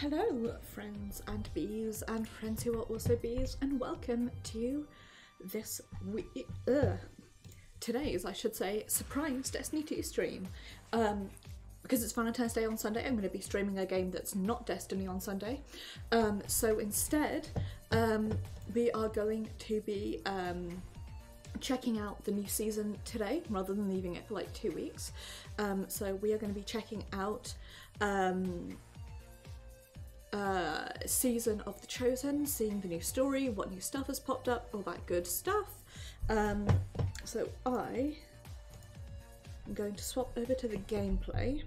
Hello, friends and bees, and friends who are also bees, and welcome to this week. Uh, today's, I should say, surprise Destiny 2 stream. Um, because it's Valentine's Day on Sunday, I'm going to be streaming a game that's not Destiny on Sunday. Um, so instead, um, we are going to be um, checking out the new season today rather than leaving it for like two weeks. Um, so we are going to be checking out um, uh, season of The Chosen, seeing the new story, what new stuff has popped up, all that good stuff. Um, so I am going to swap over to the gameplay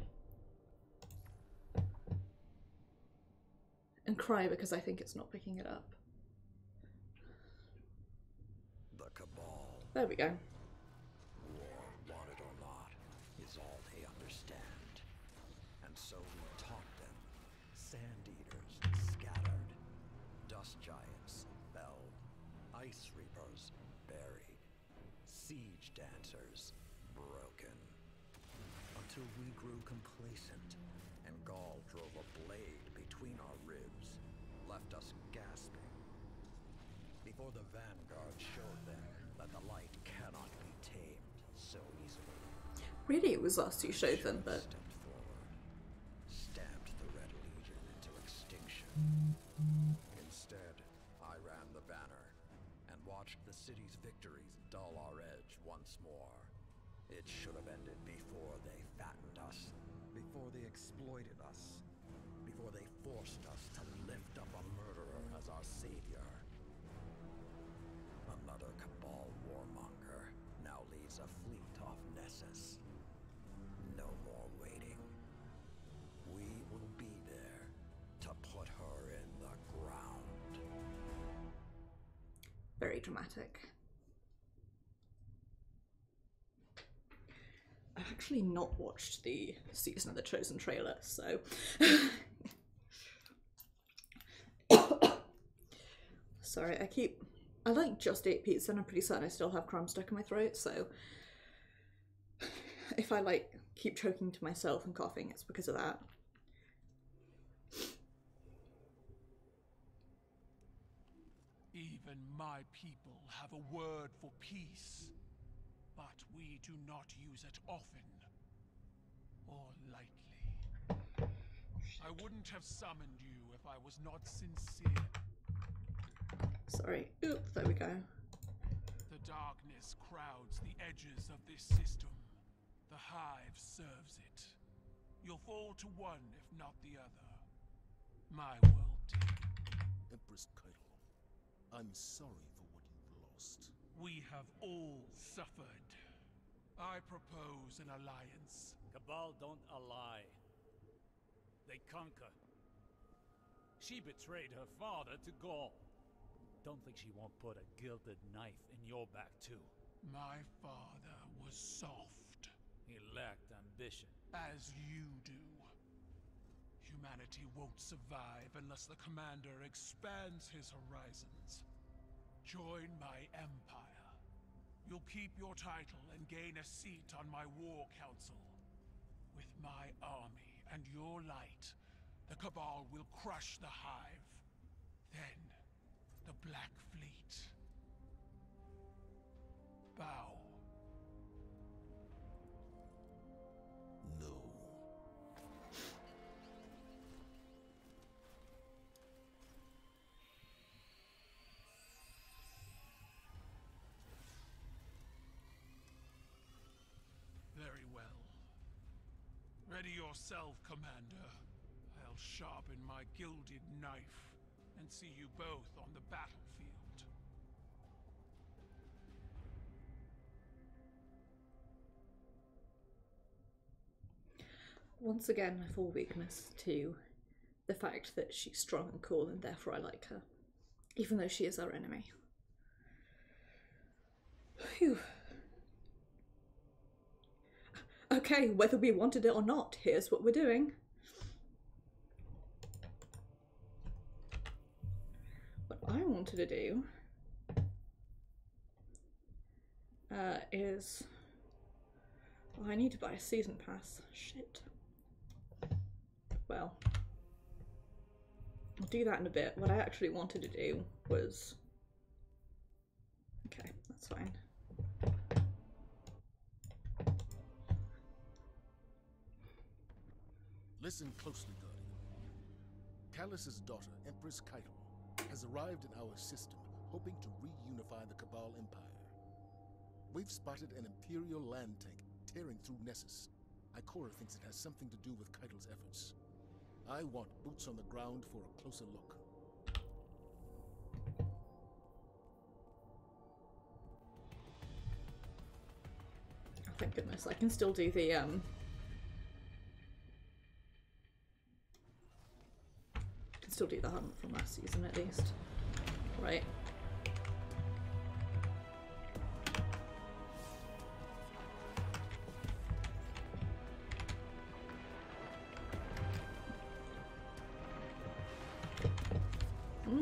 and cry because I think it's not picking it up. The Cabal, There we go. The vanguard showed them that the light cannot be tamed so easily. Really, it was us who showed them, but Stepped forward, stamped the Red Legion into extinction. Instead, I ran the banner and watched the city's victories dull our edge once more. It should have ended before they fattened us, before they exploited us, before they forced us dramatic. I've actually not watched the season of the Chosen trailer, so. Sorry, I keep. I like just ate pizza and I'm pretty certain I still have crumbs stuck in my throat, so. If I like keep choking to myself and coughing, it's because of that. Even my people have a word for peace, but we do not use it often or lightly. I wouldn't have summoned you if I was not sincere. Sorry. Oop, there we go. The darkness crowds the edges of this system. The hive serves it. You'll fall to one, if not the other. My world did. Empress Caiatl, I'm sorry for what you've lost. We have all suffered. I propose an alliance. Cabal don't ally. They conquer. She betrayed her father to Ghaul. Don't think she won't put a gilded knife in your back, too. My father was soft, He lacked ambition. as you do. Humanity won't survive unless the commander expands his horizons. Join my empire. You'll keep your title and gain a seat on my war council. With my army and your light, the Cabal will crush the Hive. Then, the Black Fleet. Bow. Ready yourself, Commander. I'll sharpen my gilded knife and see you both on the battlefield. Once again, I fall weakness to the fact that she's strong and cool, and therefore I like her, even though she is our enemy. Phew. Okay, whether we wanted it or not, here's what we're doing. What I wanted to do uh, is. I need to buy a season pass. Shit. Well. I'll do that in a bit. What I actually wanted to do was. Okay, that's fine. Listen closely, Guardian. Calus's daughter, Empress Caiatl, has arrived in our system, hoping to reunify the Cabal Empire. We've spotted an Imperial land tank tearing through Nessus. Ikora thinks it has something to do with Caiatl's efforts. I want boots on the ground for a closer look. Thank goodness. I can still do the, um. Still do the hunt from last season at least. Right.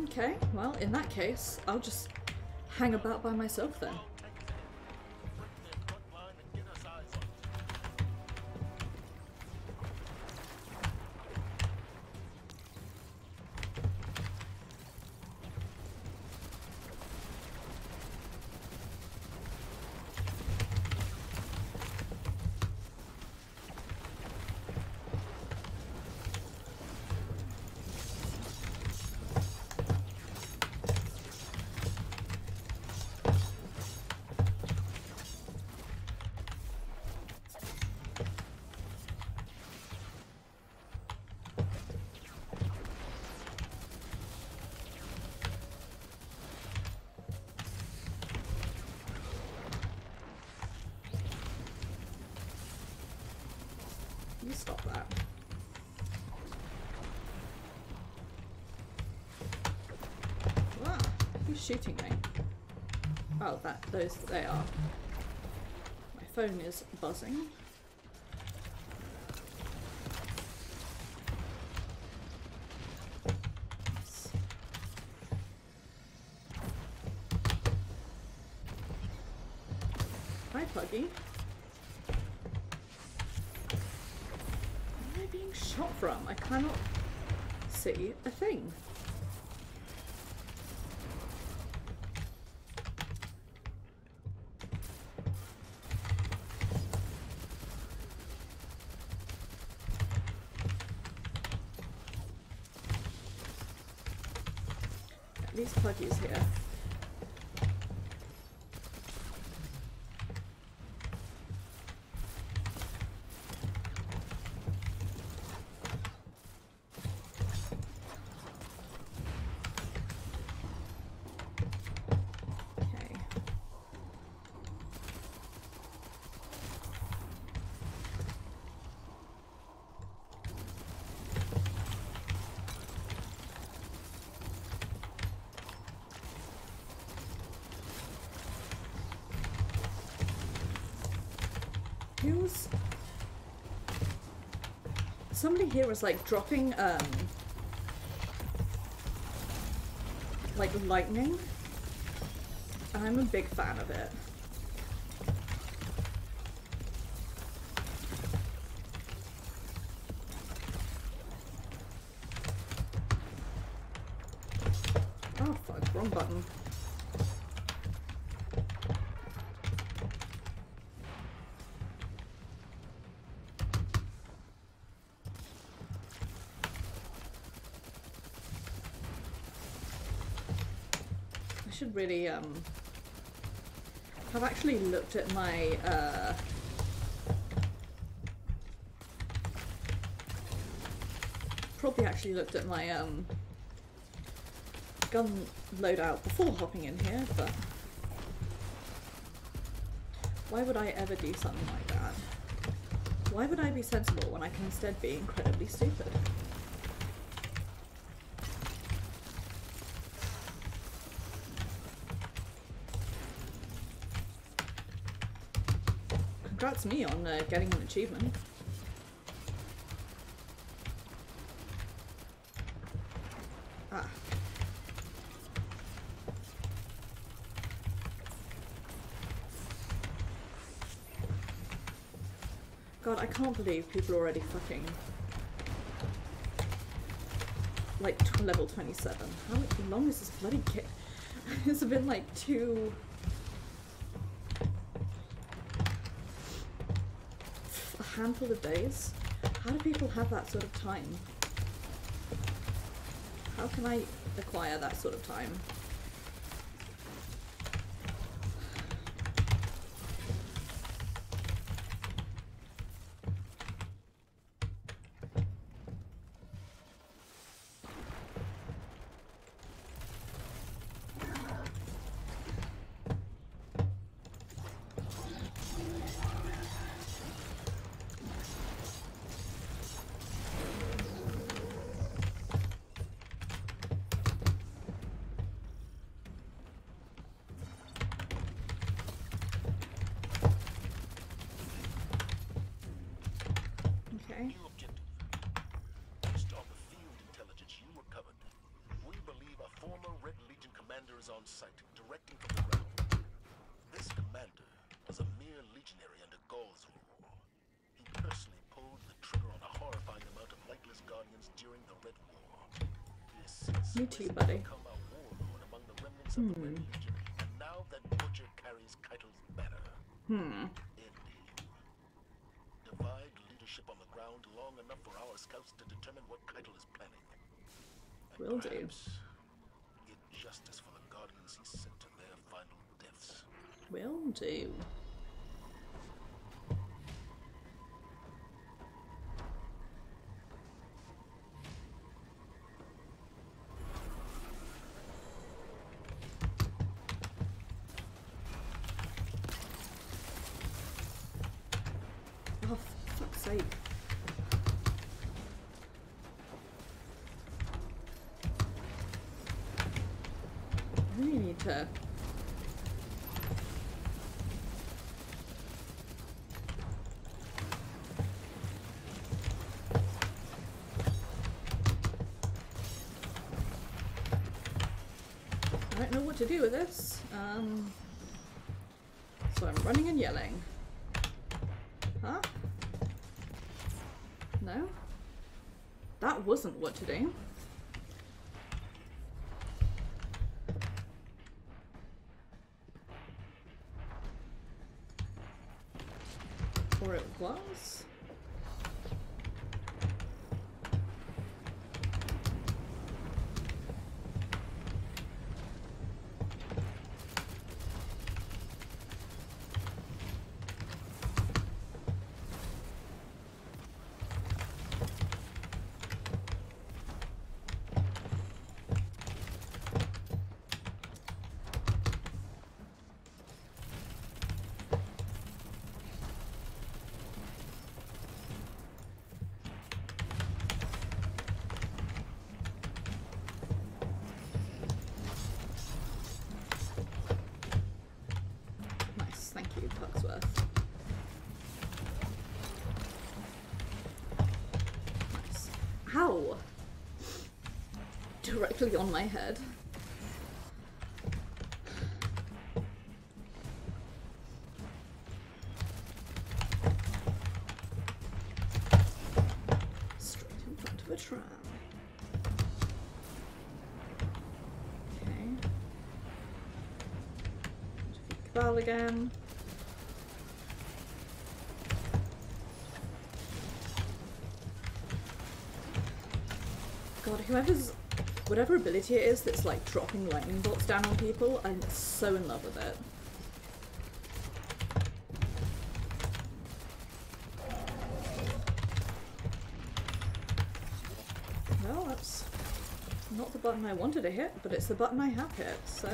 Okay, well, in that case, I'll just hang about by myself then. Those they are. My phone is buzzing. Least Puggy's here. Okay. Who's somebody here was like dropping um like lightning and I'm a big fan of it. Oh fuck, wrong button. I should really um I've actually looked at my uh probably actually looked at my um gun loadout before hopping in here, but why would I ever do something like that? Why would I be sensible when I can instead be incredibly stupid? Congrats me on uh, getting an achievement. Ah. God, I can't believe people are already fucking like level 27. How long is this bloody kit? it's been like two. A handful of days. How do people have that sort of time? How can I acquire that sort of time? Final deaths. Will do. Oh, for fuck's sake. I really need to I don't know what to do with this. Um, so I'm running and yelling. Huh? No? That wasn't what to do. Directly on my head. Straight in front of a tram. Okay. Defeat Cabal again. God, whoever's whatever ability it is that's like dropping lightning bolts down on people, I'm so in love with it. Well, that's not the button I wanted to hit, but it's the button I have hit, so.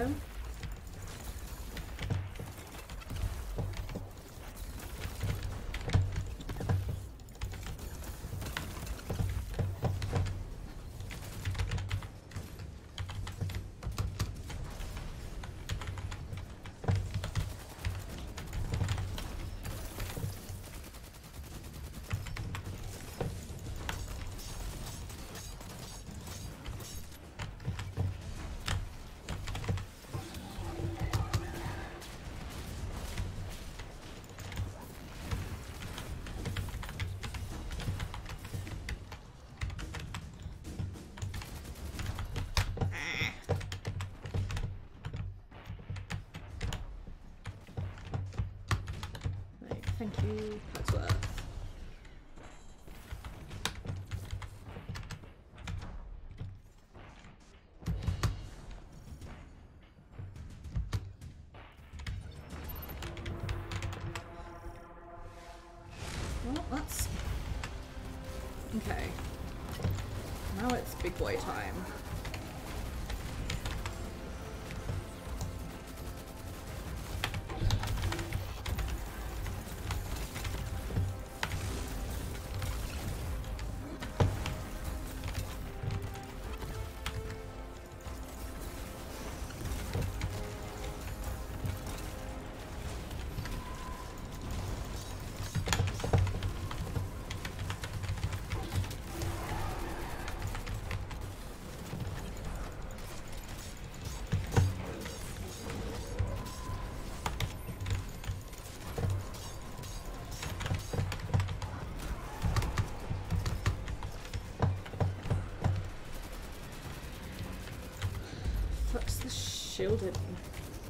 Shielded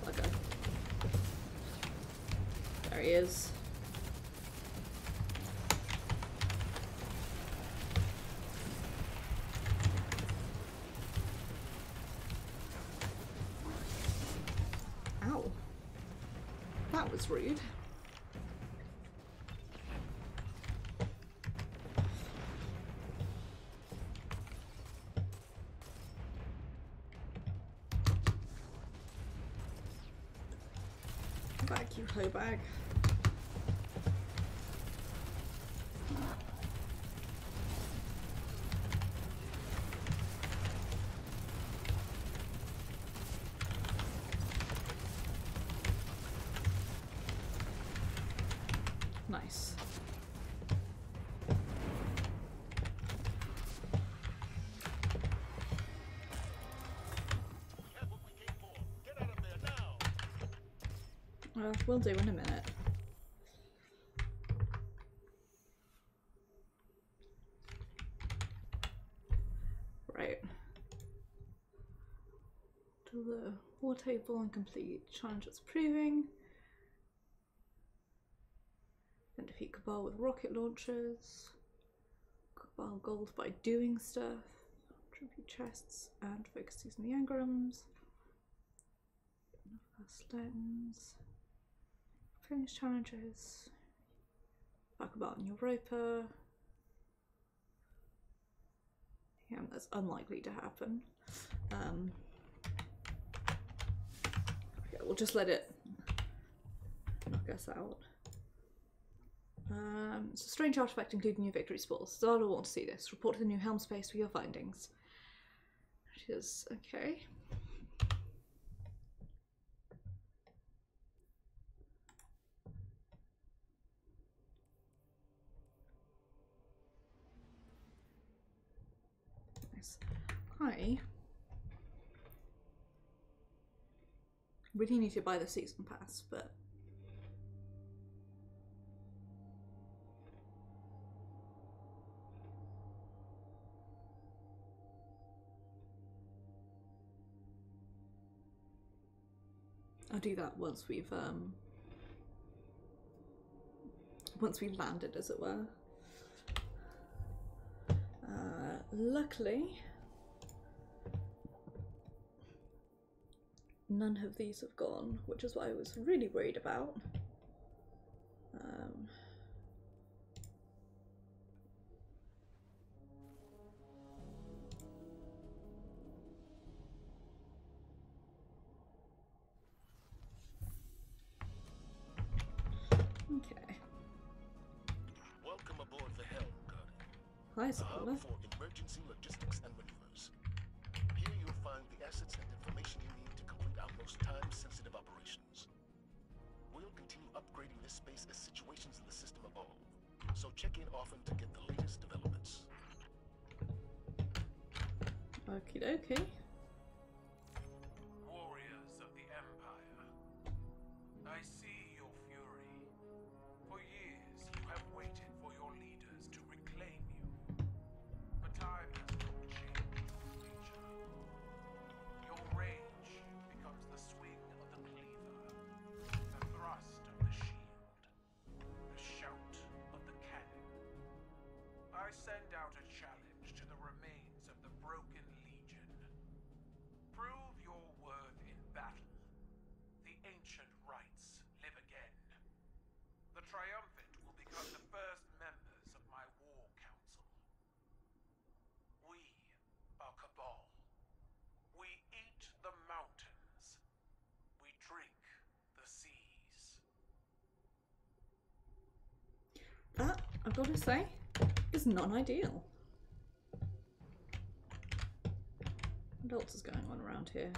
bugger? There he is. Ow. That was rude. Back, Uh, we'll do in a minute. Right. To the war table and complete challenges proving. Then defeat Cabal with rocket launchers. Cabal gold by doing stuff. Tribute chests and focus using the engrams. First lens. Finish challenges. Back about in Europa. Yeah, that's unlikely to happen. Um, yeah, we'll just let it knock us out. Um, it's a strange artifact including new victory spores. Zavala want to see this. Report to the new helm space for your findings. Which is okay. Nice. I really need to buy the season pass, but I'll do that once we've um once we've landed as it were. Uh, luckily none of these have gone, which is what I was really worried about. Um, okay. Welcome aboard the Helm, Guardian. Hi, The for emergency logistics and maneuvers. Here you'll find the assets upgrading this space as situations in the system evolve, so check in often to get the latest developments. Okie dokie. I've got to say, is non-ideal. What else is going on around here?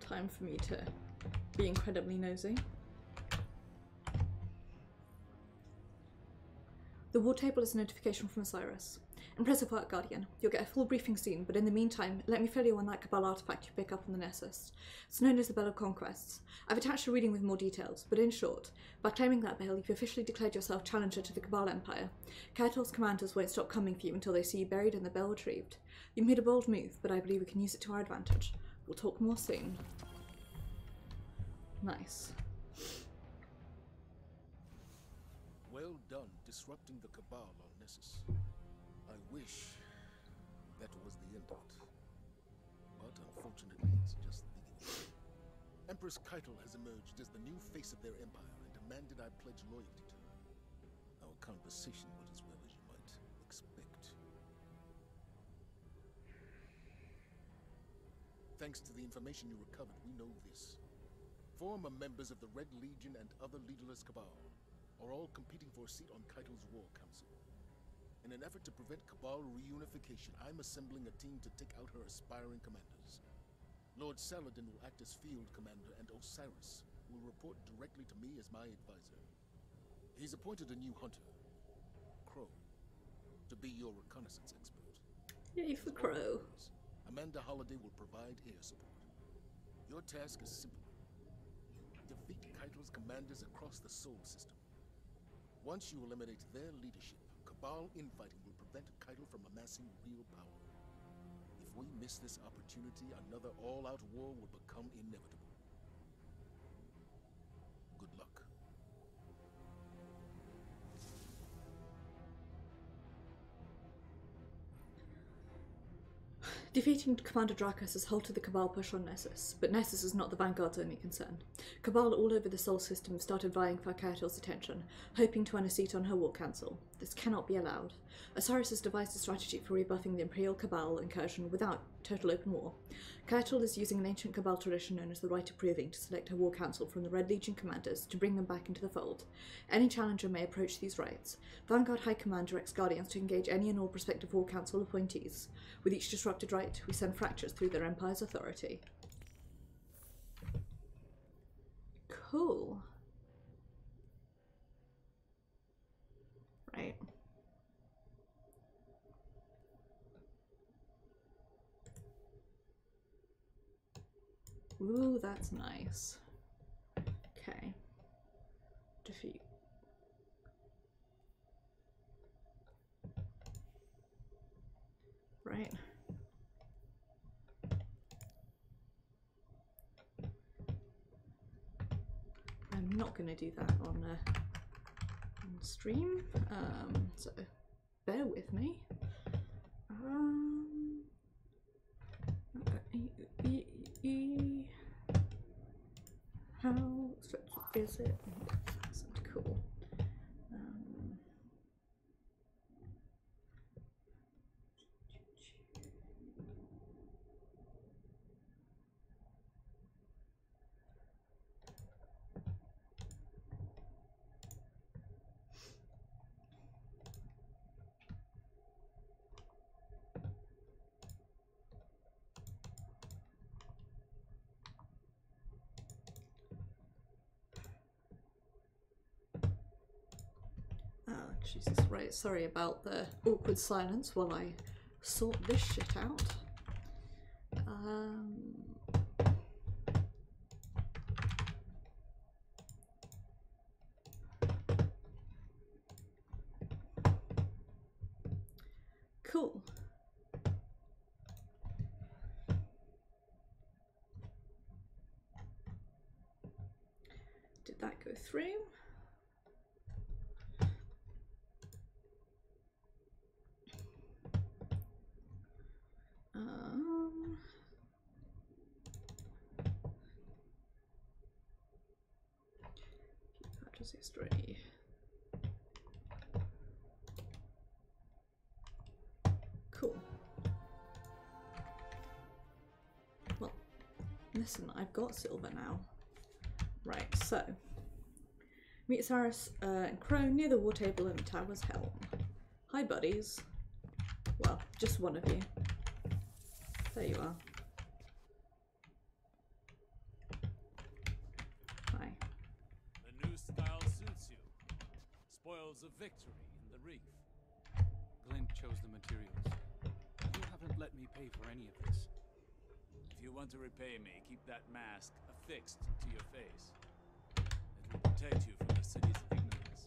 Time for me to be incredibly nosy. The war table is a notification from Osiris. Impressive work, Guardian. You'll get a full briefing soon, but in the meantime, let me fill you on that Cabal artifact you pick up on the Nessus. It's known as the Bell of Conquests. I've attached a reading with more details, but in short, by claiming that bell, you've officially declared yourself challenger to the Cabal Empire. Caiatl's commanders won't stop coming for you until they see you buried and the bell retrieved. You've made a bold move, but I believe we can use it to our advantage. We'll talk more soon. Nice. Well done disrupting the Cabal on Nessus. I wish that was the end of it. But unfortunately, it's just the beginning. Empress Caiatl has emerged as the new face of their empire and demanded I pledge loyalty to her. Our conversation went as well as you might expect. Thanks to the information you recovered, we know this. Former members of the Red Legion and other leaderless Cabal are all competing for a seat on Caiatl's War Council. In an effort to prevent Cabal reunification, I'm assembling a team to take out her aspiring commanders. Lord Saladin will act as field commander, and Osiris will report directly to me as my advisor. He's appointed a new hunter, Crow, to be your reconnaissance expert. Yay for Crow. Amanda Holliday will provide air support. Your task is simple. Defeat Caiatl's commanders across the Sol system. Once you eliminate their leadership, Cabal infighting will prevent Caiatl from amassing real power. If we miss this opportunity, another all-out war will become inevitable. Defeating Commander Dracus has halted the Cabal push on Nessus, but Nessus is not the Vanguard's only concern. Cabal all over the Sol system started vying for Caiatl's attention, hoping to earn a seat on her war council. This cannot be allowed. Osiris has devised a strategy for rebuffing the Imperial Cabal incursion without total open war. Caiatl is using an ancient Cabal tradition known as the Rite of Proving to select her war council from the Red Legion commanders to bring them back into the fold. Any challenger may approach these rites. Vanguard High Command directs Guardians to engage any and all prospective war council appointees. With each disrupted rite, we send fractures through their empire's authority. Cool. Right. Ooh, that's nice. Okay. Defeat. Right. I'm not going to do that on, on stream, um, so bear with me. Um, how is it? Isn't cool. Um, Oh, Sorry about the awkward silence while I sort this shit out. Um, cool. Did that go through? Um, purchase history. Listen, I've got silver now. Right, so. Meet Osiris uh, and Crow near the war table in the tower's helm. Hi, buddies. Well, just one of you. There you are. Hi. The new style suits you. Spoils of victory in the reef. Glint chose the materials. You haven't let me pay for any of this. If you want to repay me, keep that mask affixed to your face. It will protect you from the city's ignorance.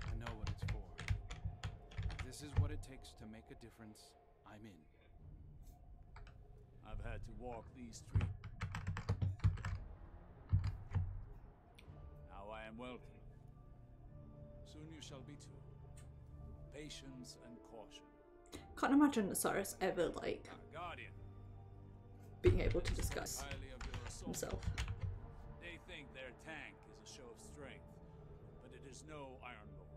I know what it's for. If this is what it takes to make a difference, I'm in. I've had to walk these streets. Now I am welcome. Soon you shall be too. Patience and caution. Can't imagine Cyrus ever like guardian. Being able to discuss Highly of your assault. himself. They think their tank is a show of strength, but it is no Iron Lord.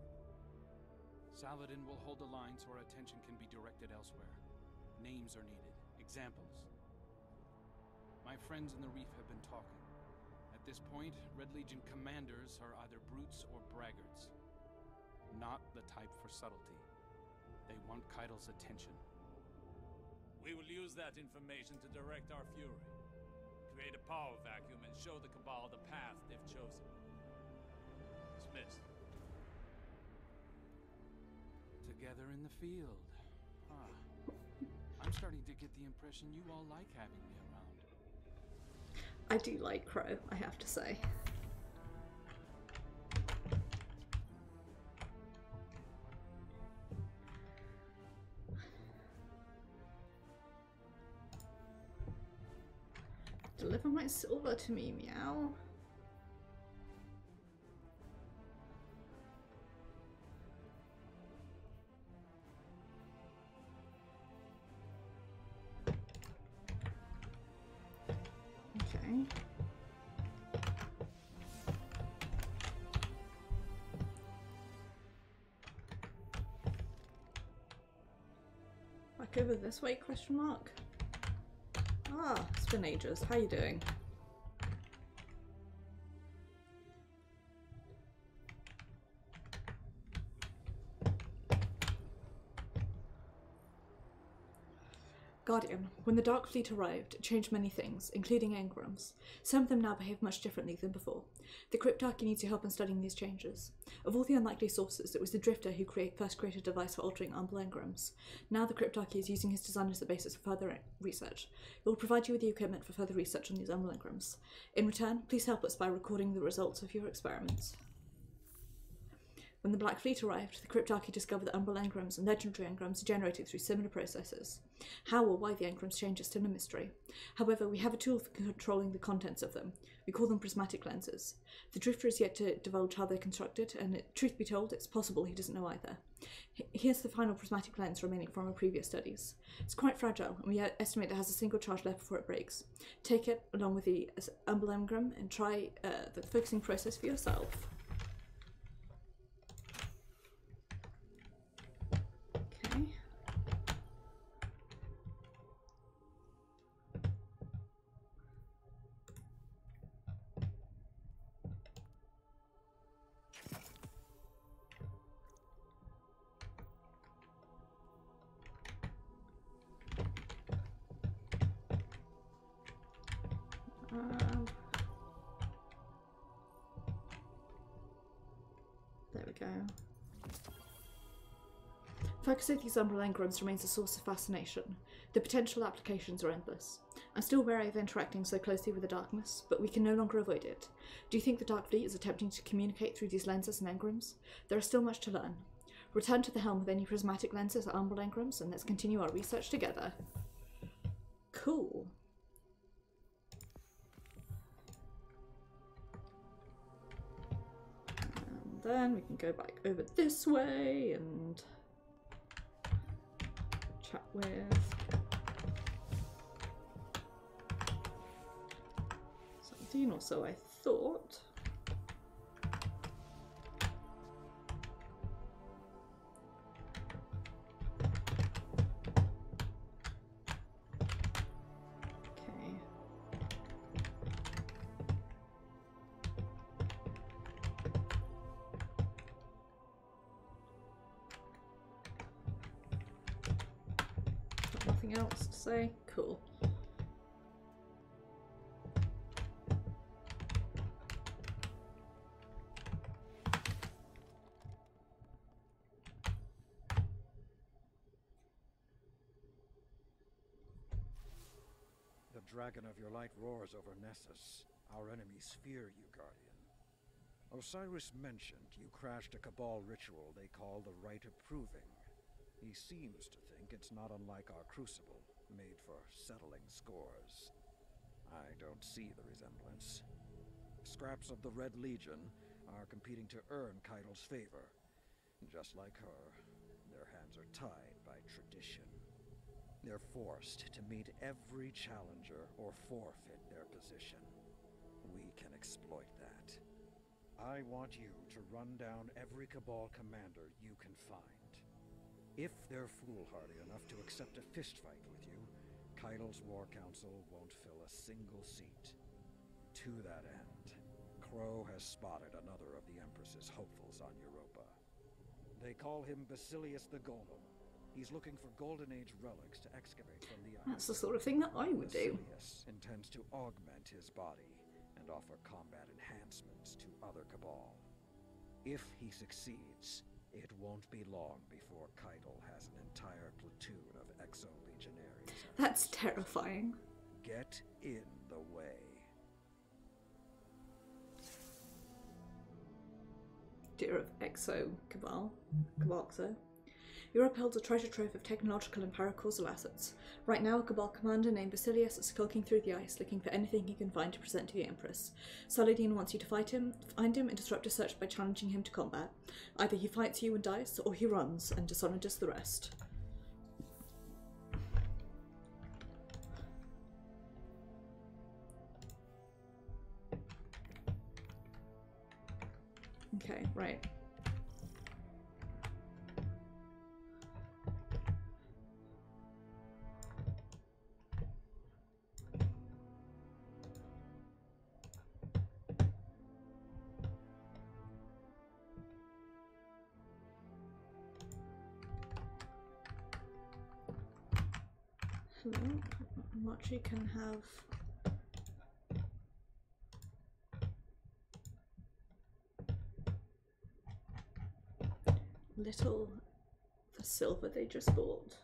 Saladin will hold the line so our attention can be directed elsewhere. Names are needed. Examples. My friends in the reef have been talking. At this point, Red Legion commanders are either brutes or braggarts. Not the type for subtlety. They want Caiatl's attention. We will use that information to direct our fury. Create a power vacuum and show the Cabal the path they've chosen. Dismissed. Together in the field. Ah. I'm starting to get the impression you all like having me around. I do like Crow, I have to say. My silver to me, meow. Okay. Back over this way, question mark? Ah, it's been ages. How you doing? Guardian, when the Dark Fleet arrived, it changed many things, including engrams. Some of them now behave much differently than before. The Cryptarchy needs your help in studying these changes. Of all the unlikely sources, it was the Drifter who create, first created a device for altering umbral engrams. Now the Cryptarchy is using his design as the basis for further research. It will provide you with the equipment for further research on these umbral engrams. In return, please help us by recording the results of your experiments. When the Black Fleet arrived, the Cryptarchy discovered that umbral engrams and legendary engrams are generated through similar processes. How or why the engrams change is still a mystery. However, we have a tool for controlling the contents of them. We call them prismatic lenses. The Drifter is yet to divulge how they're constructed, and it, truth be told, it's possible he doesn't know either. Here's the final prismatic lens remaining from our previous studies. It's quite fragile, and we estimate it has a single charge left before it breaks. Take it, along with the uh, umbral engram, and try uh, the focusing process for yourself. These umbral engrams remains a source of fascination. The potential applications are endless. I'm still wary of interacting so closely with the darkness, but we can no longer avoid it. Do you think the Dark Fleet is attempting to communicate through these lenses and engrams? There is still much to learn. Return to the helm with any prismatic lenses or umbral engrams, and let's continue our research together. Cool. And then we can go back over this way and chat with. Something or so I thought. Dragon of your light roars over Nessus. Our enemies fear you, Guardian. Osiris mentioned you crashed a Cabal ritual they call the Rite of Proving. He seems to think it's not unlike our Crucible, made for settling scores. I don't see the resemblance. Scraps of the Red Legion are competing to earn Caiatl's favor. Just like her, their hands are tied by tradition. They're forced to meet every challenger or forfeit their position. We can exploit that. I want you to run down every Cabal commander you can find. If they're foolhardy enough to accept a fistfight with you, Caiatl's War Council won't fill a single seat. To that end, Crow has spotted another of the Empress's hopefuls on Europa. They call him Basilius the Golem. He's looking for Golden Age relics to excavate from the island. That's the sort of thing that I would do. Basilius intends to augment his body and offer combat enhancements to other Cabal. If he succeeds, it won't be long before Caiatl has an entire platoon of Exo-Legionaries. That's terrifying. Get in the way. Dear of Exo Cabal, Cabalxo. Europa holds a treasure trove of technological and paracausal assets. Right now, a Cabal commander named Basilius is skulking through the ice looking for anything he can find to present to the Empress. Saladin wants you to fight him, find him, and disrupt his search by challenging him to combat. Either he fights you and dies, or he runs and dishonors the rest. Okay, right. Mochi can have little the silver they just bought.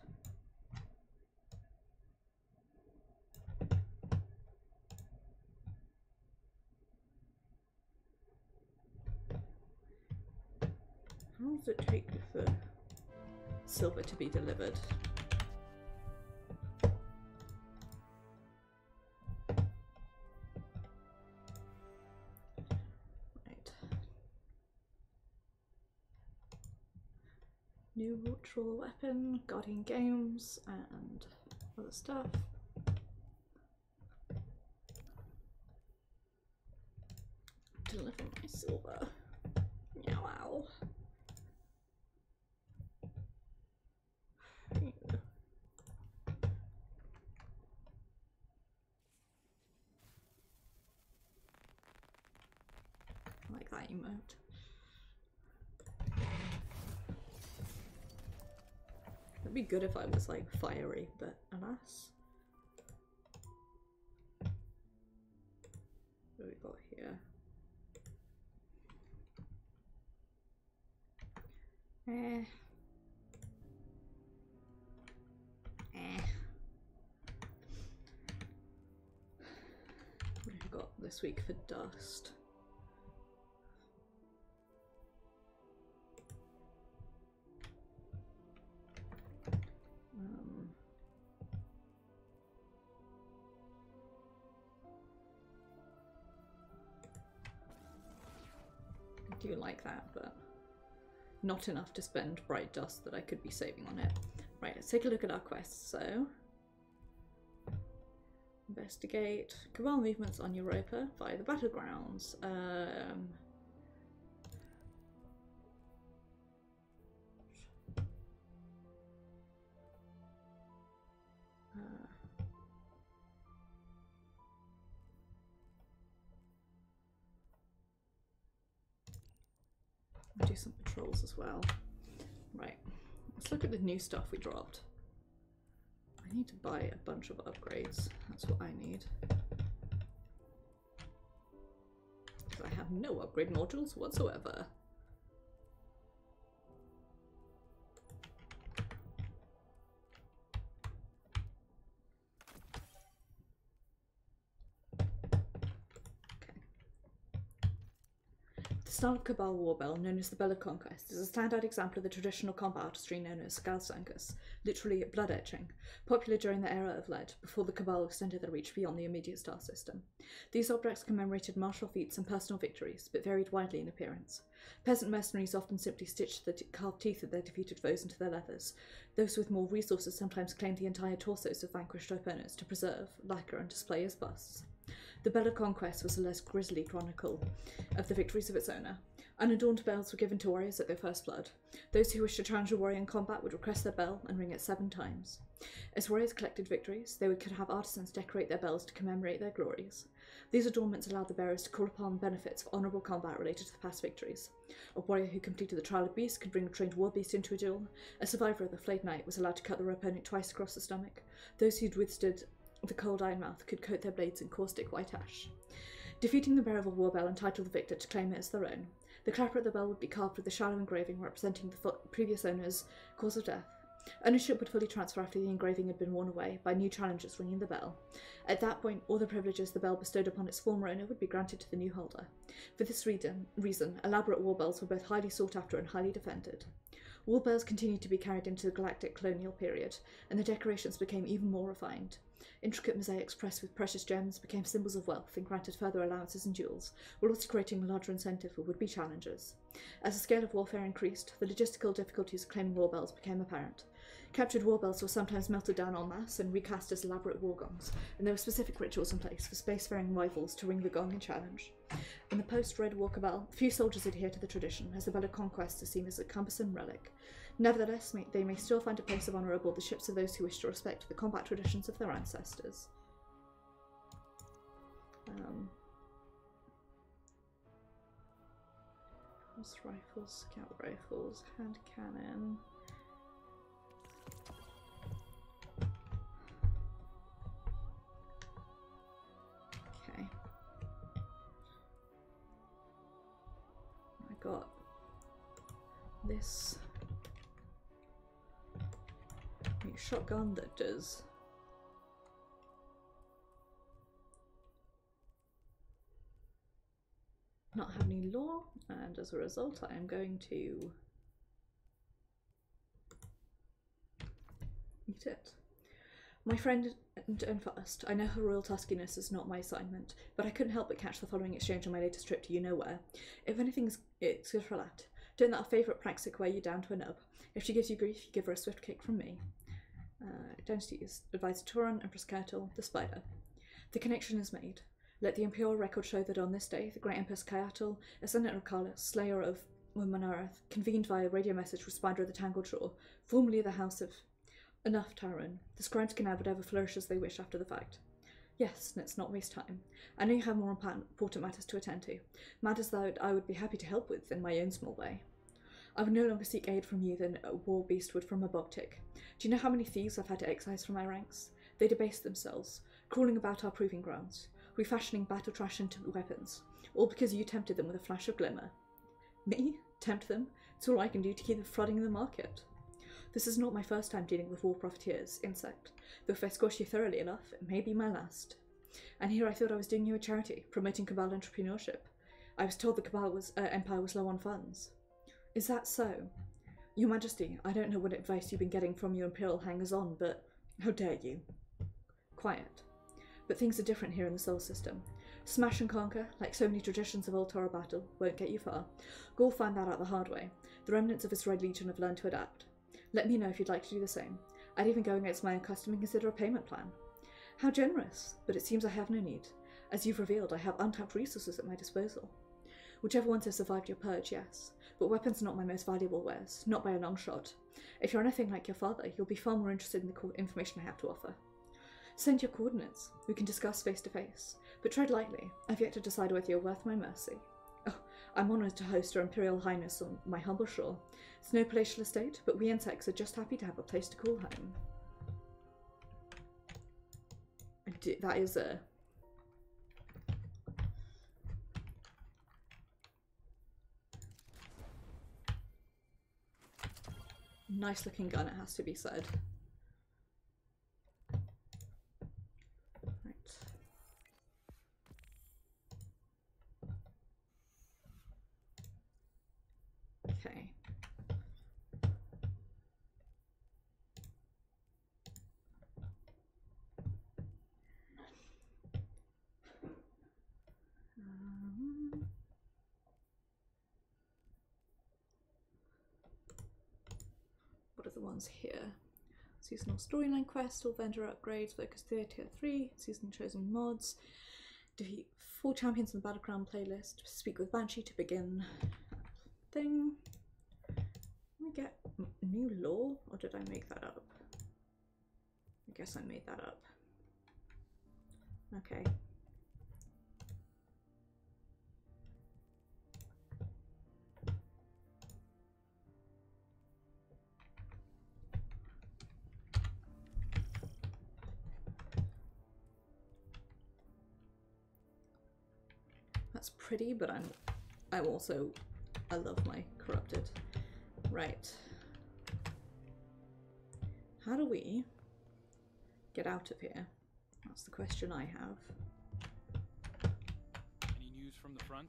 How long does it take for silver to be delivered? Virtual weapon, Guardian Games, and other stuff. Deliver my silver. Meow wow. I like that emote. It'd be good if I was like fiery, but alas. What do we got here? Eh. Eh. What have we got this week for dust? But not enough to spend bright dust that I could be saving on it. Right, let's take a look at our quests. So, investigate Cabal movements on Europa via the battlegrounds. Um, some patrols as well. Right, let's look at the new stuff we dropped. I need to buy a bunch of upgrades. That's what I need. I have no upgrade modules whatsoever. Of Cabal Warbell, known as the Bell of Conquest, is a standout example of the traditional combat artistry known as Skalsankus, literally blood etching, popular during the era of lead, before the Cabal extended their reach beyond the immediate star system. These objects commemorated martial feats and personal victories, but varied widely in appearance. Peasant mercenaries often simply stitched the carved teeth of their defeated foes into their leathers. Those with more resources sometimes claimed the entire torsos of vanquished opponents to preserve, lacquer, and display as busts. The Bell of Conquest was a less grisly chronicle of the victories of its owner. Unadorned bells were given to warriors at their first blood. Those who wished to challenge a warrior in combat would request their bell and ring it seven times. As warriors collected victories, they could have artisans decorate their bells to commemorate their glories. These adornments allowed the bearers to call upon benefits of honourable combat related to the past victories. A warrior who completed the trial of beasts could bring a trained war beast into a duel. A survivor of the flayed knight was allowed to cut their opponent twice across the stomach. Those who'd withstood the cold iron mouth could coat their blades in caustic white ash. Defeating the bearer of a war bell entitled the victor to claim it as their own. The clapper at the bell would be carved with a shallow engraving representing the previous owner's cause of death. Ownership would fully transfer after the engraving had been worn away by new challengers ringing the bell. At that point, all the privileges the bell bestowed upon its former owner would be granted to the new holder. For this reason, reason elaborate war bells were both highly sought after and highly defended. War bells continued to be carried into the galactic colonial period, and the decorations became even more refined. Intricate mosaics pressed with precious gems became symbols of wealth and granted further allowances and jewels, while also creating a larger incentive for would be challengers. As the scale of warfare increased, the logistical difficulties of claiming war bells became apparent. Captured war bells were sometimes melted down en masse and recast as elaborate war gongs, and there were specific rituals in place for spacefaring rivals to ring the gong in challenge. In the post Red War cabal, few soldiers adhere to the tradition, as the Bell of Conquest is seen as a cumbersome relic. Nevertheless, may- they may still find a place of honour aboard the ships of those who wish to respect the combat traditions of their ancestors. Um, rifles, scout rifles, hand cannon. This shotgun that does not have any law, and as a result, I am going to eat it. My friend and first, I know her royal tuskiness is not my assignment, but I couldn't help but catch the following exchange on my latest trip to you know where. If anything's it's good for that. Don't let our favourite praxic wear you down to a nub. If she gives you grief, you give her a swift kick from me. Uh, identities Advisor Turan, Empress Caiatl, the Spider. The connection is made. Let the Imperial record show that on this day, the Great Empress Caiatl, Ascendant of Kala, Slayer of Womanareth, convened via radio message with Spider of the Tangled Shore, formerly the House of Enough, Taran. The scribes can have whatever flourishes they wish after the fact. Yes, let's not waste time. I know you have more important matters to attend to, matters that I would be happy to help with in my own small way. I would no longer seek aid from you than a war beast would from a bogtick. Do you know how many thieves I've had to excise from my ranks? They debase themselves, crawling about our proving grounds, refashioning battle trash into weapons, all because you tempted them with a flash of glimmer. Me? Tempt them? It's all I can do to keep them flooding the market. This is not my first time dealing with war profiteers, insect, though if I squash you thoroughly enough, it may be my last. And here I thought I was doing you a charity, promoting Cabal entrepreneurship. I was told the Cabal was, uh, Empire was low on funds. Is that so? Your Majesty, I don't know what advice you've been getting from your Imperial hangers on, but how dare you? Quiet. But things are different here in the Solar System. Smash and conquer, like so many traditions of old Torobatl, won't get you far. Ghaul found that out the hard way. The remnants of his Red Legion have learned to adapt. Let me know if you'd like to do the same. I'd even go against my own custom and consider a payment plan. How generous! But it seems I have no need. As you've revealed, I have untapped resources at my disposal. Whichever ones have survived your purge, yes. But weapons are not my most valuable wares, not by a long shot. If you're anything like your father, you'll be far more interested in the information I have to offer. Send your coordinates. We can discuss face to face. But tread lightly. I've yet to decide whether you're worth my mercy. I'm honoured to host Her Imperial Highness on my humble shore. It's no palatial estate, but we insects are just happy to have a place to call home. that is a nice looking gun. It has to be said. Right. Okay. Um, what are the ones here? Seasonal storyline quest, all vendor upgrades, focus tier tier 3, season chosen mods, defeat four champions in the battleground playlist, speak with Banshee to begin thing. Me get new law, or did I make that up? I guess I made that up. Okay. Pretty, but I'm I'm also I love my corrupted. Right. How do we get out of here? That's the question I have. Any news from the front?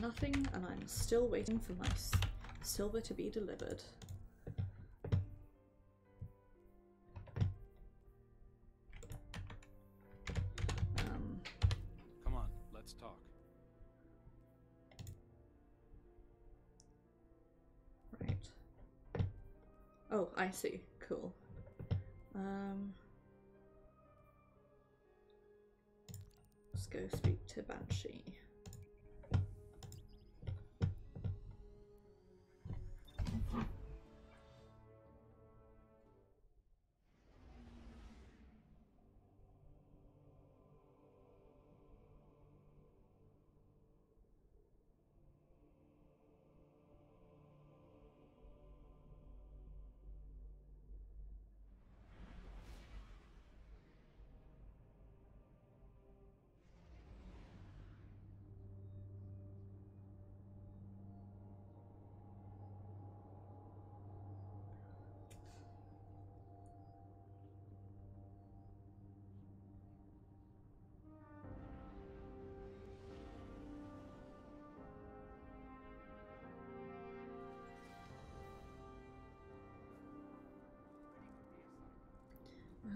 Nothing, and I'm still waiting for my silver to be delivered. See. Cool. Um, let's go speak to Banshee.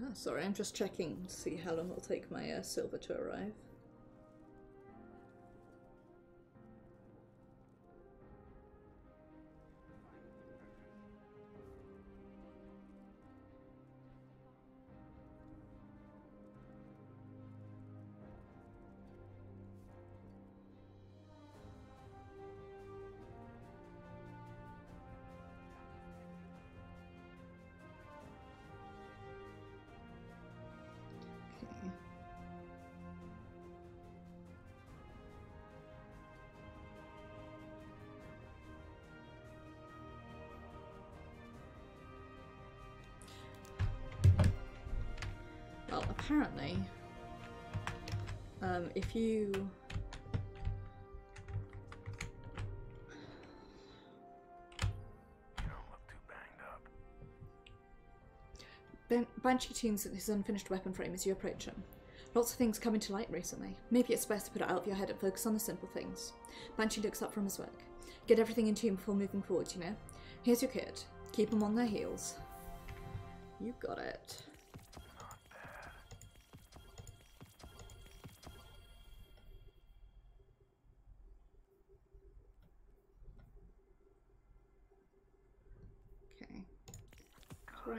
Ah, sorry, I'm just checking to see how long it'll take my uh, silver to arrive. Apparently, um, if you. Ben- Banshee tunes his unfinished weapon frame as you approach him. Lots of things coming to light recently. Maybe it's best to put it out of your head and focus on the simple things. Banshee looks up from his work. Get everything in tune before moving forward, you know? Here's your kid. Keep them on their heels. You got it.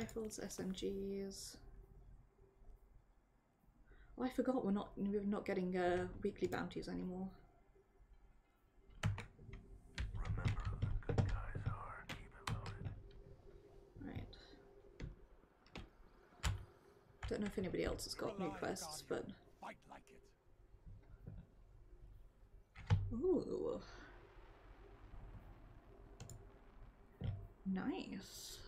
Rifles, SMGs. Oh, I forgot we're not we're not getting uh, weekly bounties anymore. Remember who the good guys are. Keep it loaded. Right. Don't know if anybody else has got new quests, but. Fight like it. ooh, nice.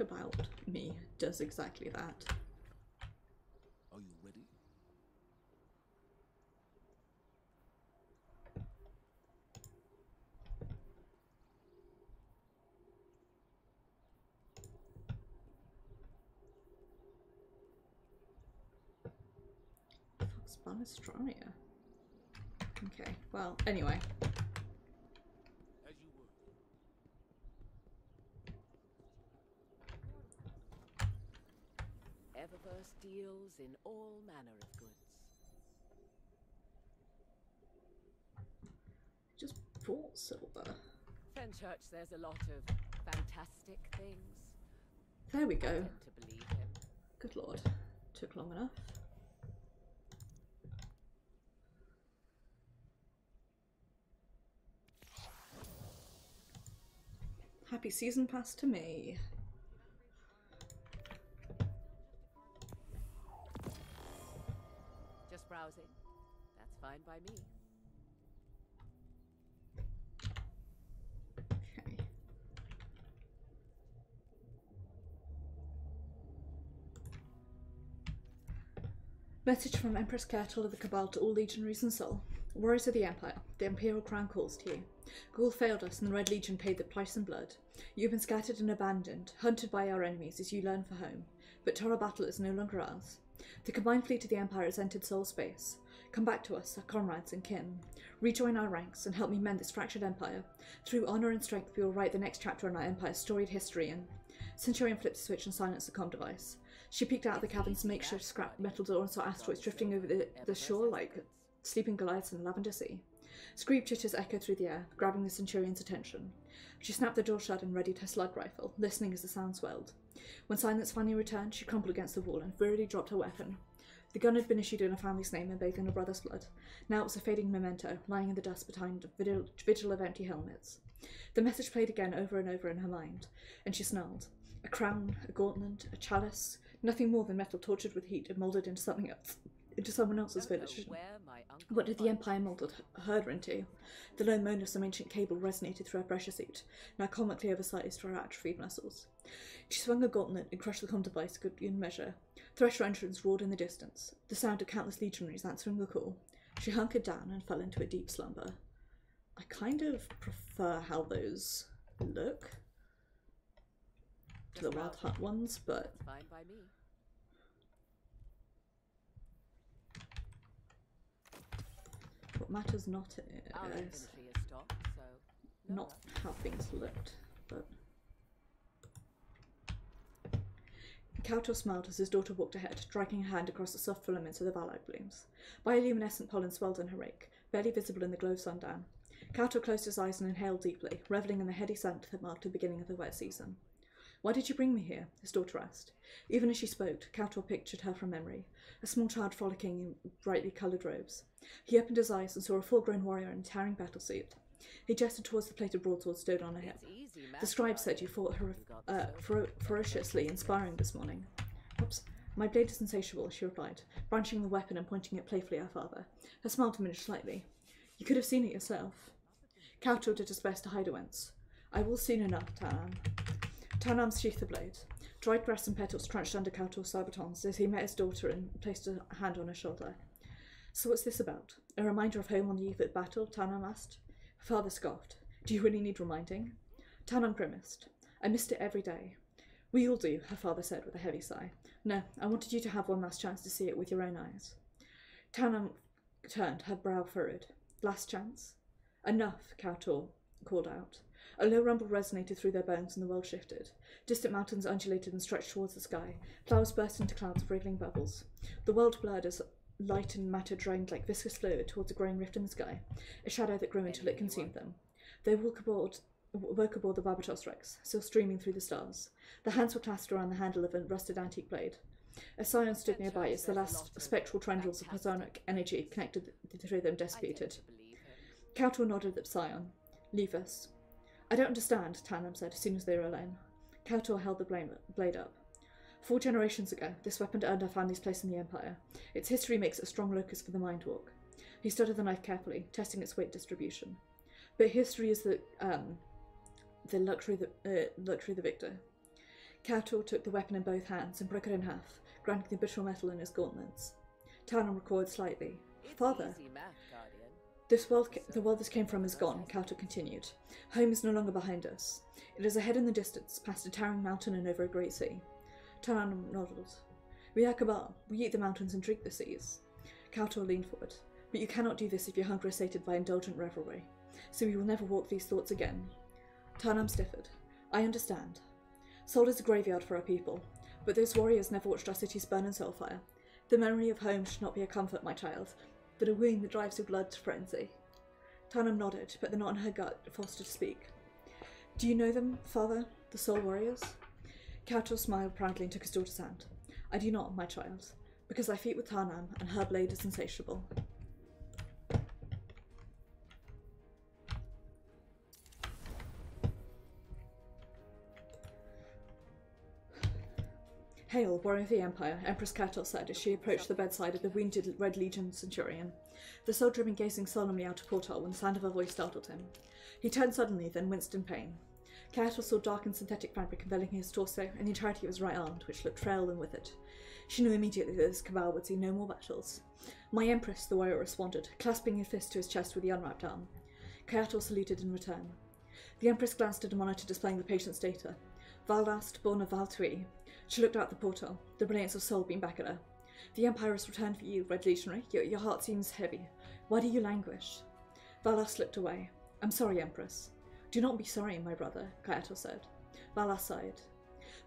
About me does exactly that. Are you ready? Fox. Okay, well, anyway. As you would. Deals in all manner of goods. Just bought silver. Fenchurch there's a lot of fantastic things. There we go. to believe him. Good lord. Took long enough. Happy season pass to me. Browsing. That's fine by me. Okay. Message from Empress Caiatl of the Cabal to all legionaries and Sol. Warriors of the Empire, the Imperial Crown calls to you. Ghaul failed us, and the Red Legion paid the price in blood. You have been scattered and abandoned, hunted by our enemies as you learn for home. But Torobatl is no longer ours. The combined fleet of the Empire has entered Sol space. Come back to us, our comrades and kin. Rejoin our ranks and help me mend this fractured empire. Through honour and strength, we will write the next chapter in our empire's storied history. And Centurion flipped the switch and silenced the comm device. She peeked out of the cabin's makeshift scrap metal door and saw asteroids drifting over the, the shore like sleeping Goliaths in the Lavender Sea. Scream chitters echoed through the air, grabbing the Centurion's attention. She snapped the door shut and readied her slug rifle, listening as the sound swelled. When silence finally returned, she crumpled against the wall and wearily dropped her weapon. The gun had been issued in her family's name and bathed in her brother's blood. Now it was a fading memento, lying in the dust behind a vigil, of empty helmets. The message played again over and over in her mind, and she snarled. A crown, a gauntlet, a chalice, nothing more than metal tortured with heat and moulded into something else, into someone else's village. where my uncle What did the Empire mould her into? The low moan of some ancient cable resonated through her pressure suit, now comically oversized for her atrophied muscles. She swung a gauntlet and crushed the com device good in measure. Thresher entrance roared in the distance, the sound of countless legionaries answering the call. She hunkered down and fell into a deep slumber. I kind of prefer how those look to the Wild. Hunt ones, but fine by me. What matters not is inventory so no not how things looked, but. Kautor smiled as his daughter walked ahead, dragging her hand across the soft filaments of the Valak blooms. Bioluminescent pollen swelled in her rake, barely visible in the glow of sundown. Kautor closed his eyes and inhaled deeply, reveling in the heady scent that marked the beginning of the wet season. Why did you bring me here? his daughter asked. Even as she spoke, Kautor pictured her from memory, a small child frolicking in brightly coloured robes. He opened his eyes and saw a full grown warrior in a towering battle suit. He gestured towards the plated broadsword stowed on her hip. Easy, The scribe said you fought hor- uh, fero- ferociously inspiring this morning. Oops. My blade is insatiable, she replied, branching the weapon and pointing it playfully at her father. Her smile diminished slightly. You could have seen it yourself. Kautor did his best to hide a wince. I will soon enough, Tanam. Tanam sheathed the blade. Dried grass and petals crunched under Kautor's sabatons as he met his daughter and placed a hand on her shoulder. So what's this about? A reminder of home on the eve of battle? Tanam asked. Her father scoffed. Do you really need reminding? Tanam grimaced. I missed it every day. We all do, her father said with a heavy sigh. No, I wanted you to have one last chance to see it with your own eyes. Tanam turned, her brow furrowed. Last chance? Enough, Kautor called out. A low rumble resonated through their bones and the world shifted. Distant mountains undulated and stretched towards the sky. Flowers burst into clouds of wriggling bubbles. The world blurred as light and matter drained like viscous fluid towards a growing rift in the sky, a shadow that grew until it consumed them. They woke aboard, woke aboard the Barbatos Rex, still streaming through the stars. The hands were clasped around the handle of a rusted antique blade. A scion stood nearby as the last spectral tendrils of psionic energy connected th- through them I tend dissipated. to. Kautor nodded at the Scion. Leave us. I don't understand, Tanam said as soon as they were alone. Kautor held the blame, blade up. Four generations ago, this weapon earned our family's place in the Empire. Its history makes it a strong locus for the Mind Walk. He studied the knife carefully, testing its weight distribution. But history is the um, the luxury of the uh, luxury of the victor. Kautor took the weapon in both hands and broke it in half, grinding the brittle metal in his gauntlets. Tanner recoiled slightly. Father, math, Guardian. This world, the world this came from is gone, Kautor continued. Home is no longer behind us. It is ahead in the distance, past a towering mountain and over a great sea. Tanner nodded. We are Cabal. We eat the mountains and drink the seas. Kautor leaned forward. But you cannot do this if your hunger is sated by indulgent revelry. So we will never walk these thoughts again. Tarnam stiffened. I understand. Sol is a graveyard for our people, but those warriors never watched our cities burn in soulfire. The memory of home should not be a comfort, my child, but a wound that drives your blood to frenzy. Tarnum nodded, but the knot in her gut forced her to speak. Do you know them, father? The Sol Warriors? Kautor smiled proudly and took his daughter's hand. I do not, my child, because I feat with Tarnam, and her blade is insatiable. Hail, warrior of the Empire, Empress Caiatl said as she approached the bedside of the wounded Red Legion centurion. The soldier had been gazing solemnly out a porthole when the sound of her voice startled him. He turned suddenly, then winced in pain. Caiatl saw dark and synthetic fabric enveloping his torso and the entirety of his right arm, which looked frail and withered. She knew immediately that this cabal would see no more battles. My Empress, the warrior responded, clasping his fist to his chest with the unwrapped arm. Caiatl saluted in return. The Empress glanced at a monitor displaying the patient's data. Valdast, born of Valtui. She looked out the portal, the brilliance of Sol beamed back at her. The Empire has returned for you, Red Legionary. Your, your heart seems heavy. Why do you languish? Valas looked away. I'm sorry, Empress. Do not be sorry, my brother, Caiatl said. Valas sighed.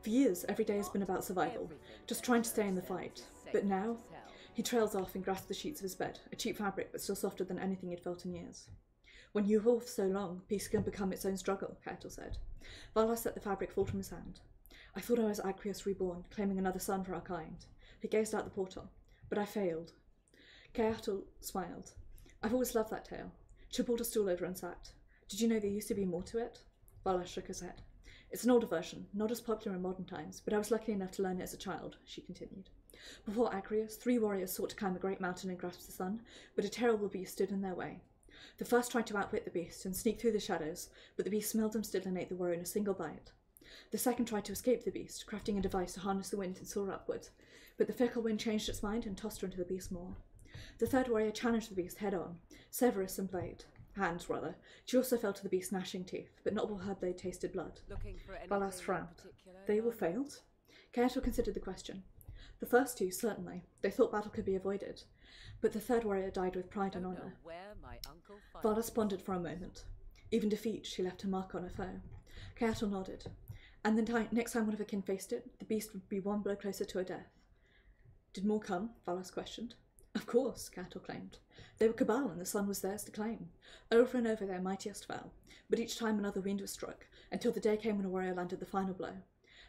For years, every day has been about survival, just trying to stay in the fight. But now, he trails off and grasps the sheets of his bed, a cheap fabric but still softer than anything he'd felt in years. When you hold for so long, peace can become its own struggle, Caiatl said. Valas let the fabric fall from his hand. I thought I was Agrius reborn, claiming another son for our kind. He gazed out the portal. But I failed. Caiatl smiled. I've always loved that tale. She pulled a stool over and sat. Did you know there used to be more to it? Valas shook his head. It's an older version, not as popular in modern times, but I was lucky enough to learn it as a child, she continued. Before Agrius, three warriors sought to climb a great mountain and grasp the sun, but a terrible beast stood in their way. The first tried to outwit the beast and sneak through the shadows, but the beast smelled them still and ate the warrior in a single bite. The second tried to escape the beast, crafting a device to harness the wind and soar upward, but the fickle wind changed its mind and tossed her into the beast's maw. The third warrior challenged the beast head on, Severus and blade, hands rather. She also fell to the beast's gnashing teeth, but not all her blade tasted blood. Looking for anything Valas frowned. They all Guardian? failed? Caiatl considered the question. The first two, certainly. They thought battle could be avoided. But the third warrior died with pride and honour. where my uncle finds Valas pondered for a moment. Even defeat, she left her mark on her foe. Caiatl nodded. And then next time one of her kin faced it, the beast would be one blow closer to her death. Did more come? Valas questioned. Of course, Caiatl claimed. They were Cabal, and the sun was theirs to claim. Over and over their mightiest fell, but each time another wind was struck, until the day came when a warrior landed the final blow.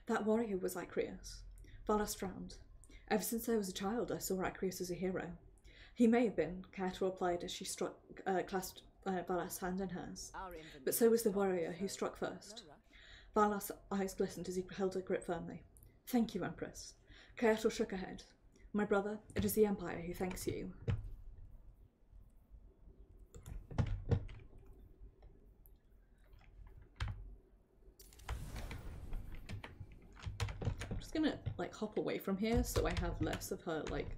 That warrior was Icreus. Valas frowned. Ever since I was a child, I saw Icreus as a hero. He may have been, Caiatl replied as she struck, uh, clasped uh, Valas' hand in hers. But so was the warrior who struck first. Valas' eyes glistened as he held her grip firmly. Thank you, Empress. Caiatl shook her head. My brother, it is the Empire who thanks you. I'm just gonna like hop away from here so I have less of her like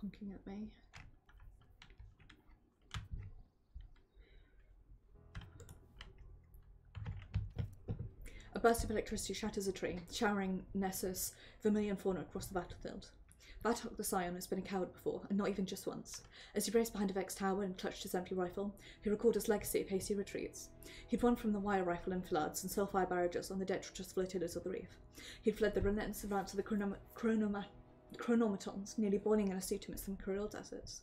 honking at me. A burst of electricity shatters a tree, showering Nessus, vermilion fauna across the battlefield. Vatok the Scion has been a coward before, and not even just once. As he raced behind a Vex tower and clutched his empty rifle, he recalled his legacy of hasty retreats. He'd won from the wire rifle in floods and sulfire barrages on the detritus flotillas of the reef. He'd fled the relentless advance of the chronom- chronoma- chronometons, nearly boiling in a suit amidst some Kuril deserts.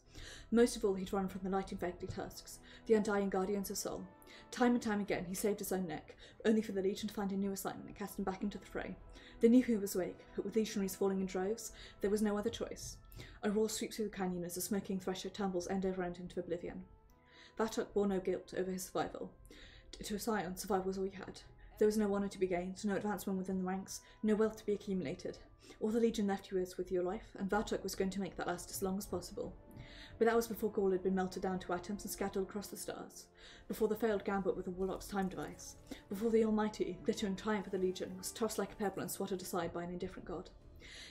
Most of all, he'd run from the light infected husks, the undying guardians of Sol. Time and time again, he saved his own neck, only for the Legion to find a new assignment and cast him back into the fray. They knew he was awake, but with legionaries falling in droves, there was no other choice. A roar sweeps through the canyon as the smoking thresher tumbles end over end into oblivion. Vatok bore no guilt over his survival. To a scion, survival was all he had. There was no honour to be gained, no advancement within the ranks, no wealth to be accumulated. All the Legion left you was with your life, and Vatok was going to make that last as long as possible. But that was before Ghaul had been melted down to atoms and scattered across the stars, before the failed gambit with the Warlock's time device, before the Almighty, glittering triumph of the Legion, was tossed like a pebble and swatted aside by an indifferent god.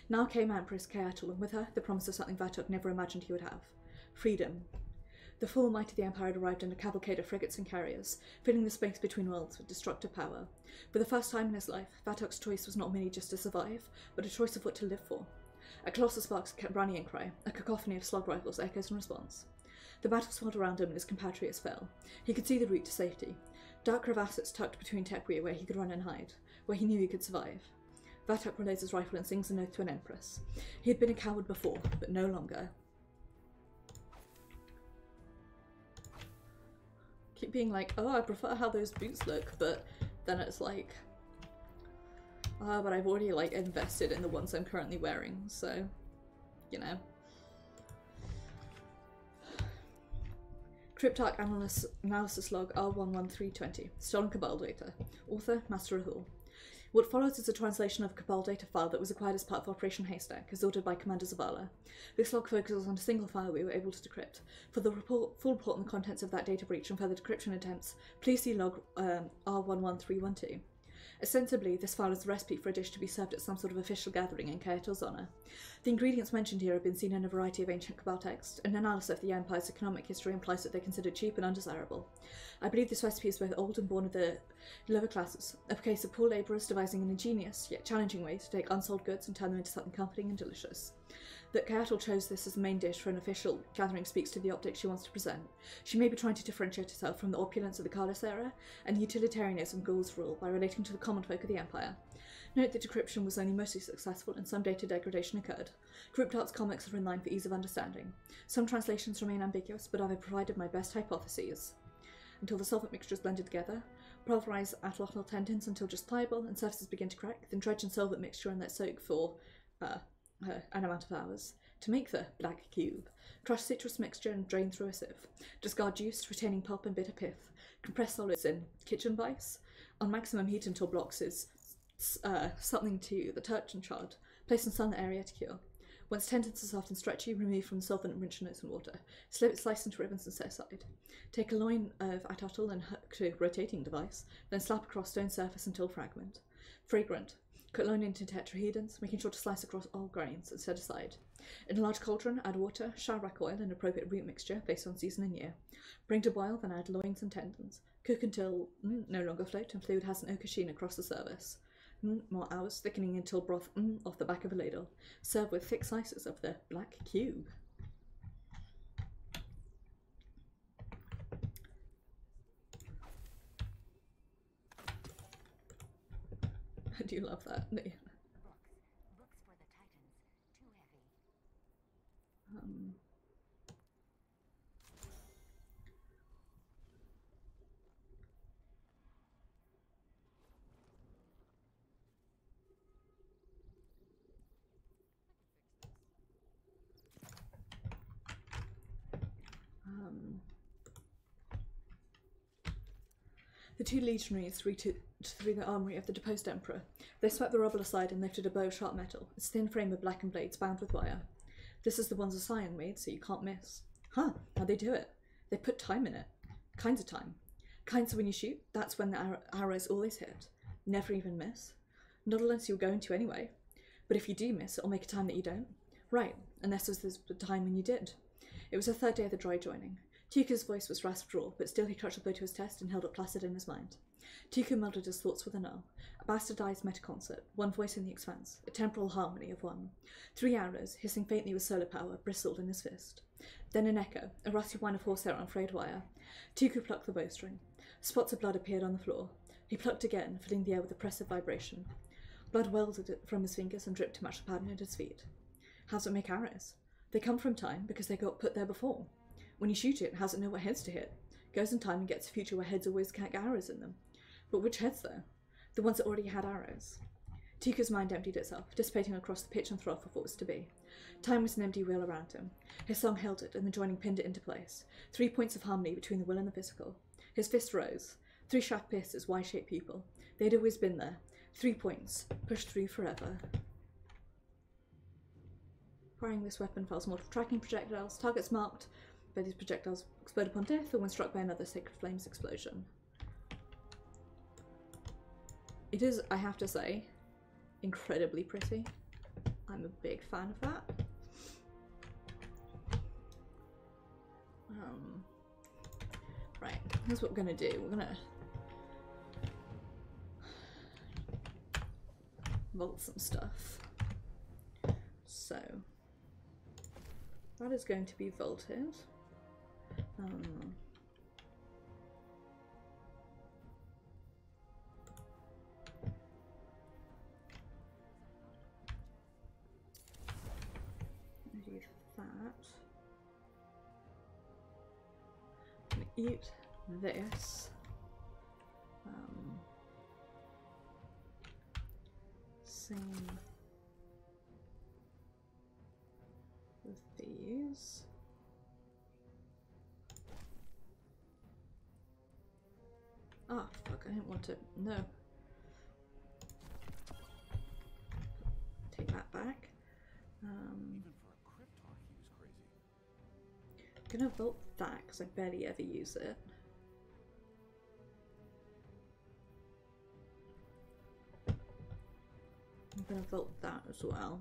Now came Empress Caiatl, and with her the promise of something Vatok never imagined he would have freedom. The full might of the Empire had arrived in a cavalcade of frigates and carriers, filling the space between worlds with destructive power. For the first time in his life, Vatok's choice was not merely just to survive, but a choice of what to live for. A colossal sparks kept rallying cry, a cacophony of slug rifles echoes in response. The battle swelled around him and his compatriots fell. He could see the route to safety. Dark crevasses tucked between Tepuy where he could run and hide, where he knew he could survive. Vatok reloads his rifle and sings an oath to an empress. He had been a coward before, but no longer. Keep being like, oh, I prefer how those boots look, but then it's like, ah, but I've already like invested in the ones I'm currently wearing, so, you know. Cryptarch analysis, analysis log R11320. Stolen Cabal data. Author Master Rahool. What follows is a translation of a Cabal data file that was acquired as part of Operation Haystack, as ordered by Commander Zavala. This log focuses on a single file we were able to decrypt. For the report, full report on the contents of that data breach and further decryption attempts, please see log um, R11312. Ostensibly, this is a recipe for a dish to be served at some sort of official gathering in Caiatl's honour. The ingredients mentioned here have been seen in a variety of ancient Cabal texts. An analysis of the Empire's economic history implies that they're considered cheap and undesirable. I believe this recipe is both old and born of the lower classes, a case of poor labourers devising an ingenious yet challenging way to take unsold goods and turn them into something comforting and delicious. That Caiatl chose this as the main dish for an official gathering speaks to the optics she wants to present. She may be trying to differentiate herself from the opulence of the Calus era and utilitarianism Ghaul's rule by relating to the common folk of the Empire. Note that decryption was only mostly successful and some data degradation occurred. Cryptarch's comics are in line for ease of understanding. Some translations remain ambiguous, but I've provided my best hypotheses. Until the solvent mixture is blended together, pulverize atlatl tendons until just pliable and surfaces begin to crack, then dredge in solvent mixture and let soak for uh, uh, an amount of hours. To make the black cube, crush citrus mixture and drain through a sieve. Discard juice, retaining pulp and bitter pith. Compress solids in kitchen vice. On maximum heat until blocks is uh, something to the touch and chard. Place in sun area to cure. Once tendons are soft and stretchy, remove from solvent and rinse in oats and water. Slip, slice into ribbons and set aside. Take a loin of atotl and hook to rotating device, then slap across stone surface until fragment. Fragrant. Cut loin into tetrahedrons, making sure to slice across all grains and set aside. In a large cauldron, add water, sharak oil, and appropriate root mixture based on season and year. Bring to boil, then add loins and tendons. Cook until mm, no longer float and fluid has an ochre sheen across the surface. Mm, more hours, thickening until broth mm, off the back of a ladle. Serve with thick slices of the black cube. Do you love that. Books. Books for the Titans. Too heavy. Um, um, the two legionaries through the armory of the deposed emperor. They swept the rubble aside and lifted a bow of sharp metal, its thin frame of blackened blades bound with wire. This is the one Sion made, so you can't miss. Huh, how'd they do it? They put time in it. Kinds of time. Kinds of when you shoot, that's when the arrow- arrows always hit. Never even miss. Not unless you're going to anyway. But if you do miss, it'll make a time that you don't. Right, unless there's the time when you did. It was the third day of the dry joining. Ticuu's voice was rasped raw, but still he clutched the bow to his chest and held it placid in his mind. Ticuu melded his thoughts with an a bastardized metaconcert, one voice in the expanse, a temporal harmony of one. Three arrows, hissing faintly with solar power, bristled in his fist. Then an echo, a rusty whine of horsehair on frayed wire. Ticuu plucked the bowstring. Spots of blood appeared on the floor. He plucked again, filling the air with oppressive vibration. Blood welled from his fingers and dripped to match the pattern at his feet. How's it make arrows? They come from time because they got put there before. When you shoot it, it know what heads to hit? Goes in time and gets a future where heads always can't get arrows in them. But which heads, though? The ones that already had arrows. Tika's mind emptied itself, dissipating across the pitch and trough of what was to be. Time was an empty wheel around him. His song held it, and the joining pinned it into place. Three points of harmony between the will and the physical. His fist rose. Three sharp pierces, Y-shaped pupil. They'd always been there. Three points, pushed through forever. Firing this weapon fires multiple tracking projectiles. Targets marked by these projectiles explode upon death or when struck by another Sacred Flames explosion. It is, I have to say, incredibly pretty. I'm a big fan of that. Um, right, here's what we're gonna do. We're gonna vault some stuff. So that is going to be vaulted. Um, do that. Eat this. Um, same with these. Ah, fuck, I didn't want to. No. Take that back. Um. I'm gonna vote that because I barely ever use it. I'm gonna vote that as well.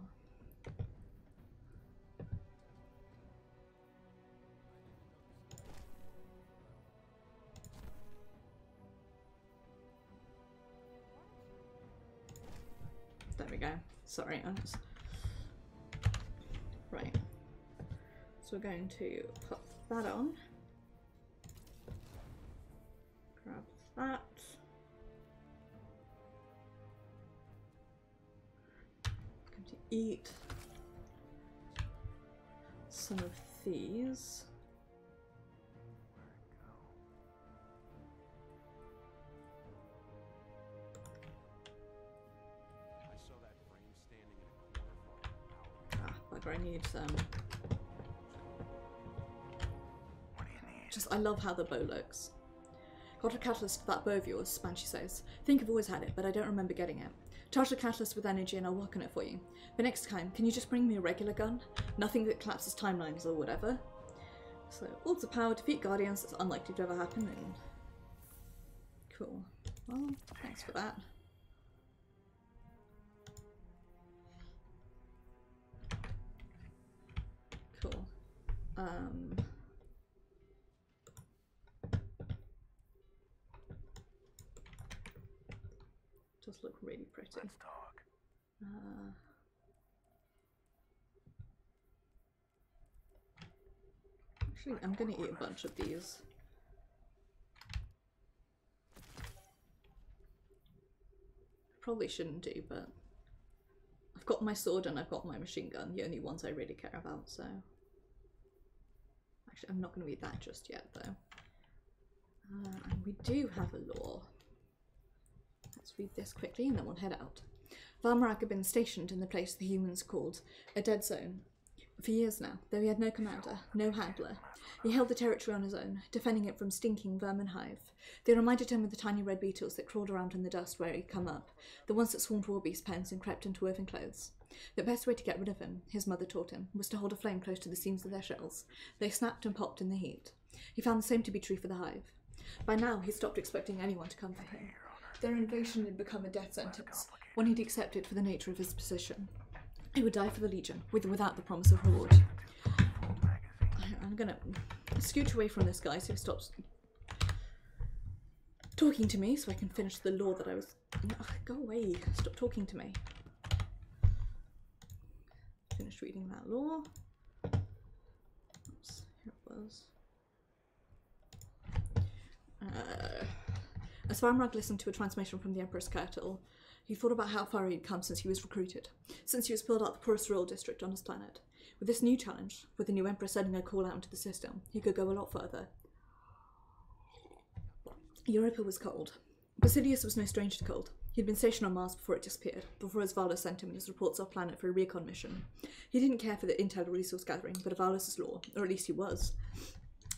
There we go. Sorry, I was... Right. So we're going to put that on. Grab that. Going to eat some of these. I need some. Just, I love how the bow looks. Got a catalyst for that bow of yours, Banshee says. Think I've always had it, but I don't remember getting it. Charge the catalyst with energy and I'll work on it for you. But next time, can you just bring me a regular gun? Nothing that collapses timelines or whatever. So, all the power, defeat Guardians, that's unlikely to ever happen, and... Cool. Well, thanks for that. Um... Just look really pretty. Let's talk. Uh, actually, I'm gonna eat a bunch of these. Probably shouldn't do, but I've got my sword and I've got my machine gun, the only ones I really care about, so. Actually, I'm not gonna read that just yet, though. Uh, and we do have a law. Let's read this quickly and then we'll head out. Varmarak had been stationed in the place the humans called a dead zone for years now, though he had no commander, no handler. He held the territory on his own, defending it from stinking vermin hive. They reminded him of the tiny red beetles that crawled around in the dust where he'd come up, the ones that swarmed Warbeast pens and crept into woven clothes. The best way to get rid of him, his mother taught him, was to hold a flame close to the seams of their shells. They snapped and popped in the heat. He found the same to be true for the hive. By now, he stopped expecting anyone to come for him. Their invasion had become a death sentence, one he'd accepted for the nature of his position. He would die for the Legion, with or without the promise of reward. I'm gonna scooch away from this guy so he stops talking to me so I can finish the law that I was. Ugh, go away. Stop talking to me. Finished reading that law. Oops, here it was. Uh, as Varmrag listened to a transmission from the Emperor's Kettle, he thought about how far he'd come since he was recruited, since he was pulled out the poorest rural district on his planet. With this new challenge, with the new Emperor sending a call out into the system, he could go a lot further. Europa was cold. Basilius was no stranger to cold. He'd been stationed on Mars before it disappeared, before Asvalis sent him in his reports off planet for a recon mission. He didn't care for the intel resource gathering, but Avalis' law, or at least he was.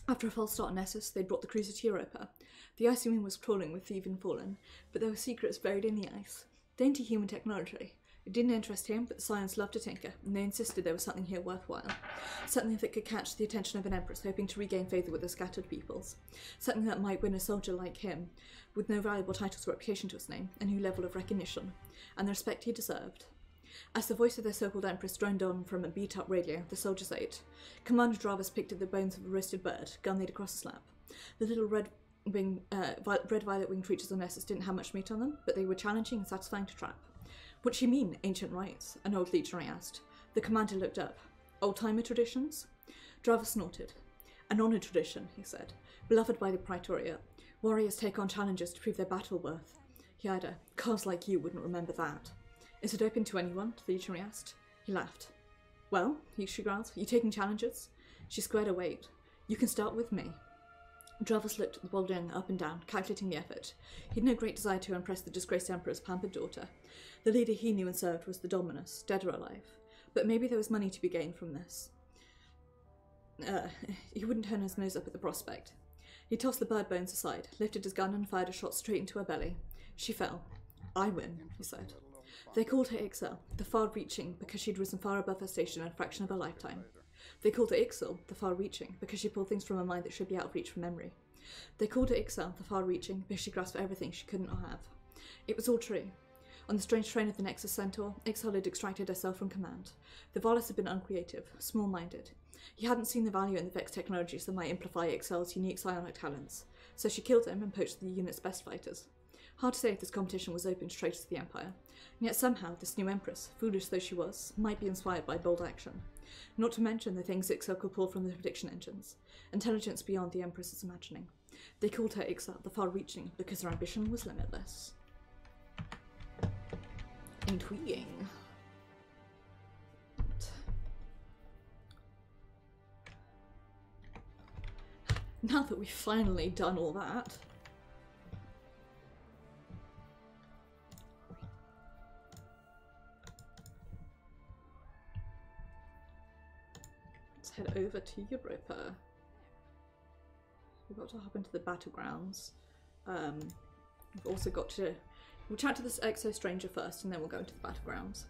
After a false start on Nessus, they'd brought the cruiser to Europa. The icy moon was crawling with thieving fallen, but there were secrets buried in the ice. Dainty human technology, It didn't interest him, but the science loved to tinker, and they insisted there was something here worthwhile. Something that could catch the attention of an empress hoping to regain favour with the scattered peoples. Something that might win a soldier like him, with no valuable titles or reputation to his name, a new level of recognition, and the respect he deserved. As the voice of their so-called empress droned on from a beat-up radio, the soldiers ate. Commander Dravas picked at the bones of a roasted bird, gun laid across his lap. The little red wing, uh, red violet winged creatures on Nessus didn't have much meat on them, but they were challenging and satisfying to trap. What do you mean, ancient rites? An old legionary asked. The commander looked up. Old timer traditions? Dravas snorted. An honoured tradition, he said, beloved by the Praetoriat. Warriors take on challenges to prove their battle worth. Yada, calves like you wouldn't remember that. Is it open to anyone? the legionary asked. He laughed. Well, he she growled, you taking challenges? She squared her weight. You can start with me. Dravas looked at the Bulgarian up and down, calculating the effort. He had no great desire to impress the disgraced emperor's pampered daughter. The leader he knew and served was the Dominus, dead or alive. But maybe there was money to be gained from this. Uh, he wouldn't turn his nose up at the prospect. He tossed the bird bones aside, lifted his gun, and fired a shot straight into her belly. She fell. I win, he said. They called her Ixel, the far reaching, because she'd risen far above her station in a fraction of her lifetime. They called her Ixel, the far reaching, because she pulled things from her mind that should be out of reach from memory. They called her Ixel, the far reaching, because she grasped everything she couldn't have. It was all true. On the strange train of the Nessus Centaur, Ixel had extracted herself from command. The Valis had been uncreative, small minded. He hadn't seen the value in the Vex technologies that might amplify Ixel's unique psionic talents, so she killed him and poached the unit's best fighters. Hard to say if this competition was open to traitors to the Empire, and yet somehow this new Empress, foolish though she was, might be inspired by bold action. Not to mention the things Ixel could pull from the prediction engines, intelligence beyond the Empress's imagining. They called her Ixel the far-reaching because her ambition was limitless. Intriguing. Now that we've finally done all that, head over to Europa. We've got to hop into the battlegrounds. Um, we've also got to. We'll chat to this Exo Stranger first, and then we'll go into the battlegrounds.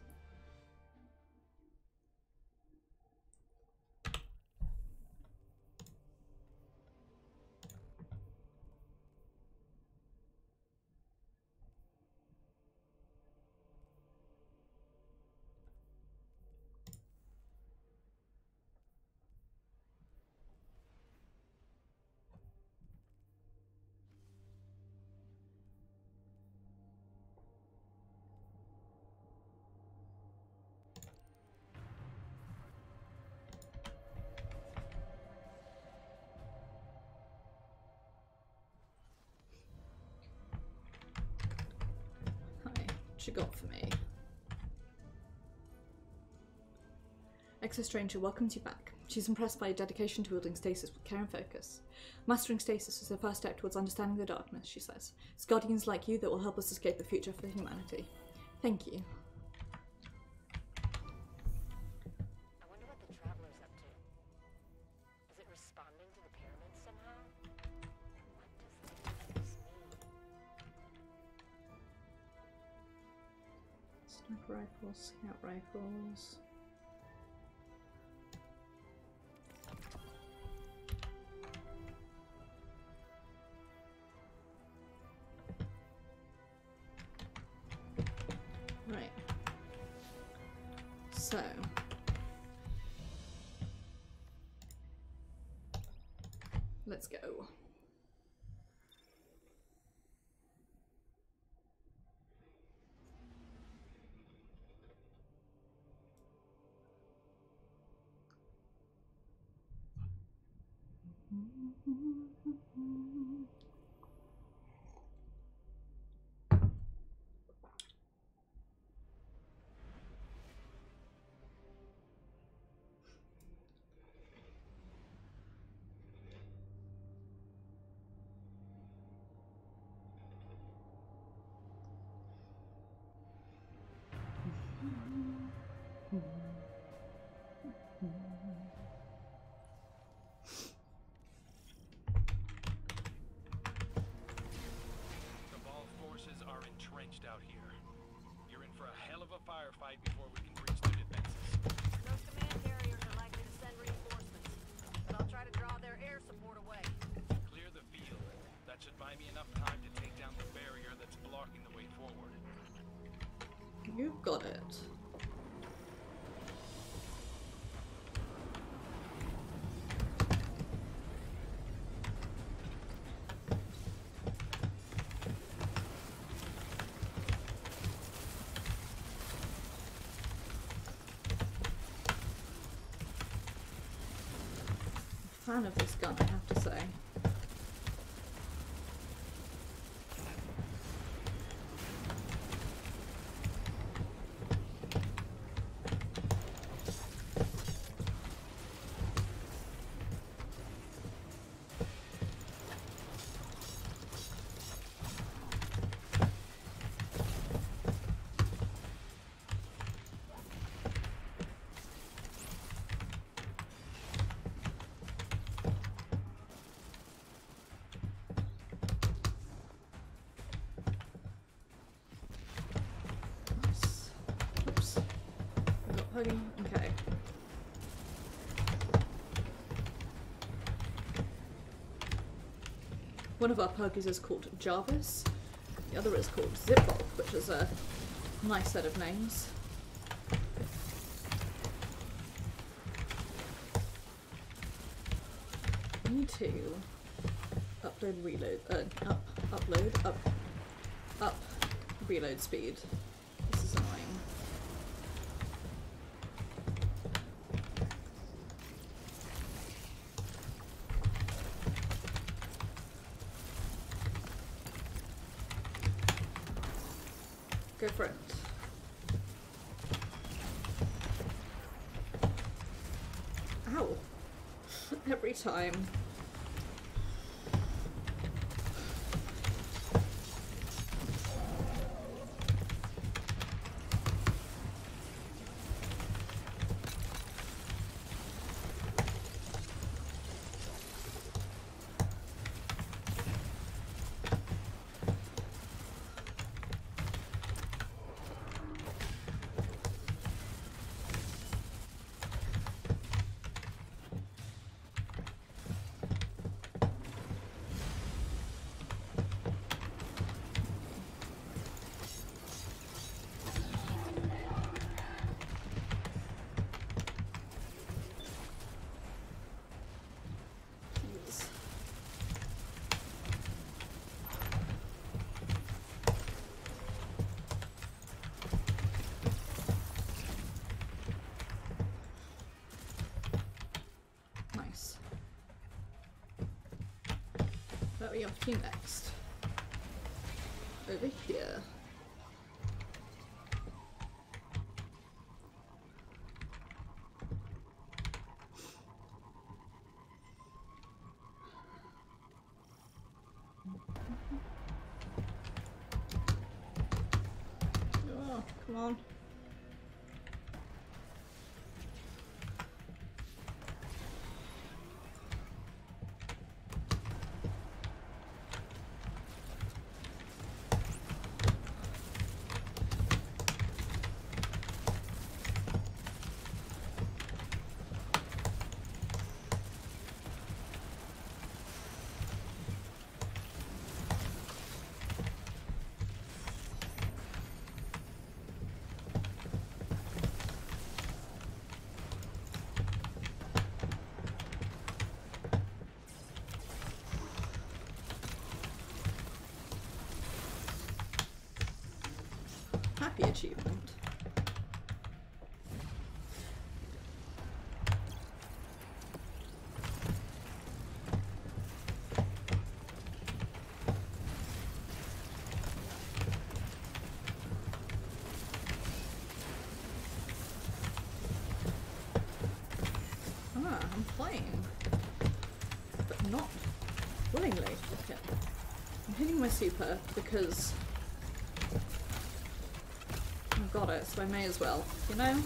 Got for me? Exo Stranger welcomes you back. She's impressed by your dedication to wielding stasis with care and focus. Mastering stasis is the first step towards understanding the darkness, she says. It's guardians like you that will help us escape the future for humanity. Thank you. Scout rifles. Mm-hmm. out here. You're in for a hell of a firefight before we can defenses. Those command carriers are likely to send reinforcements, but I'll try to draw their air support away. Clear the field. That should buy me enough time to take down the barrier that's blocking the way forward. You got it. Fan of this gun, I have to say. One of our puggies is called Jarvis. The other is called Ziploc, which is a nice set of names. Need to upload reload uh, up upload up up reload speed. Achievement. Ah, I'm playing. But not willingly. Okay. I'm hitting my super because I've got it, so I may as well, you know?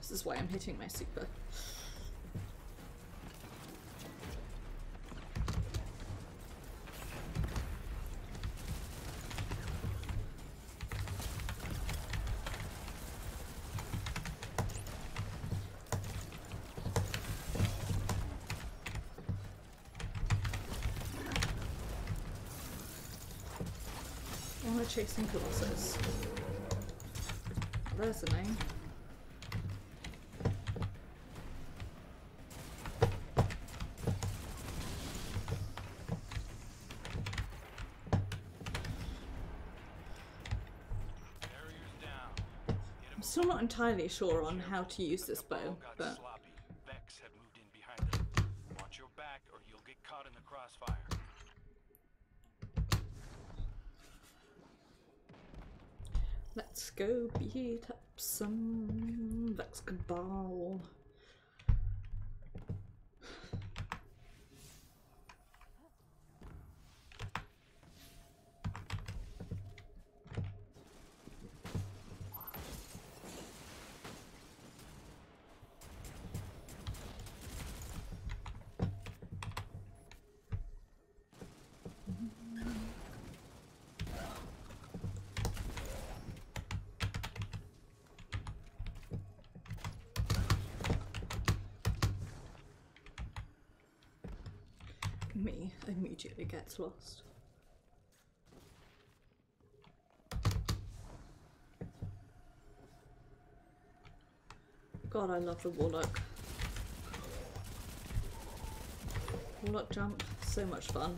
This is why I'm hitting my super. Colossus. There's a name. I'm still not entirely sure on how to use this bow, but sloppy. Vex had moved in behind them. Watch your back or you'll get caught in the crossfire. let's go beat up some Vex Cabal. Me immediately gets lost. God, I love the Warlock. Warlock jump, so much fun.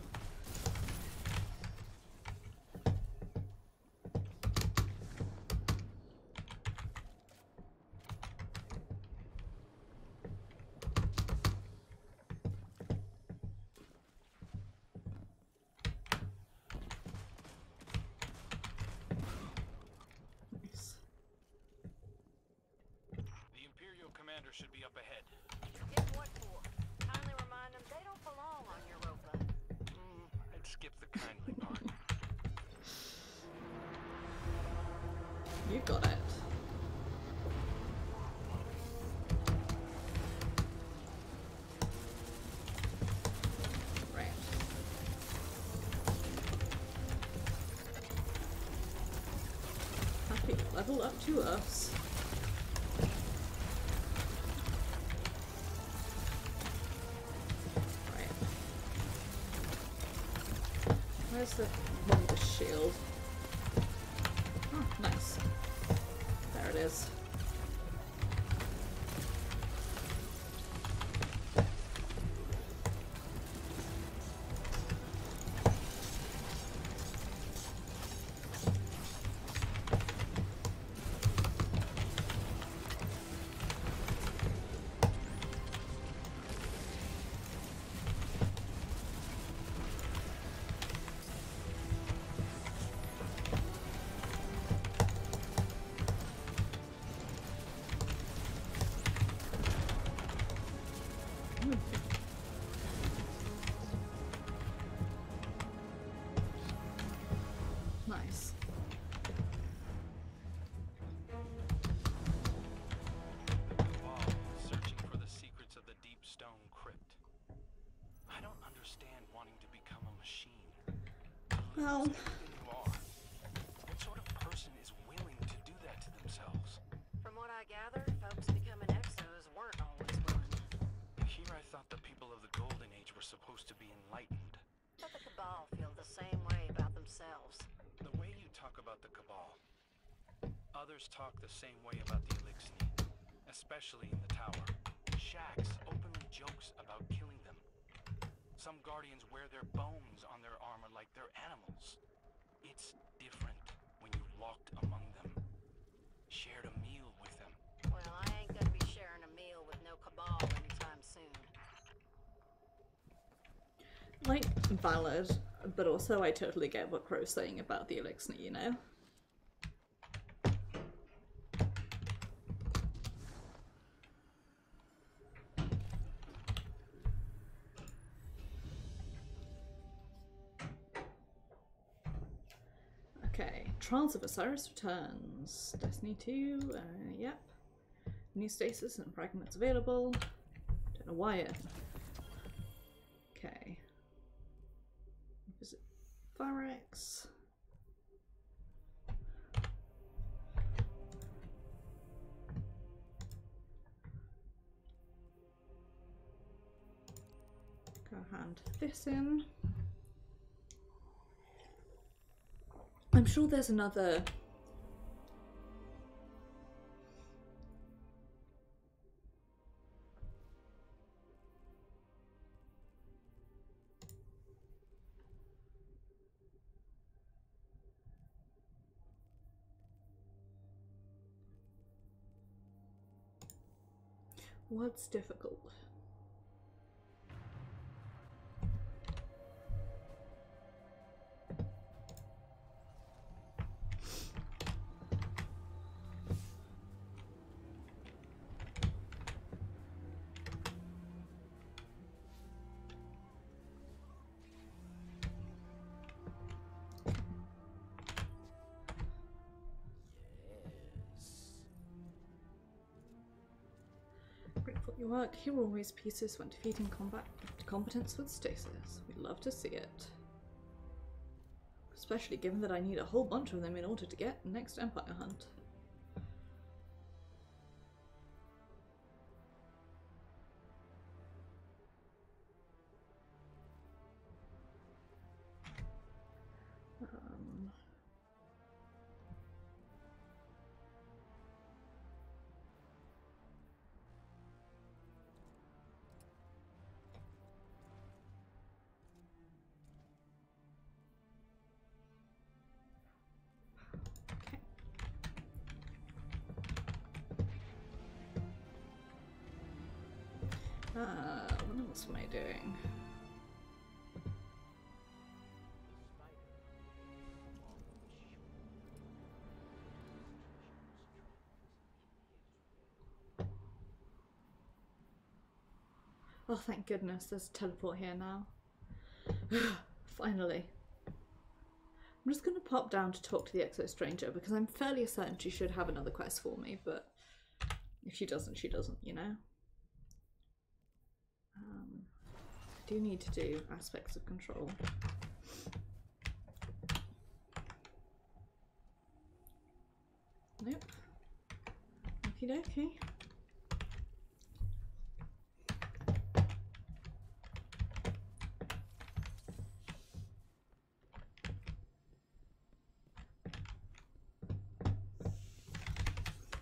Well- lose everything you are. What sort of person is willing to do that to themselves? From what I gather, folks becoming exos weren't always willing. Here I thought the people of the Golden Age were supposed to be enlightened. But the Cabal feel the same way about themselves. The way you talk about the Cabal, others talk the same way about the Eliksni, especially in the Tower. Shax openly jokes about killing them. Some Guardians wear their bones on their armor like they're animals. It's different when you locked among them, shared a meal with them. Well, I ain't gonna be sharing a meal with no Cabal anytime soon. Like, valid, but also I totally get what Crow's saying about the Eliksni, you know? Okay, Trials of Osiris returns. Destiny 2, uh, yep. New stasis and fragments available. Don't know why it. Sure there's another. What's difficult? Work. Are always pieces when defeating combat competence with stasis. We'd love to see it. Especially given that I need a whole bunch of them in order to get next Empire Hunt. Uh, what else am I doing? Oh, thank goodness, there's a teleport here now. Finally. I'm just going to pop down to talk to the Exo Stranger because I'm fairly certain she should have another quest for me, but if she doesn't, she doesn't, you know? Um, I do need to do aspects of control. Nope. Okie dokie.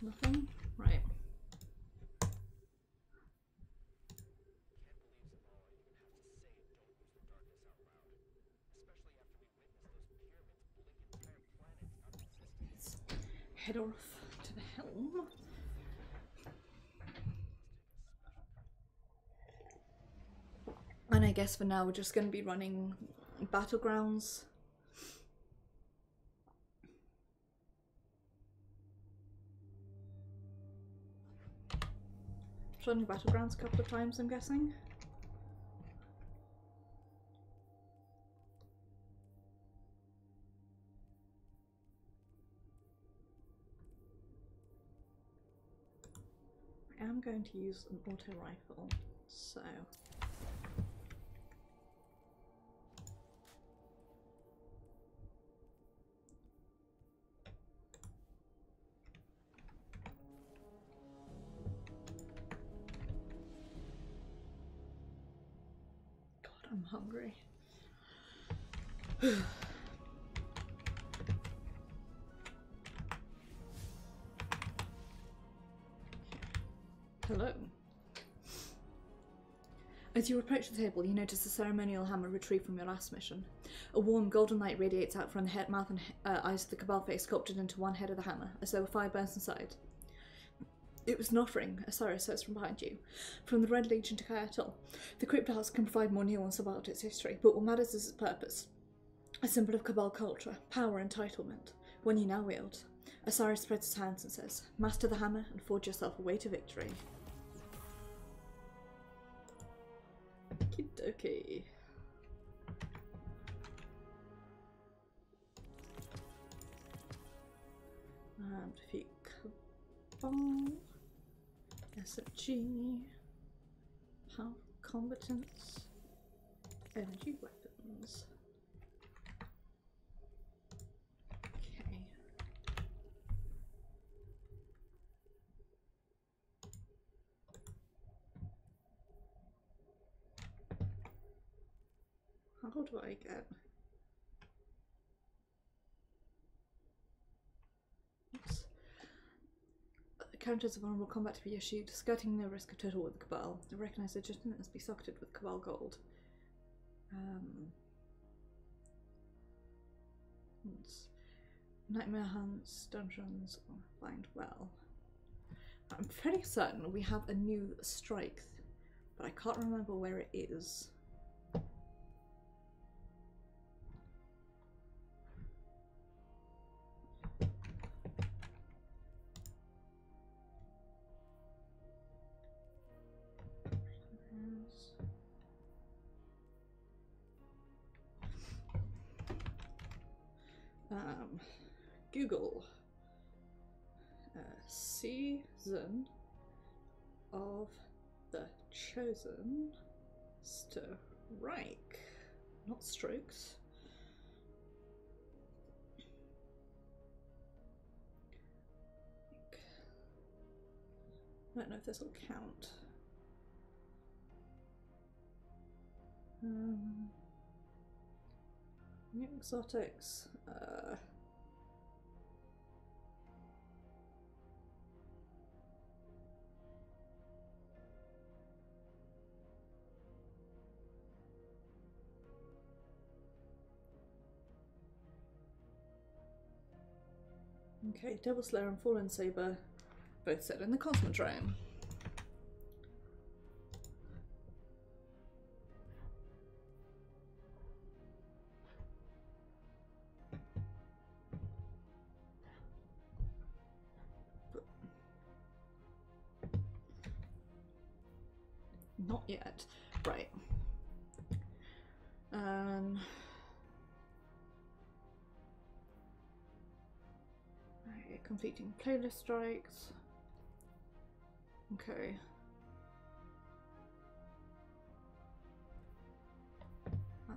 Nothing? Right. Let's head off to the helm. And I guess for now we're just going to be running battlegrounds. Running battlegrounds a couple of times, I'm guessing. I am going to use an auto rifle, so. Hungry. Hello. As you approach the table, you notice the ceremonial hammer retrieved from your last mission. A warm golden light radiates out from the head, mouth, and uh, eyes of the Cabal face sculpted into one head of the hammer, as though a fire burns inside. It was an offering, Osiris says from behind you, from the Red Legion to Caiatl. The crypt house can provide more nuance about its history, but what matters is its purpose. A symbol of Cabal culture, power, entitlement, one you now wield. Osiris spreads his hands and says, Master the hammer and forge yourself a way to victory. Okie Um, defeat Cabal, SFG, power combatants, energy weapons. Okay. How do I get? Counters of vulnerable combat to be issued, skirting no risk of total with the Cabal. Recognize legitimate must be socketed with Cabal gold. Um. Nightmare hunts, dungeons, bind well. I'm pretty certain we have a new strike, but I can't remember where it is. Chosen strike, not strokes. I don't know if this will count. Um, new exotics. Uh, Okay, Devils' Lair and Fallen Saber both set in the Cosmodrome. Not yet. Right. Um. Completing playlist strikes. Okay. Uh.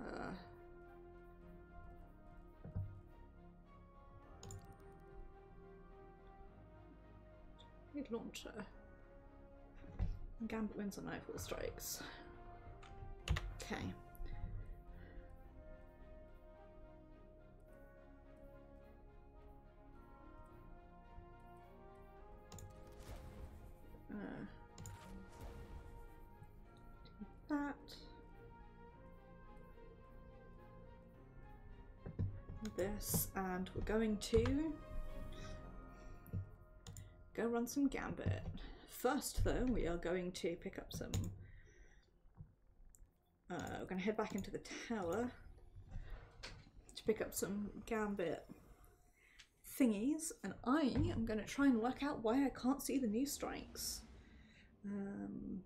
Need launcher. Gambit wins on Nightfall strikes. Okay. And we're going to go run some Gambit. First, though, we are going to pick up some. Uh, we're going to head back into the tower to pick up some Gambit thingies, and I am going to try and work out why I can't see the new strikes. Um,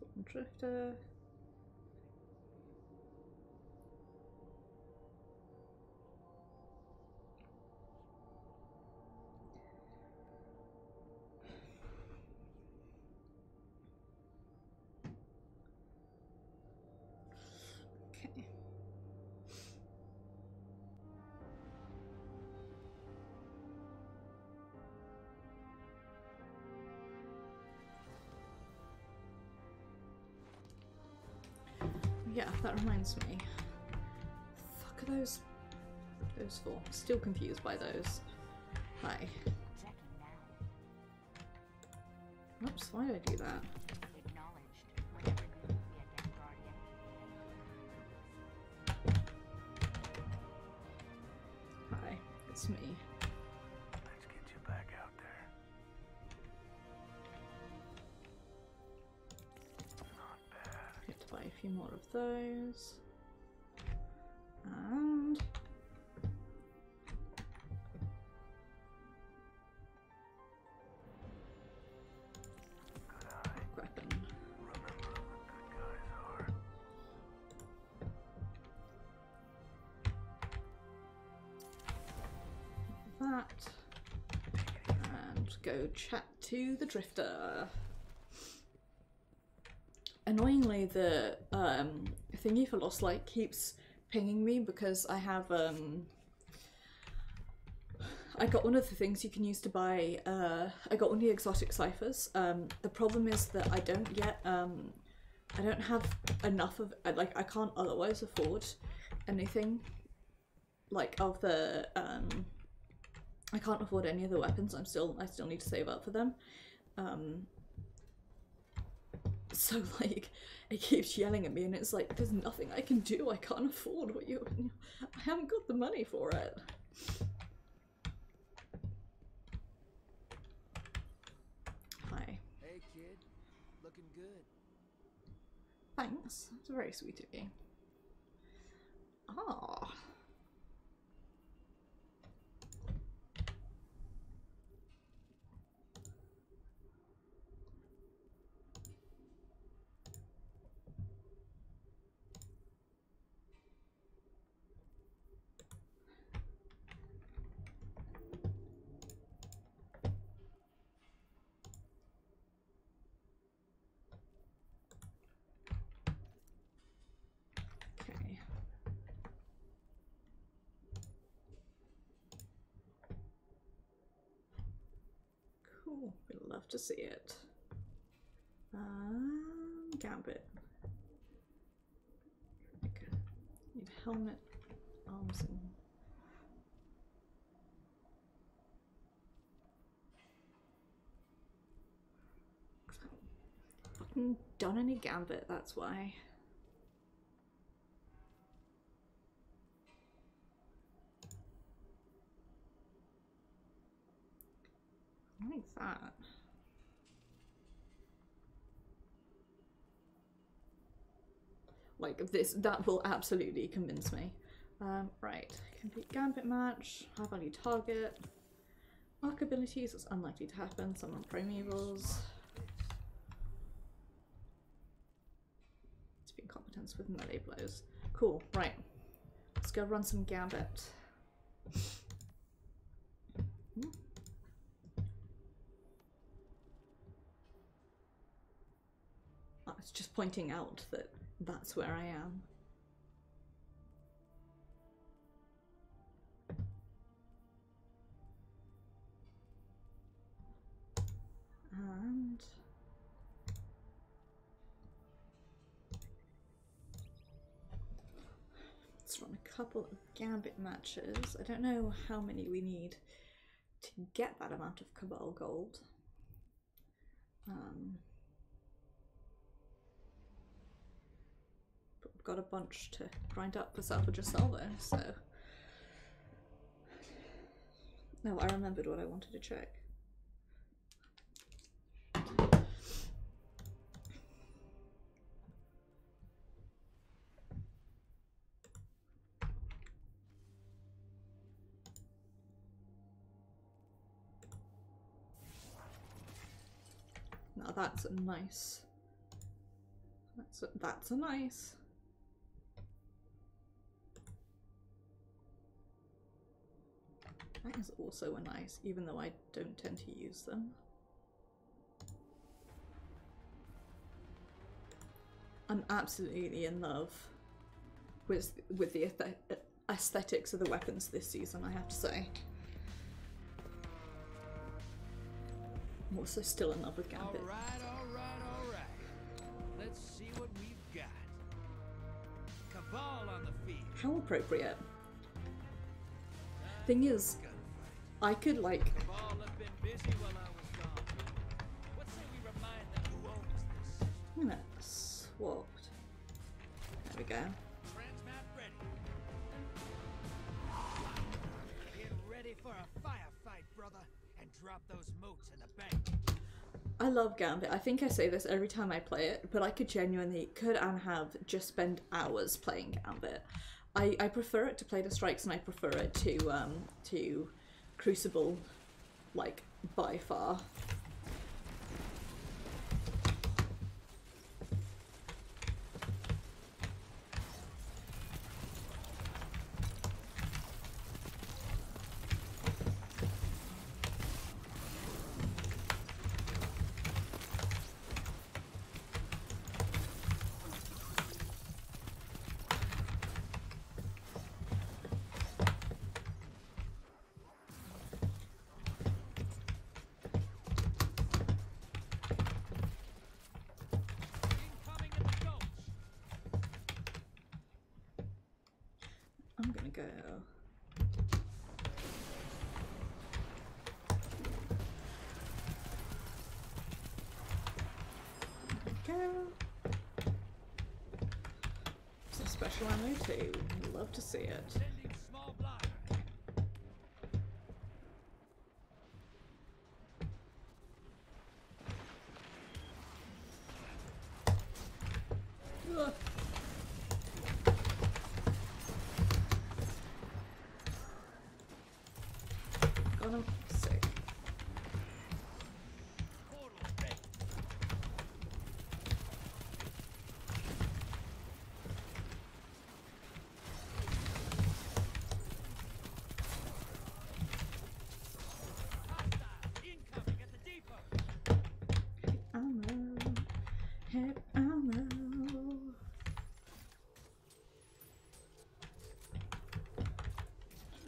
one drifter. Yeah, that reminds me. Fuck are those those for? Still confused by those. Hi. Oops, why did I do that? That. And go chat to the drifter. Annoyingly, the um, thingy for Lost Light keeps pinging me because I have um, I got one of the things you can use to buy. Uh, I got one of the exotic ciphers. Um, the problem is that I don't yet. Um, I don't have enough of. Like I can't otherwise afford anything. Like of the. Um, I can't afford any of the weapons. I'm still. I still need to save up for them. Um, so like, it keeps yelling at me, and it's like, there's nothing I can do. I can't afford what you. I haven't got the money for it. Hi. Hey, kid. Looking good. Thanks. It's very sweet of you. Ah. Okay. Cool. We'd love to see it. Um, Gambit. Okay. Need helmet, arms, and. Fucking done any Gambit, that's why. Like that. Like this, that will absolutely convince me. Um, right, complete gambit match, high value target, arc abilities, it's unlikely to happen, summon primevals. Speed competence with melee blows. Cool, right. Let's go run some gambit. Hmm. Was just pointing out that that's where I am. And let's run a couple of gambit matches. I don't know how many we need to get that amount of Cabal gold. Um, but we've got a bunch to grind up for Salvager's Salvo, so. No, I remembered what I wanted to check. Now that's a nice. That's a, that's a nice. That is also a nice, even though I don't tend to use them. I'm absolutely in love with with the aesthetics of the weapons this season. I have to say. I'm also still in love with Gambit. All right, all right, all right. Let's see what we've got. Cabal on the field. How appropriate. Thing is, I could like swapped. There we go. I love Gambit. I think I say this every time I play it, but I could genuinely could and have just spend hours playing Gambit. I, I prefer it to play the strikes and I prefer it to um to Crucible like by far. to see it.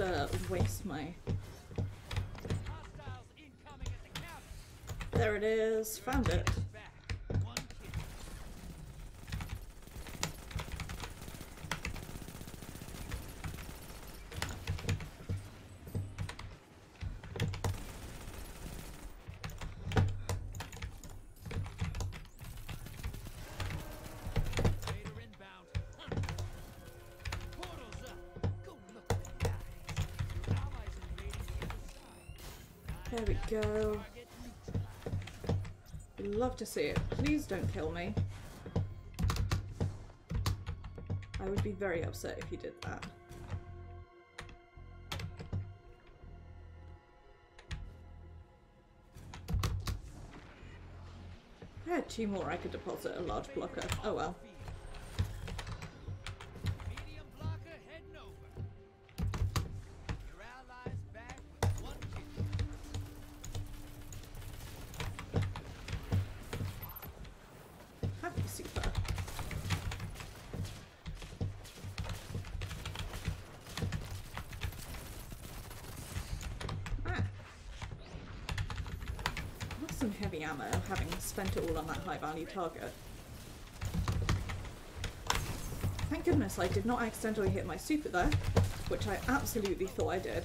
uh, waste my... There it is. Found it. to see it. Please don't kill me. I would be very upset if you did that. I had two more I could deposit a large blocker. Oh well. type target. Thank goodness I did not accidentally hit my super there, which I absolutely thought I did.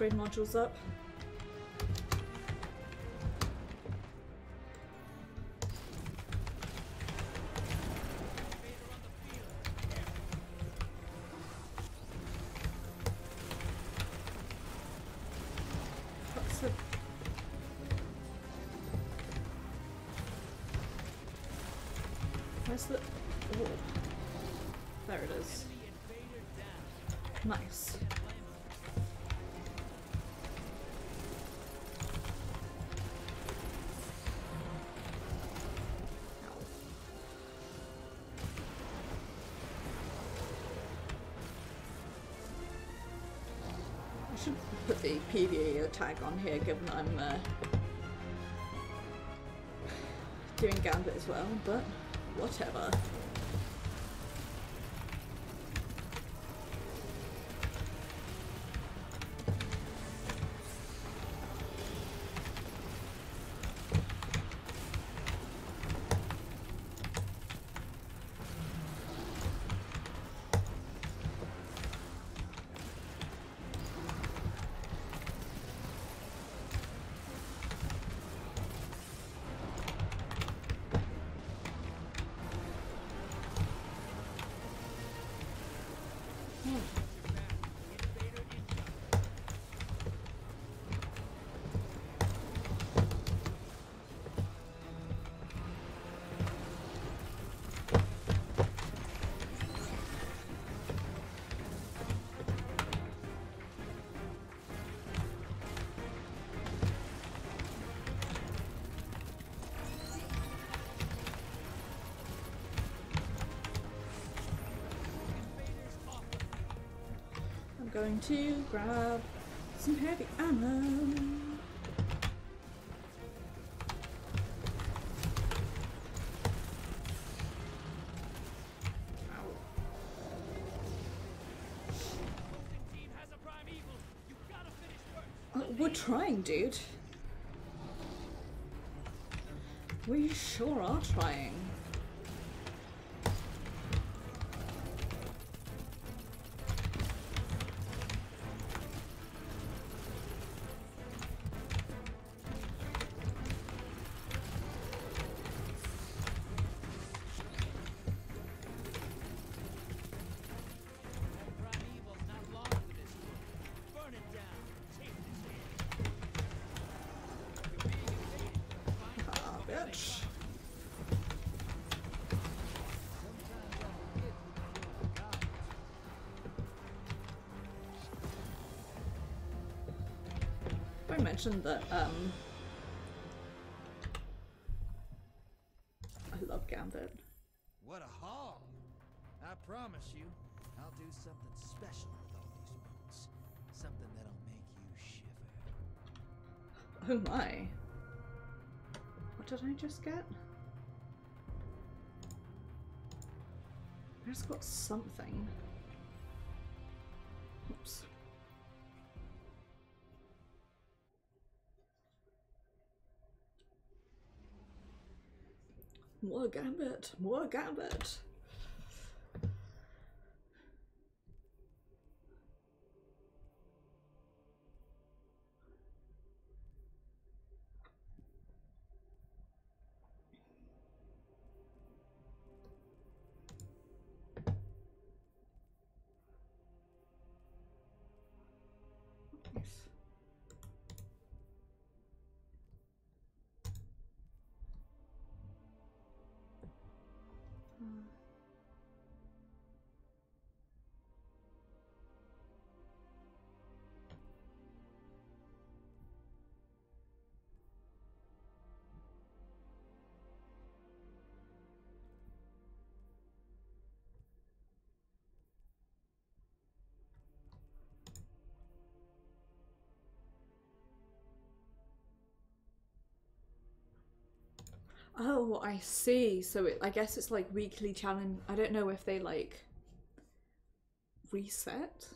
trade modules up. Tag on here given I'm uh, doing Gambit as well, but whatever. To grab some heavy ammo. Uh, We're trying, dude. We sure are trying. That um I love Gambit. What a haul! I promise you, I'll do something special with all these boots. Something that'll make you shiver. Oh my. What did I just get? I just got something. Gambit, more gambit. Oh, I see. So it, I guess it's like weekly challenge. I don't know if they like reset.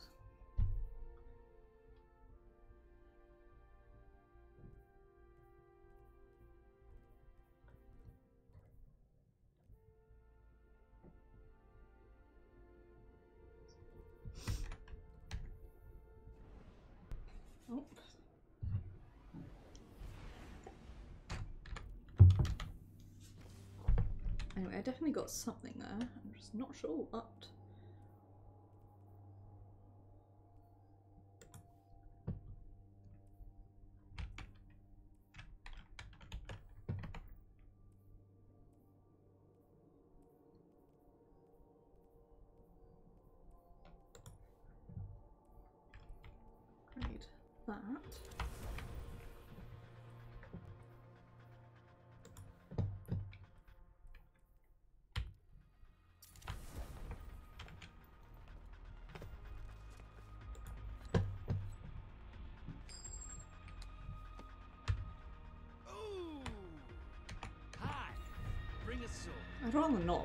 I definitely got something there. I'm just not sure what.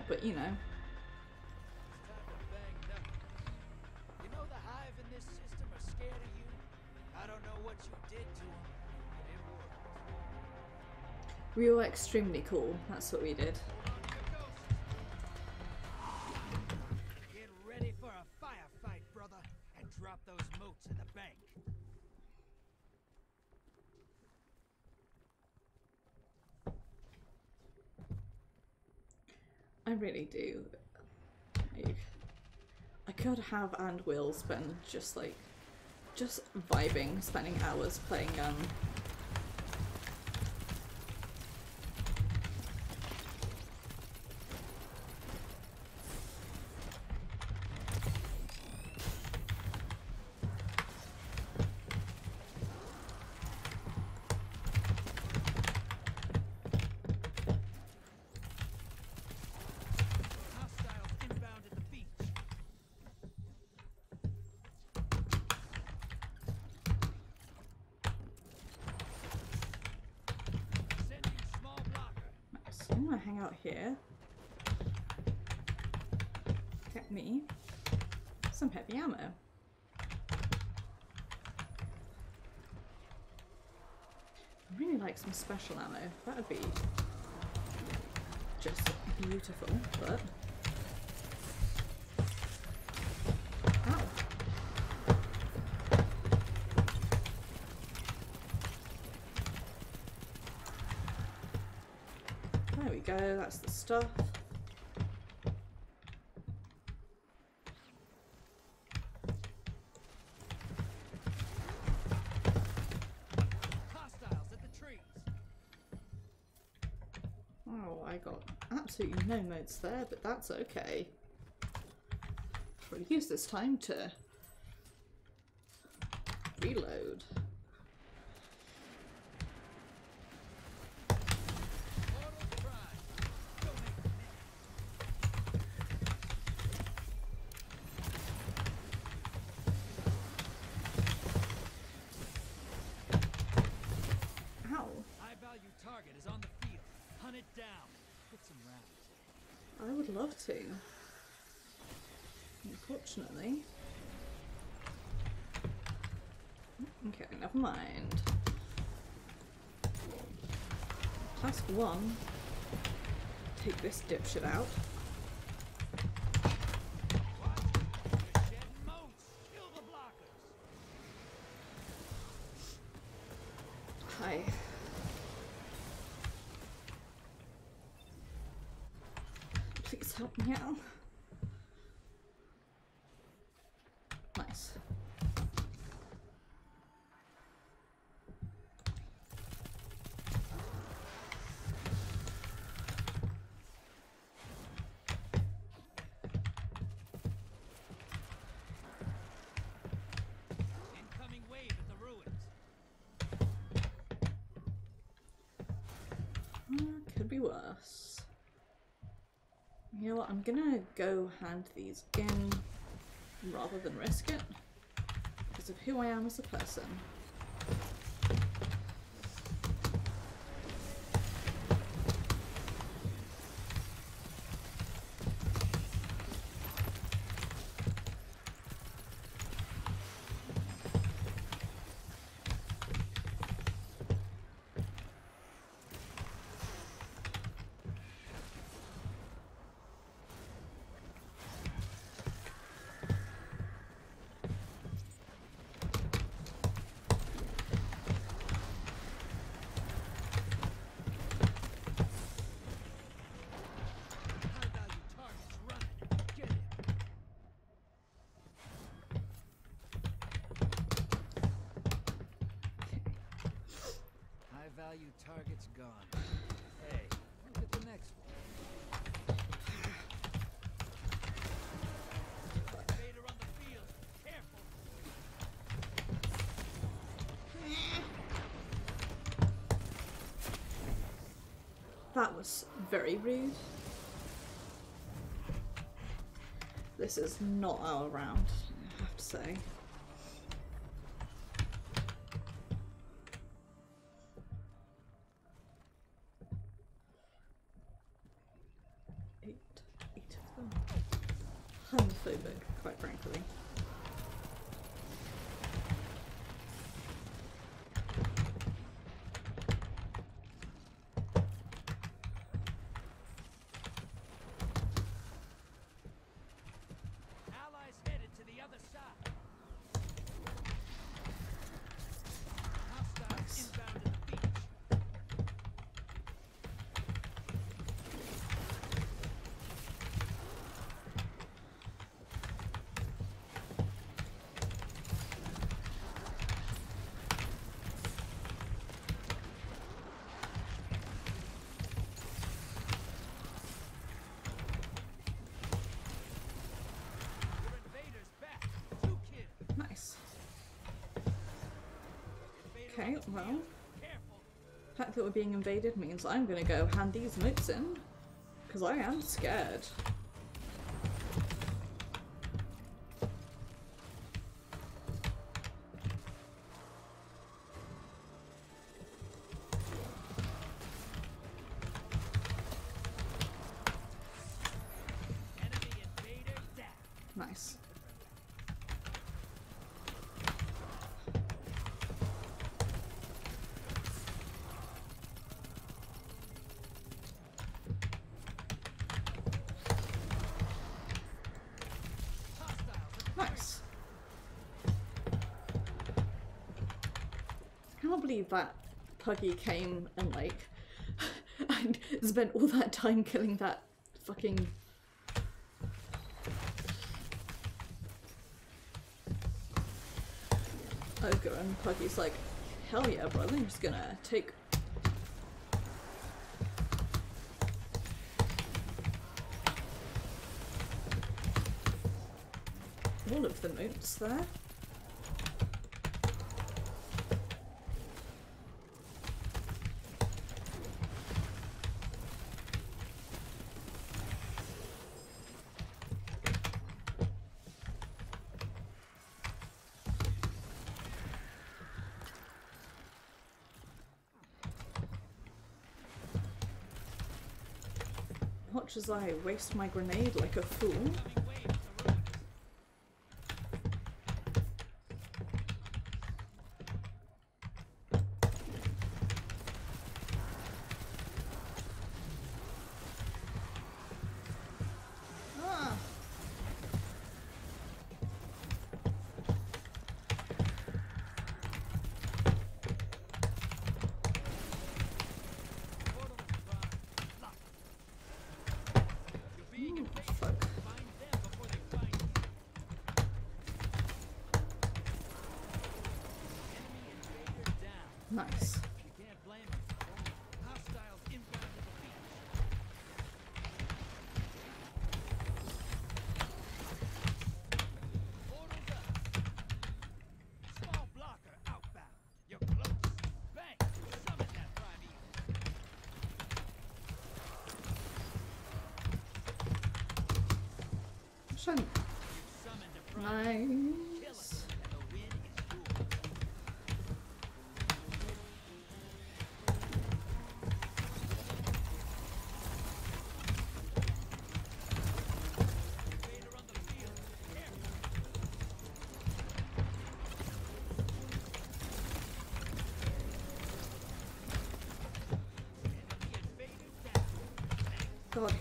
But you know. Time to bang knuckles. You know the hive in this system are scared of you? I don't know what you did to them, but it worked. We were extremely cool. That's what we did. Do. Like, I could have and will spend just like just vibing, spending hours playing um Hostiles inbound at the beach. Sending small blocker. So I'm gonna hang out here. Get me some heavy ammo. I really like some special ammo. That would be just beautiful, but. There we go, that's the stuff. Absolutely no motes there, but that's okay. We'll use this time to reload. Mortal crime. Donate the minute. Ow. High value target is on the field. Hunt it down. Get some rounds. I would love to. Unfortunately. Okay, never mind. Task one. Take this dipshit out. Gonna go hand these in rather than risk it because of who I am as a person. High value targets running. Get him. High value targets gone. Hey, look at the next one. Vader on the field. Careful. That was very rude. This is not our round, I have to say. Well, the fact that we're being invaded means I'm gonna go hand these motes in, because I am scared. Puggy came and like and spent all that time killing that fucking ogre and Puggy's like, hell yeah brother! I'm just gonna take all of the motes there. I waste my grenade like a fool.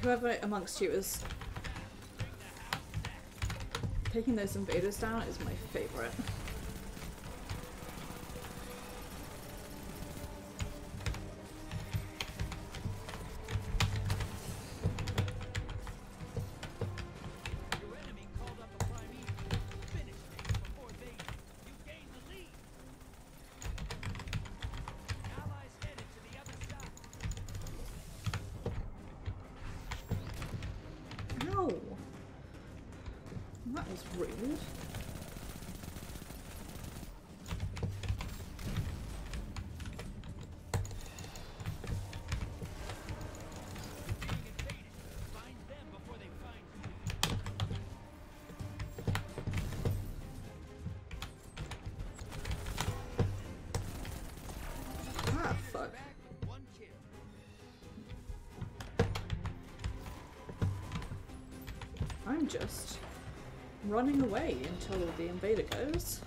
whoever amongst you is taking those invaders down is my favorite. just running away until the invader goes.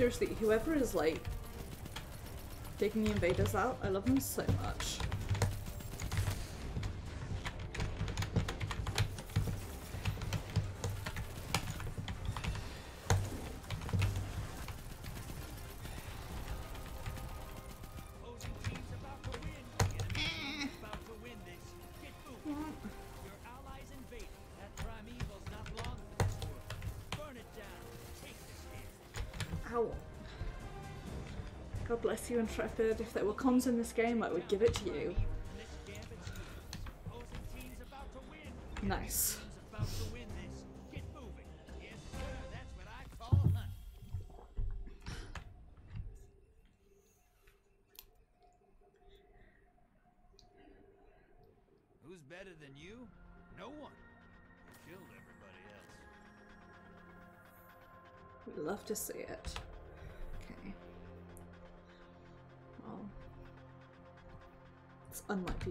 Seriously, whoever is like taking the invaders out, I love them so much. You, Intrepid. If there were cons in this game, I would give it to you. This gambit's yours. Opposing team's about to win. Nice. Team's about to win this. Get moving. Yes, sir. That's what I call hunting. Who's better than you? No one. You killed everybody else. We'd love to see it.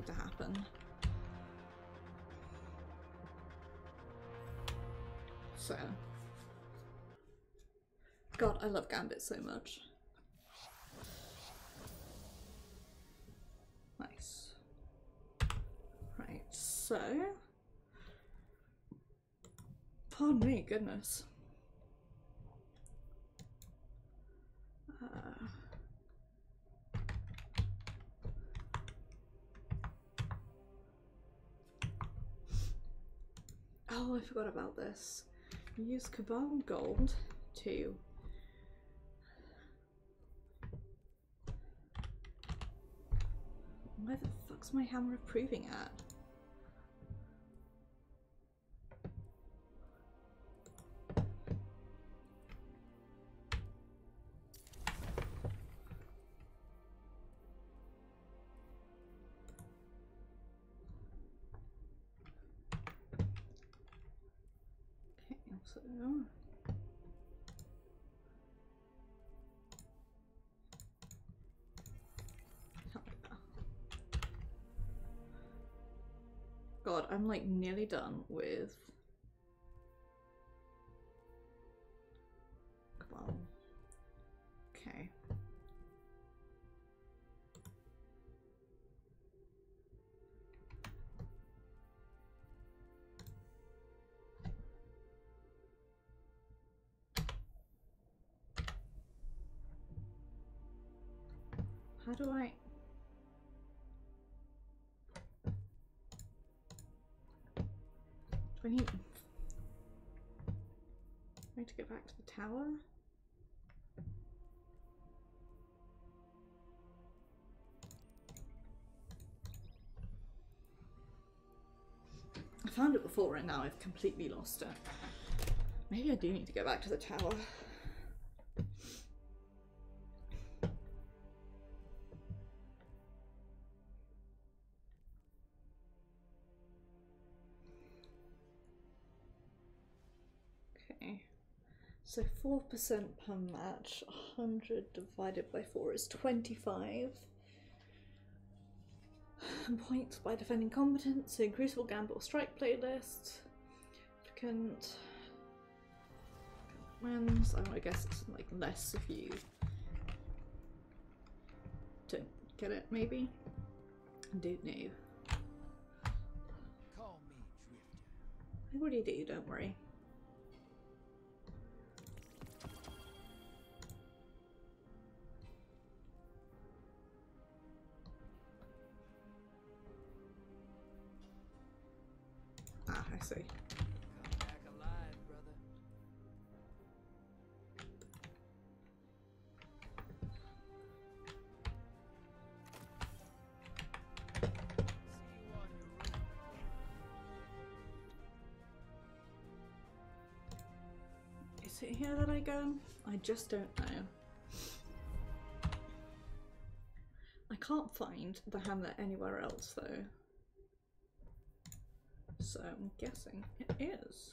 To happen. So. God, I love Gambit so much. Nice. Right, so. Pardon me, goodness. Forgot about this. Use Cabal Gold to Where the fuck's my Hammer of Proving at? Nearly done with. Come on. Okay. How do I? I need? To get back to the tower. I found it before and now I've completely lost it. Maybe I do need to go back to the tower. So 4% per match, 100 divided by 4 is 25. Points by defending competence, so Crucible Gambit Strike playlist. Applicant wins. I, I guess it's like less if you don't get it, maybe. Dude, no. Call me Drifter. I already do, don't worry. Your route. Is it here that I go? I just don't know. I can't find the hamlet anywhere else though. So I'm guessing it is.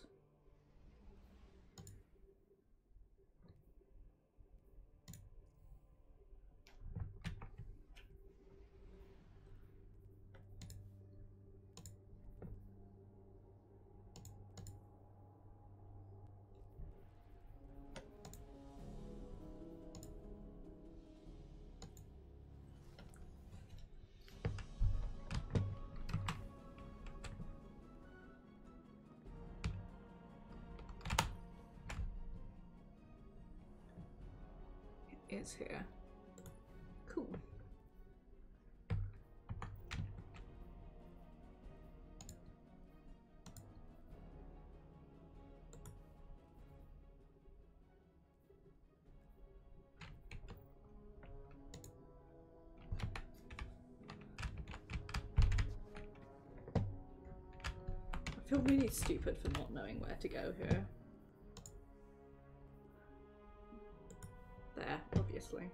Here. Cool. I feel really stupid for not knowing where to go here. There, obviously.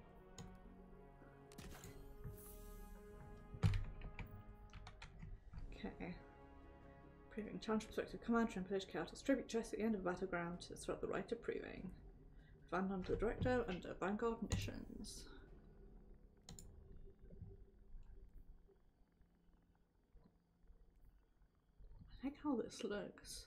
Okay. Proving challenge perspective commander and police characters tribute chest at the end of battleground to disrupt the Rite of Proving. Found under the director under Vanguard missions. I like how this looks.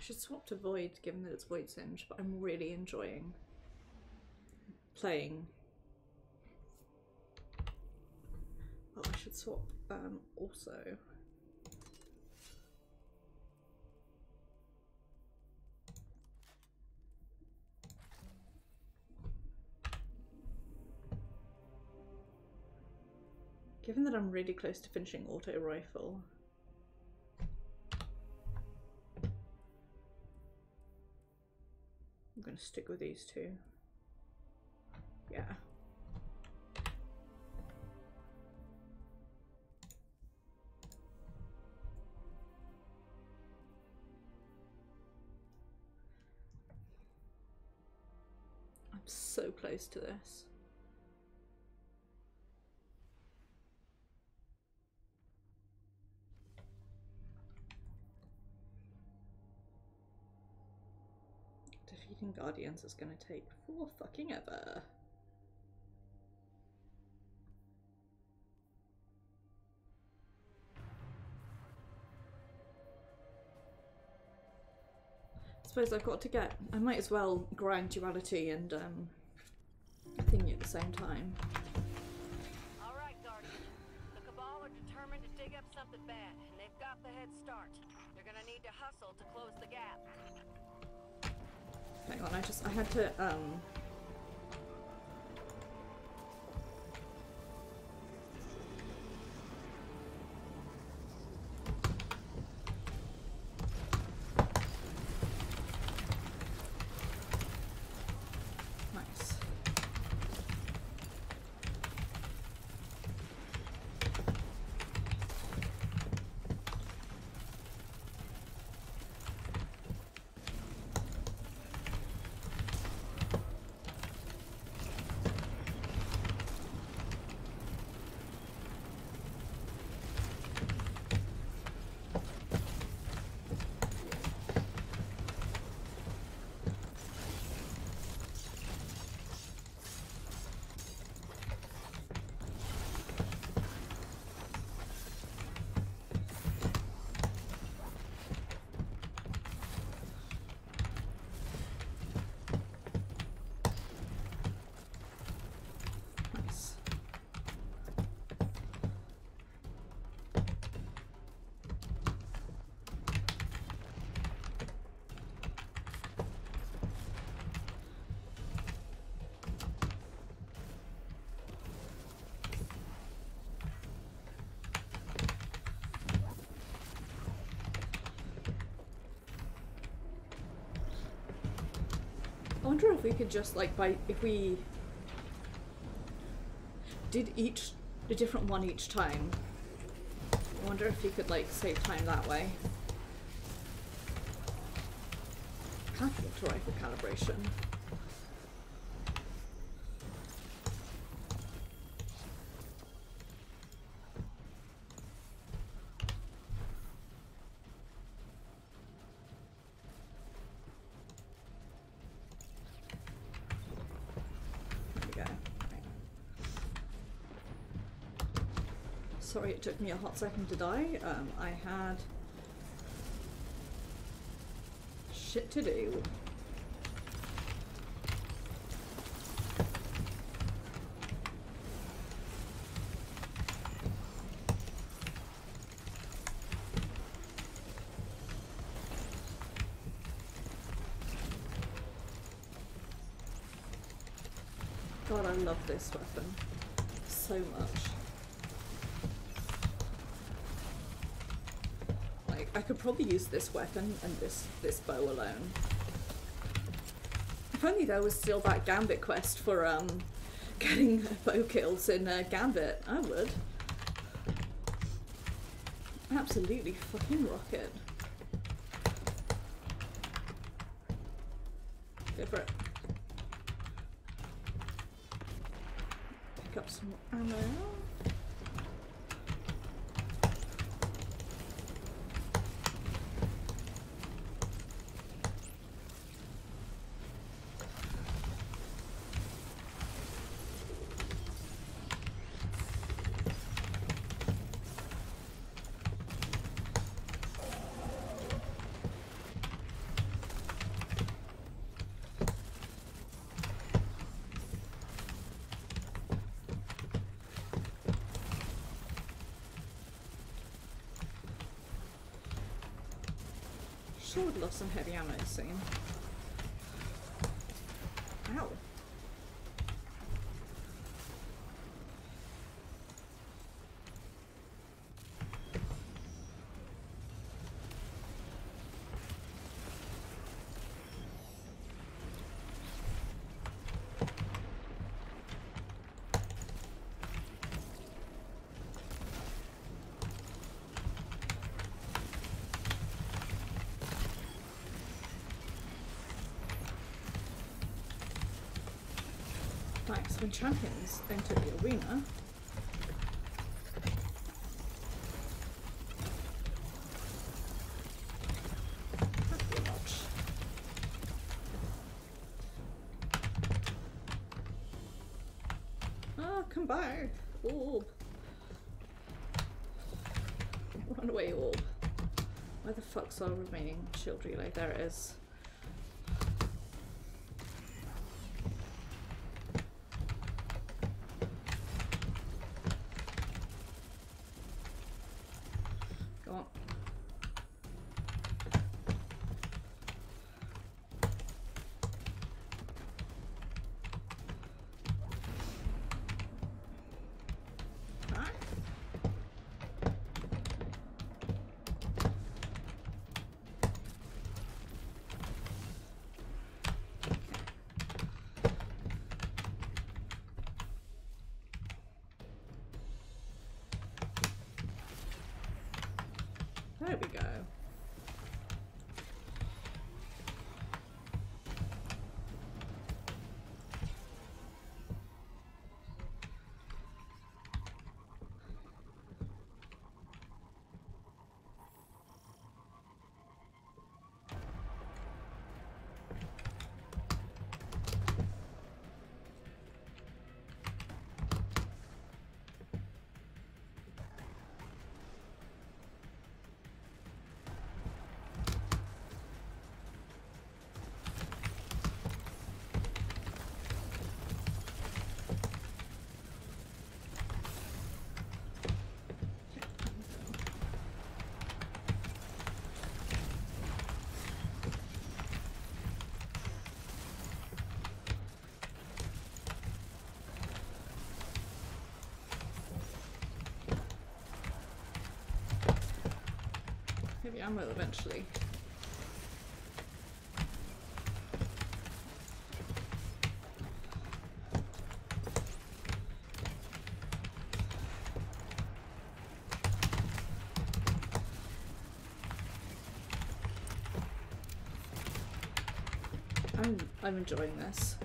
I should swap to Void given that it's Void Singe, but I'm really enjoying playing. Oh, I should swap um, also. Given that I'm really close to finishing auto rifle, I'm going to stick with these two. Yeah. I'm so close to this. Guardians is going to take four fucking ever. I suppose I've got to get. I might as well grind duality and um, thingy at the same time. All right, Guardian. The Cabal are determined to dig up something bad, and they've got the head start. They're gonna need to hustle to close the gap. Hang on, I just I had to um wonder if we could just like by if we did each a different one each time. I wonder if you could like save time that way. To rifle calibration. There we go. Right. Sorry it took me a hot second to die. Um, I had shit to do. God, I love this weapon so much. I could probably use this weapon and this this bow alone. If only there was still that Gambit quest for um getting bow kills in uh, Gambit, I would. Absolutely fucking rocket. Go for it. Pick up some more ammo. Sure would love some heavy ammo soon. Ow. When champions enter the arena. Oh, come back. Orb. Run away, orb. Where the fuck's our remaining shield relay? There it is. Yeah, I will eventually. I'm, I'm enjoying this.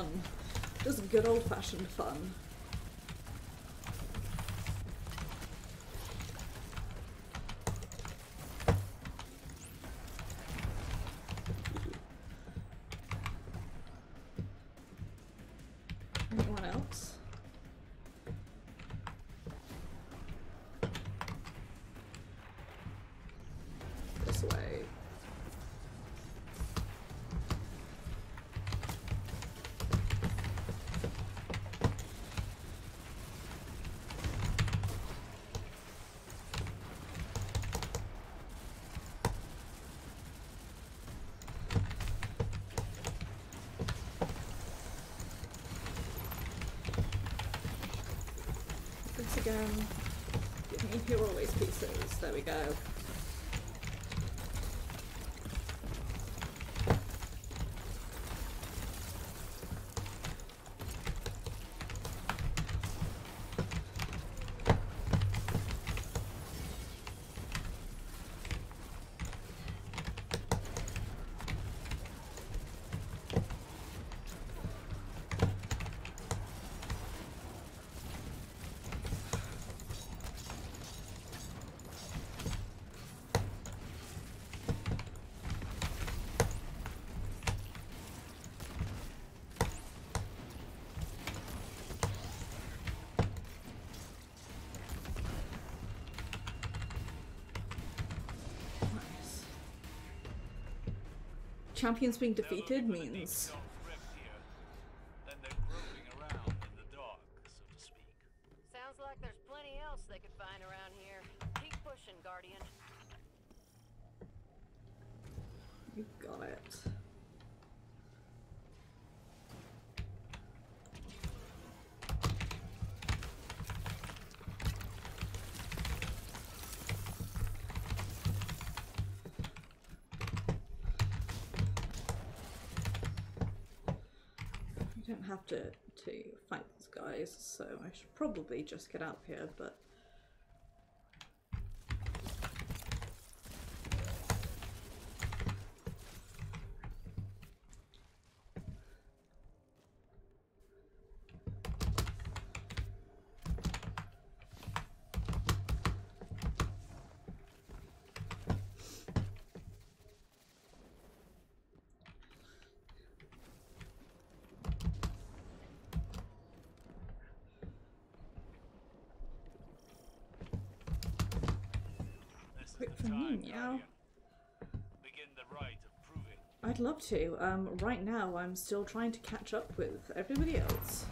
Fun, just good old fashioned fun. Pieces. Champions being defeated means Then they're groping around in the dark, so to speak. Sounds like there's plenty else they could find around here. Keep pushing, Guardian. you got it. You don't have to to fight these guys, so I should probably just get out here, but This is Wait the for me, time, meow. Guardian. Begin the rite of proving. Love to. Um, right now, I'm still trying to catch up with everybody else.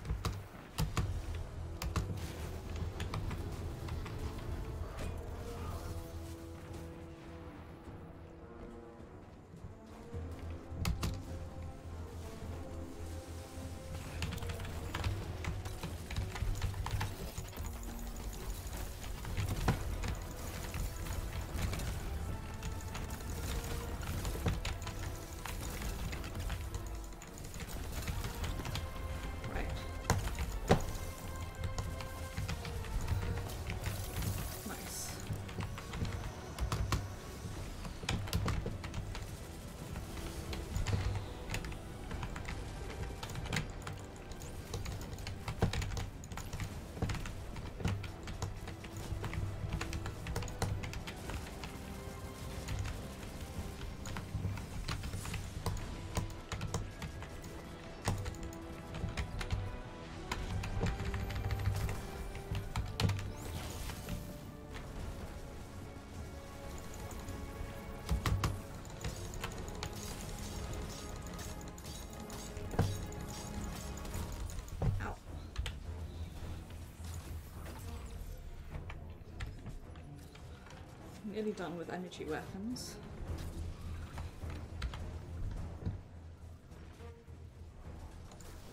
Nearly done with energy weapons.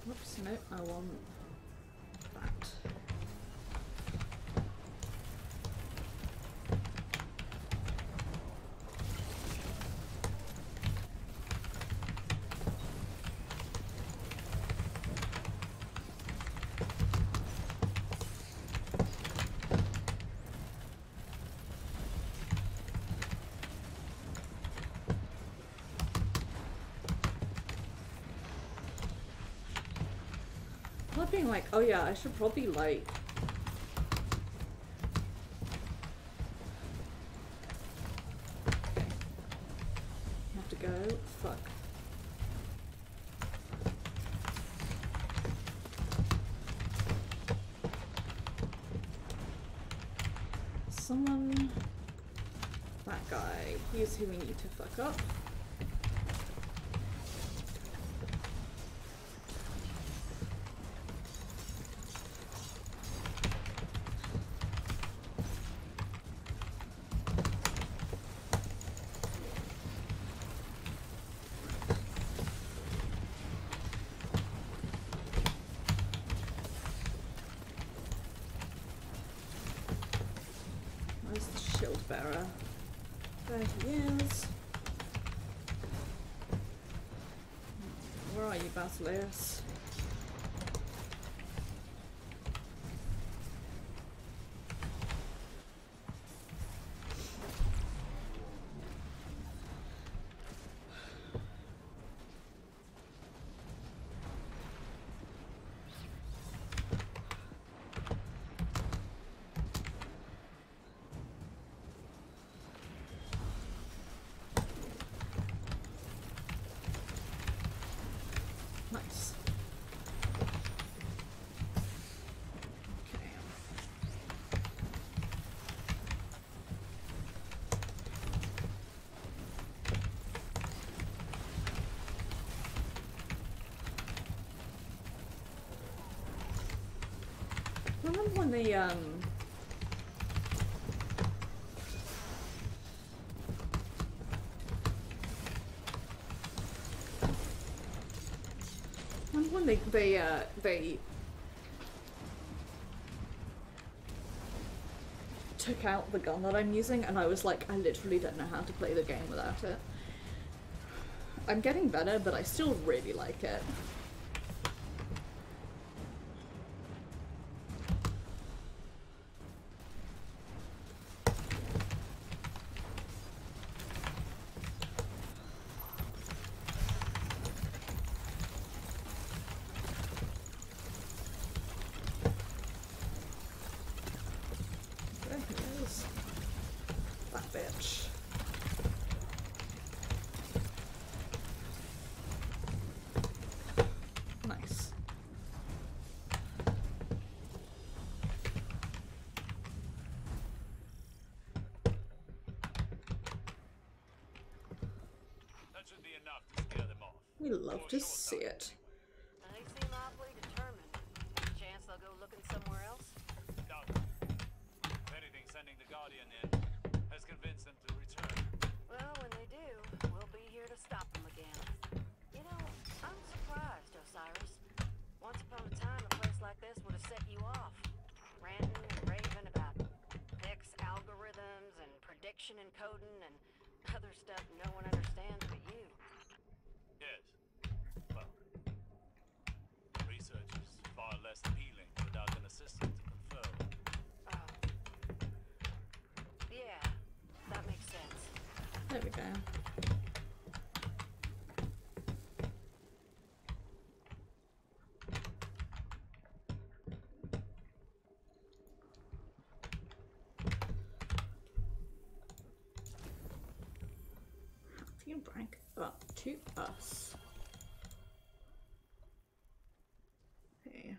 Whoops, no, I want that. Not being like, oh yeah, I should probably like Have to go. Fuck. Someone that guy, he's who we need to fuck up. Where's the shield bearer? There he is. Where are you, Basileus? Nice. Okay. The um when they they uh they took out the gun that I'm using and I was like I literally don't know how to play the game without it. I'm getting better, but I still really like it. There he is. That bitch. Nice. That should be enough to scare them off. We love to see it. They seem awfully determined. Chance they'll go looking somewhere else? No. If anything, sending the Guardian in has convinced them to return. Well, when they do, we'll be here to stop them again. You know, I'm surprised, Osiris. Once upon a time, a place like this would have set you off. Ranting and raving about Hex algorithms and prediction encoding and other stuff no one understands but you. Yes. Well, research is far less appealing without an assistant to confirm. Oh. Yeah, that makes sense. Have you rank up to us? Okay.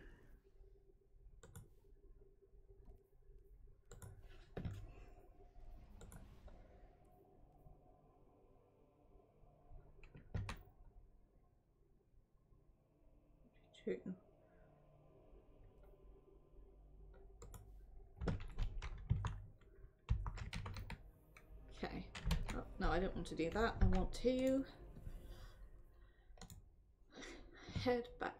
Two. No, I don't want to do that. I want to head back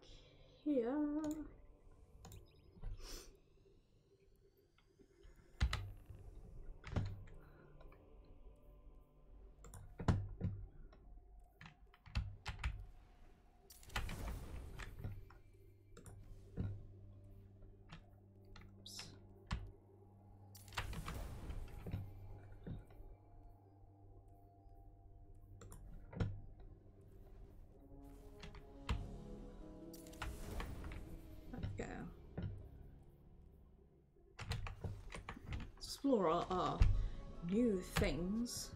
Explore our, our new things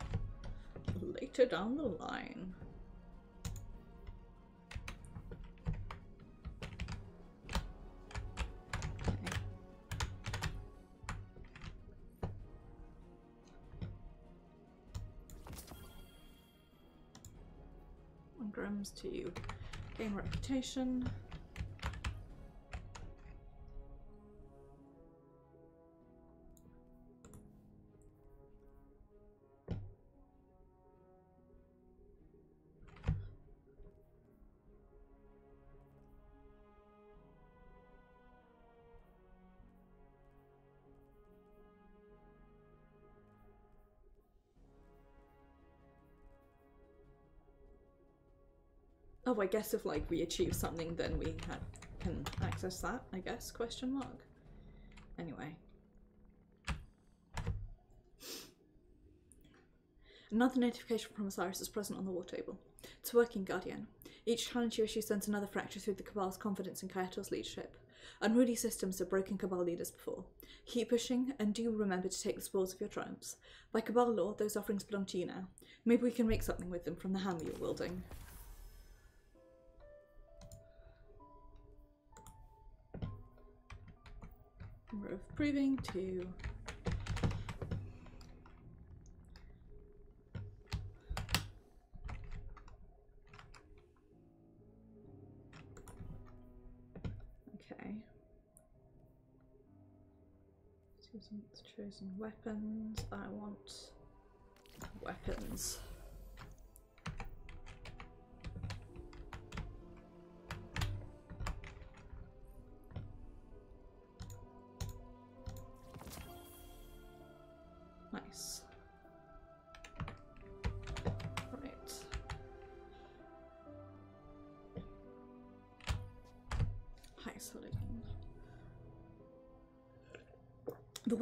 later down the line. Engrams to gain reputation. I guess if like we achieve something, then we can access that. I guess question mark. Anyway. Another notification from Osiris is present on the war table. It's working, Guardian. Each challenge you issue sends another fracture through the Cabal's confidence in Caiatl's leadership. Unruly systems have broken Cabal leaders before. Keep pushing, and do remember to take the spoils of your triumphs. By Cabal law, those offerings belong to you now. Maybe we can make something with them from the hammer you're wielding. Of proving to Okay. Chosen, chosen weapons. I want weapons.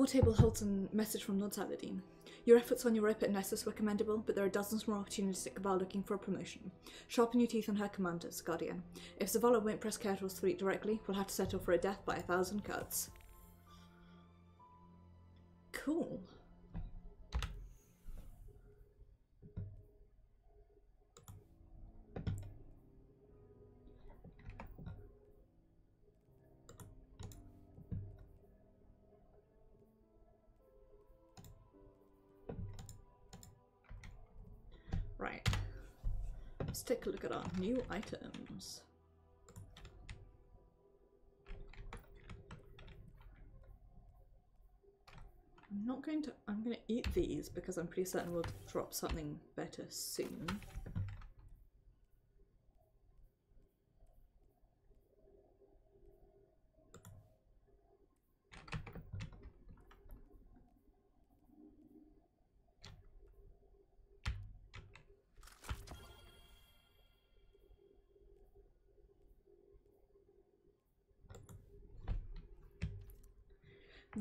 Table holds a message from Lord Saladin. Your efforts on Europa and Nessus were commendable, but there are dozens more opportunities at Cabal looking for a promotion. Sharpen your teeth on her commanders, Guardian. If Zavala won't press Caiatl's fleet directly, we'll have to settle for a death by a thousand cuts. Cool. New items. I'm not going to. I'm going to eat these because I'm pretty certain we'll drop something better soon.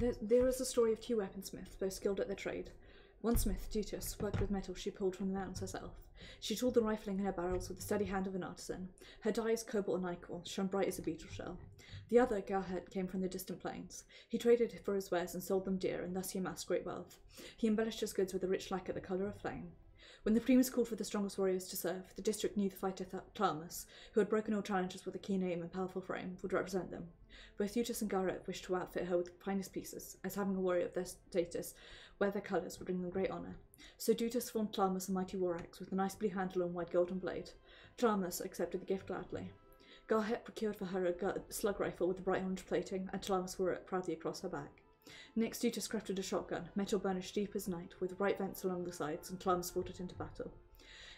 There, there is a story of two weaponsmiths, both skilled at their trade. One smith, Dutus, worked with metal she pulled from the mountains herself. She tooled the rifling in her barrels with the steady hand of an artisan. Her dyes, cobalt and nickel, shone bright as a beetle shell. The other, Galhet, came from the distant plains. He traded for his wares and sold them dear, and thus he amassed great wealth. He embellished his goods with a rich lacquer the colour of flame. When the primus called for the strongest warriors to serve, the district knew the fighter Th- Tlamus, who had broken all challenges with a keen aim and powerful frame, would represent them. Both Dutus and Garhet wished to outfit her with the finest pieces, as having a warrior of their status wear their colours would bring them great honour. So Dutus formed Tlamus a mighty war axe with a nice blue handle and wide golden blade. Tlamus accepted the gift gladly. Garhet procured for her a slug rifle with a bright orange plating, and Tlamus wore it proudly across her back. Next, Dutus crafted a shotgun, metal burnished deep as night, with bright vents along the sides, and Clum it into battle.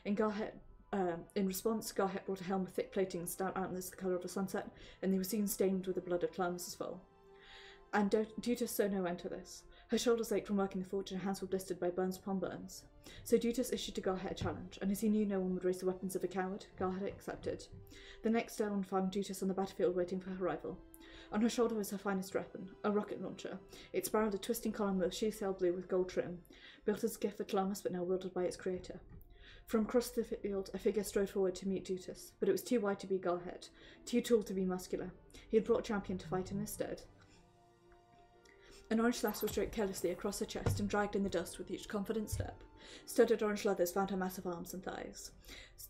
In Garhet, um, in response, Garhet brought a helm with thick plating and stout antlers the colour of a sunset, and they were soon stained with the blood of Clum's foal. And Do- Dutus saw no end to this. Her shoulders ached from working the forge, and her hands were blistered by burns upon burns. So Dutus issued to Garhet a challenge, and as he knew no one would raise the weapons of a coward, Garhet accepted. The next day dawn found Dutus on the battlefield waiting for her rival. On her shoulder was her finest weapon, a rocket launcher. It spiraled a twisting column of shoe sail blue with gold trim, built as a gift for Columbus but now wielded by its creator. From across the field, a figure strode forward to meet Dutus, but it was too wide to be Garhet, too tall to be muscular. He had brought Champion to fight in his stead. An orange slash was draped carelessly across her chest and dragged in the dust with each confident step. Studded orange leathers found her massive arms and thighs.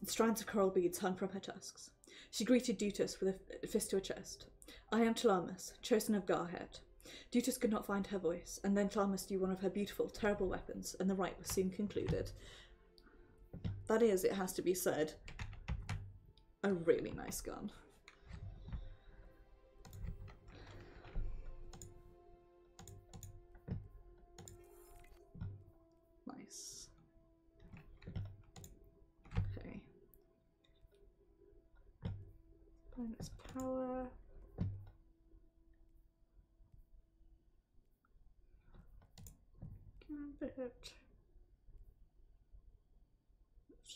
Strands of coral beads hung from her tusks. She greeted Dutus with a fist to her chest. I am Talamus, chosen of Garhet. Dutus could not find her voice, and then Talamus knew one of her beautiful, terrible weapons, and the rite was soon concluded. That is, it has to be said, a really nice gun. Nice. Okay. Bonus power. Gambit.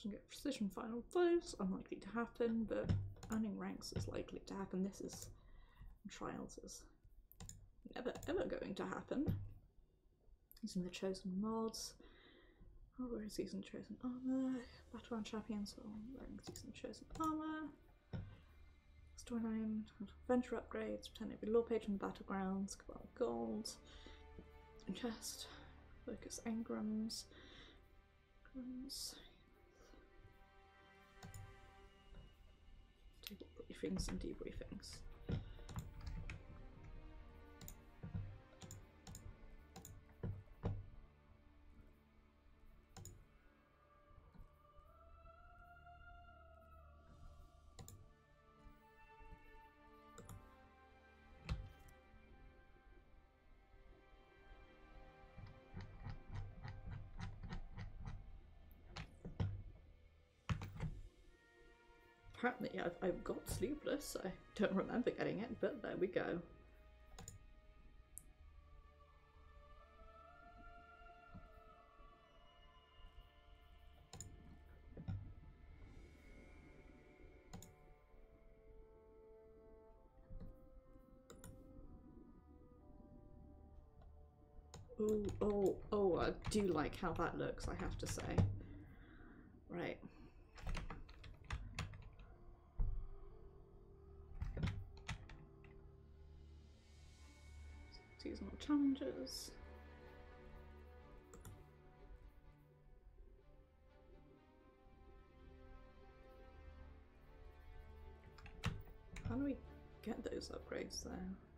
Just get precision final blows. Unlikely to happen, but earning ranks is likely to happen. This is trials is never ever going to happen. Using the chosen mods. Oh, where is using chosen armor? Battleground champions. Oh, wearing using chosen armor. Storyline, adventure upgrades, pretend to be law page on the battlegrounds, Cabal Gold, chest, focus engrams, briefings and debriefings. Apparently, I've, I've got sleepless. I don't remember getting it, but there we go. Oh, oh, oh, I do like how that looks, I have to say. Challenges. How do we get those upgrades there?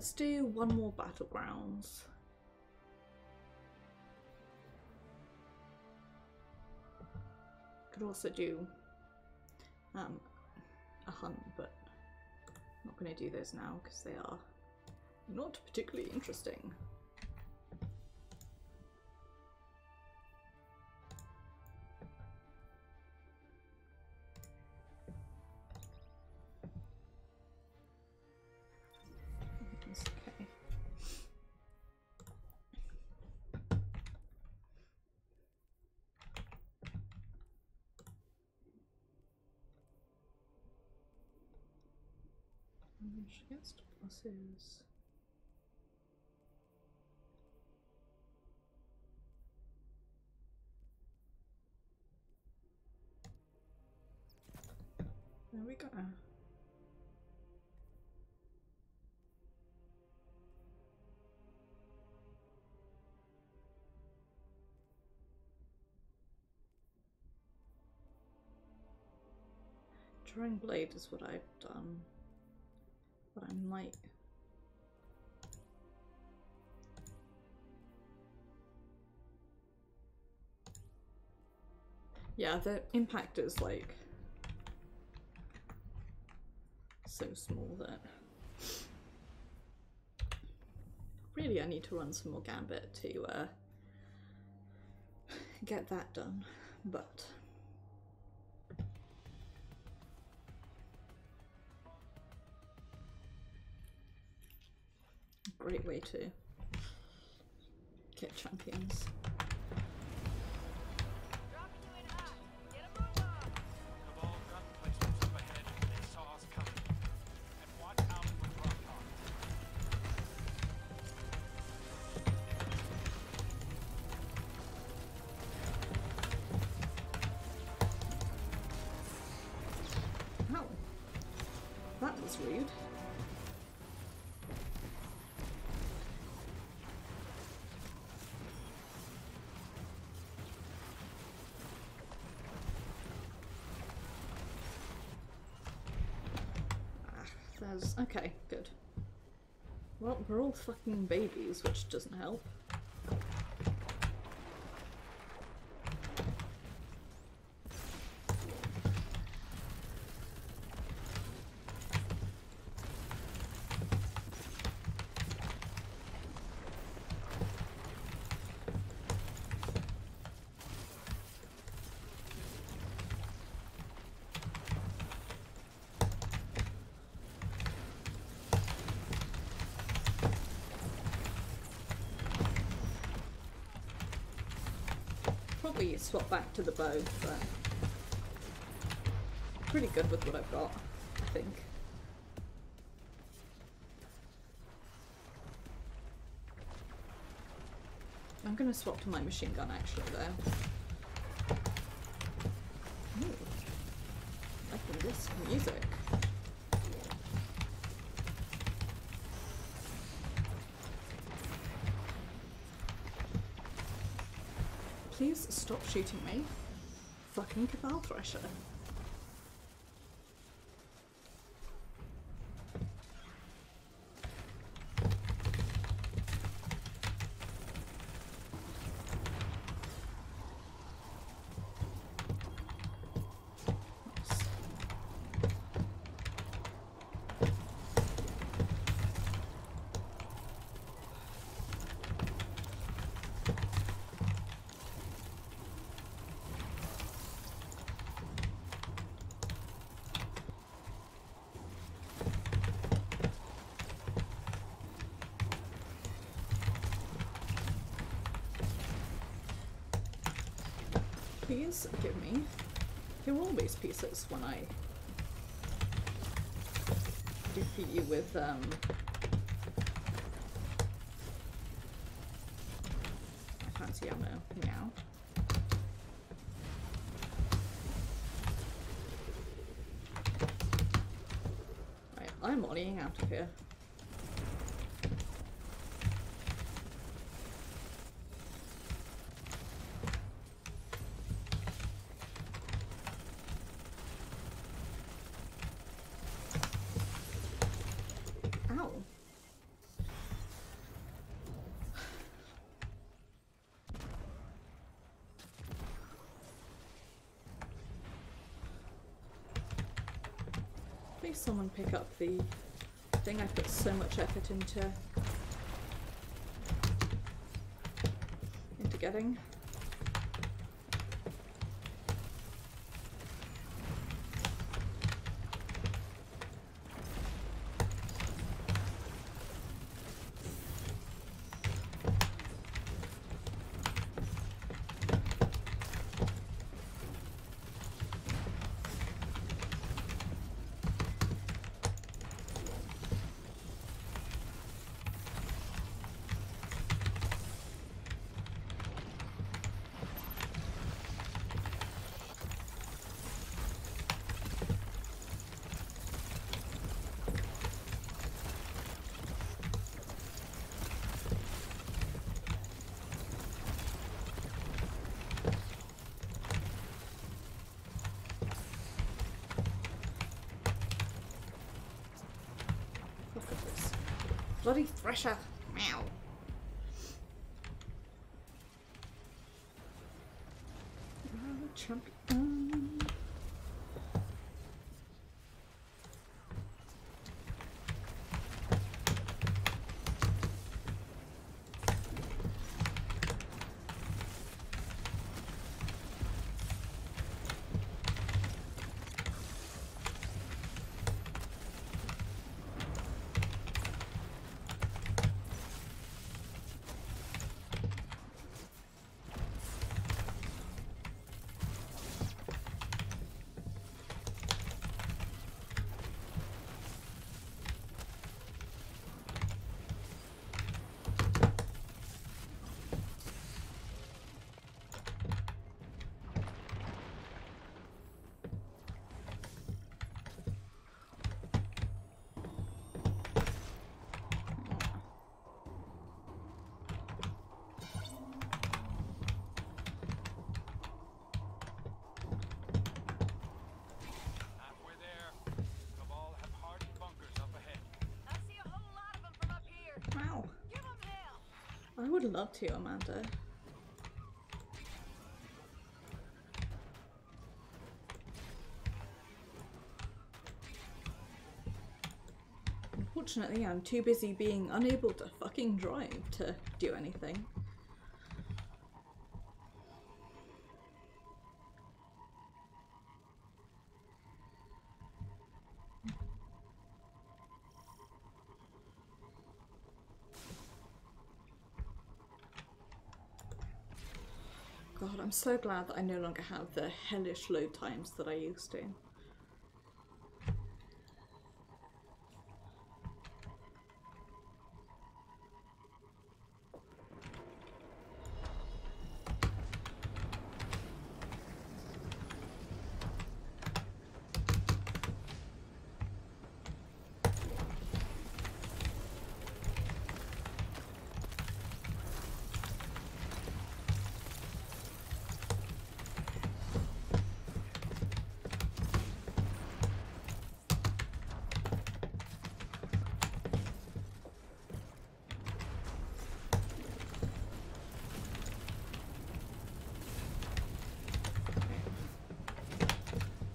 Let's do one more battlegrounds. Could also do um, a hunt, but I'm not going to do those now because they are not particularly interesting. against bosses. There we go. Drawing blade is what I've done. But I'm might. Yeah, the impact is like so small that really I need to run some more Gambit to uh, get that done, but great way to get champions. We're all fucking babies, which doesn't help. Probably swap back to the bow, but pretty good with what I've got, I think. I'm gonna swap to my machine gun actually though. Ooh. Liking this music. Please stop shooting me. Fucking Cabal Thresher. Nice. Please give me your wall-based pieces when I defeat you with um I fancy ammo now. Right, I'm ollying out of here. Ow. Someone pick up the thing I put so much effort into into getting. Thresher. Meow. Uh, champion. Halfway there. Cabal have hardened bunkers up ahead. I see a whole lot of them from up here. Wow. Give them hell. I would love to, Amanda. Unfortunately, I'm too busy being unable to fucking drive to do anything. God, I'm so glad that I no longer have the hellish load times that I used to.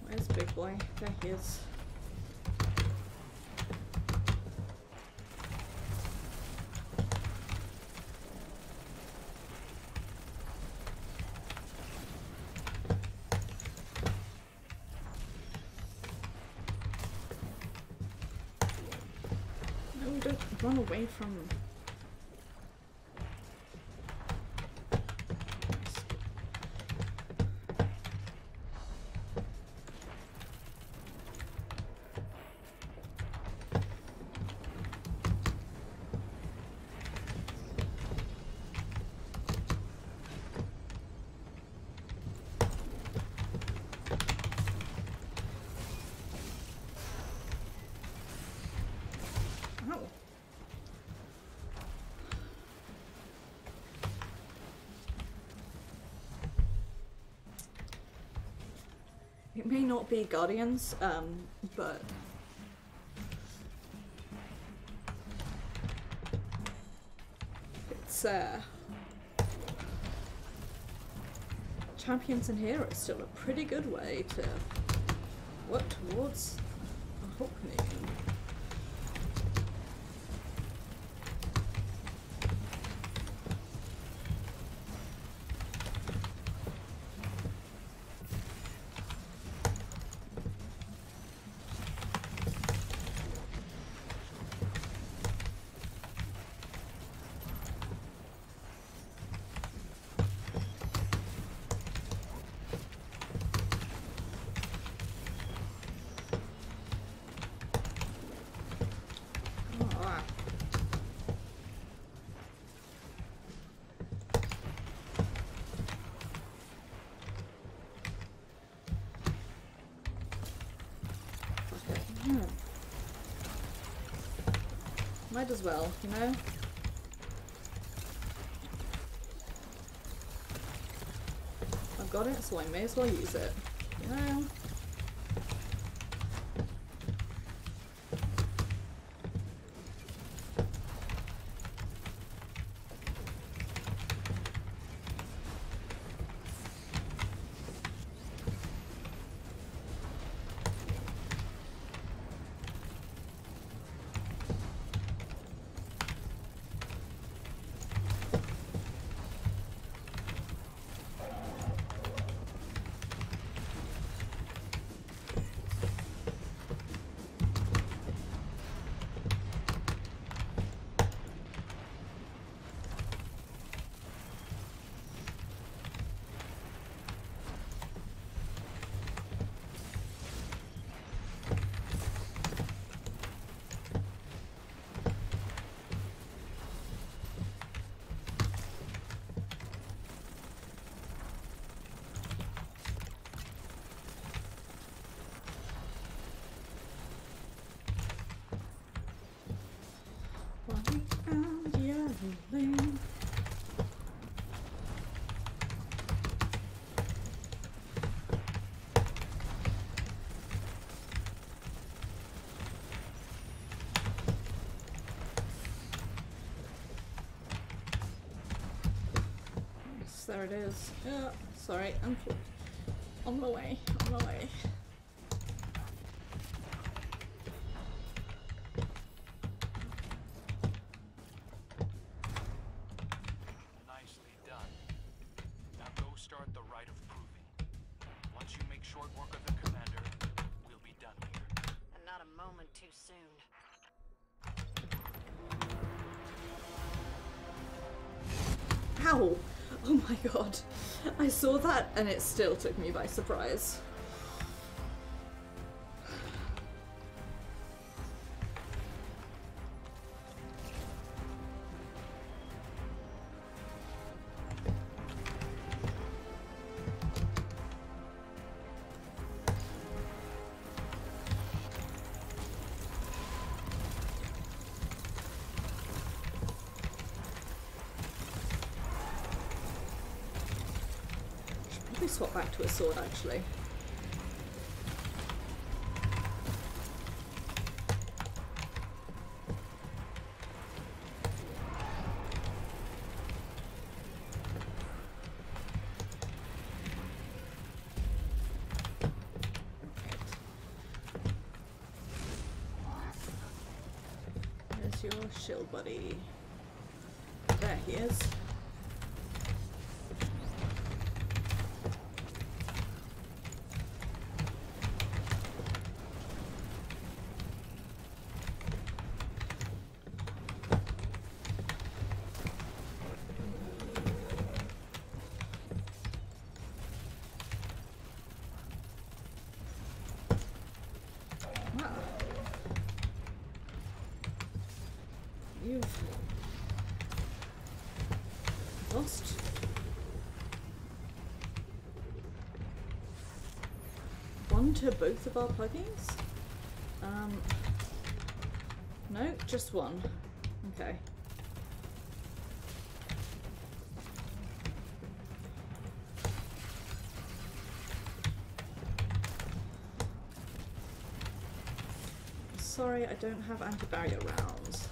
Where's Big Boy? There he is. No, don't run away from may not be Guardians, um, but it's uh Champions in here is still a pretty good way to work towards a Hulk nation. Ah. Hmm. Might as well, you know? I've got it, so I may as well use it. You know? there it is. Yeah, sorry, I'm on my way, I saw that and it still took me by surprise. Back to a sword actually. Where's your shield buddy? There he is. Wow. You've lost one to both of our plugins? Um, no, just one. Okay. Sorry, I don't have anti-barrier rounds.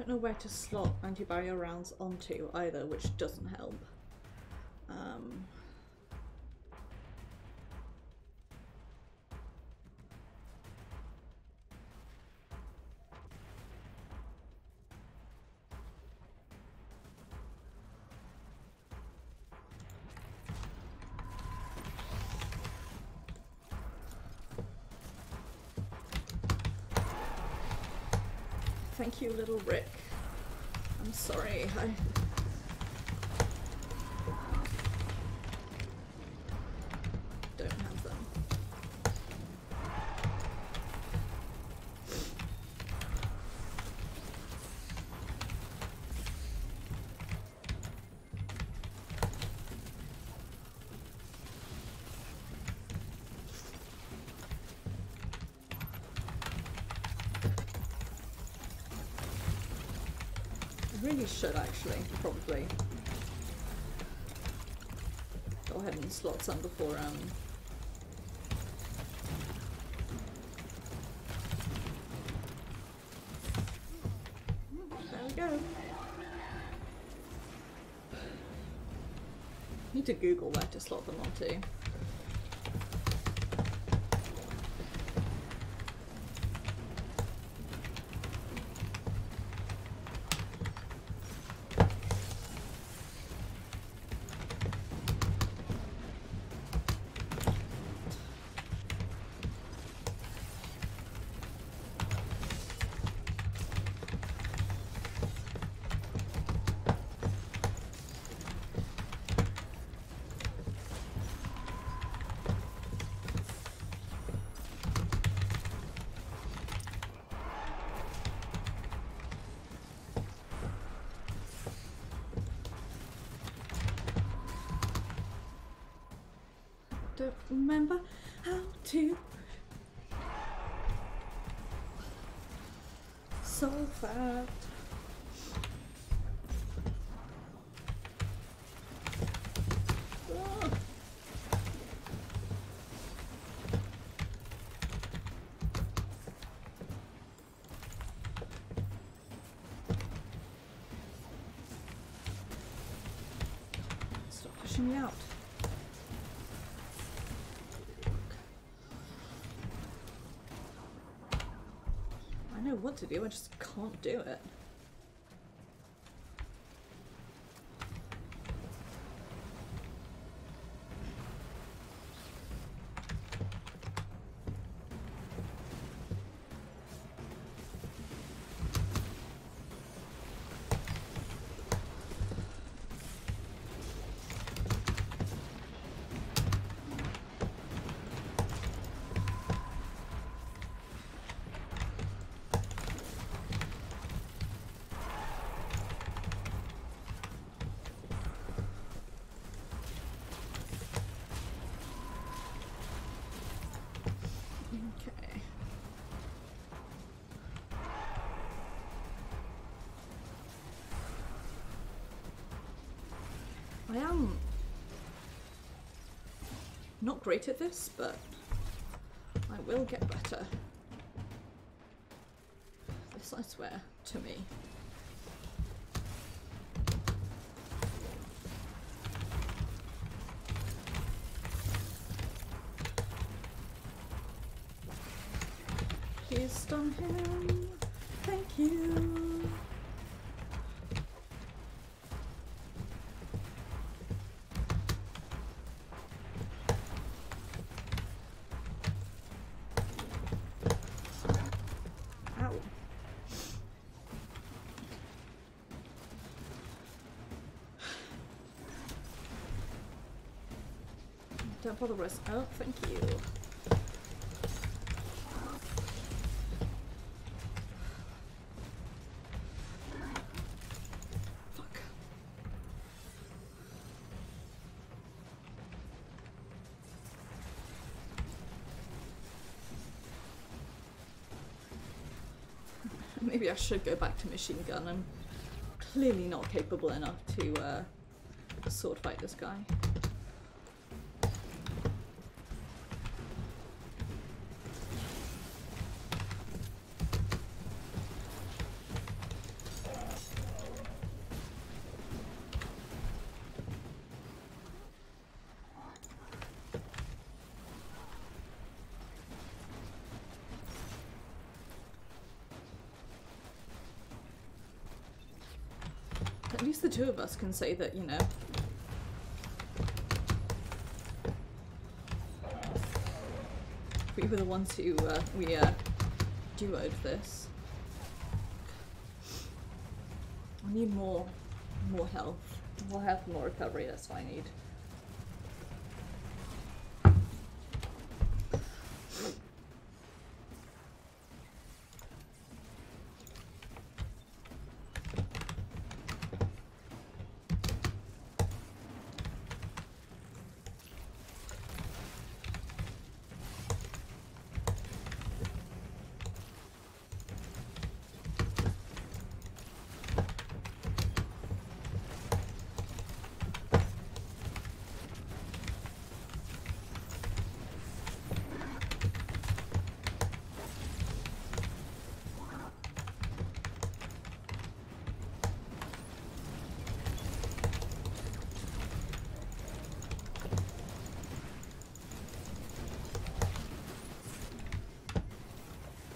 Don't know where to slot anti-barrier rounds onto either, which doesn't help. Um, Thank you, little Rick. Sorry. I... Go ahead and slot before um There we go. Need to Google where to slot them onto. Me out. I know what to do, I just can't do it. Great at this, but I will get better. This, I swear, to me. Don't pull the risk. Oh, thank you. Fuck. Maybe I should go back to machine gun. I'm clearly not capable enough to uh, sword fight this guy. Can say that, you know. We were the ones who uh, we uh, duoed this. I need more, more health. More health, more recovery. That's what I need.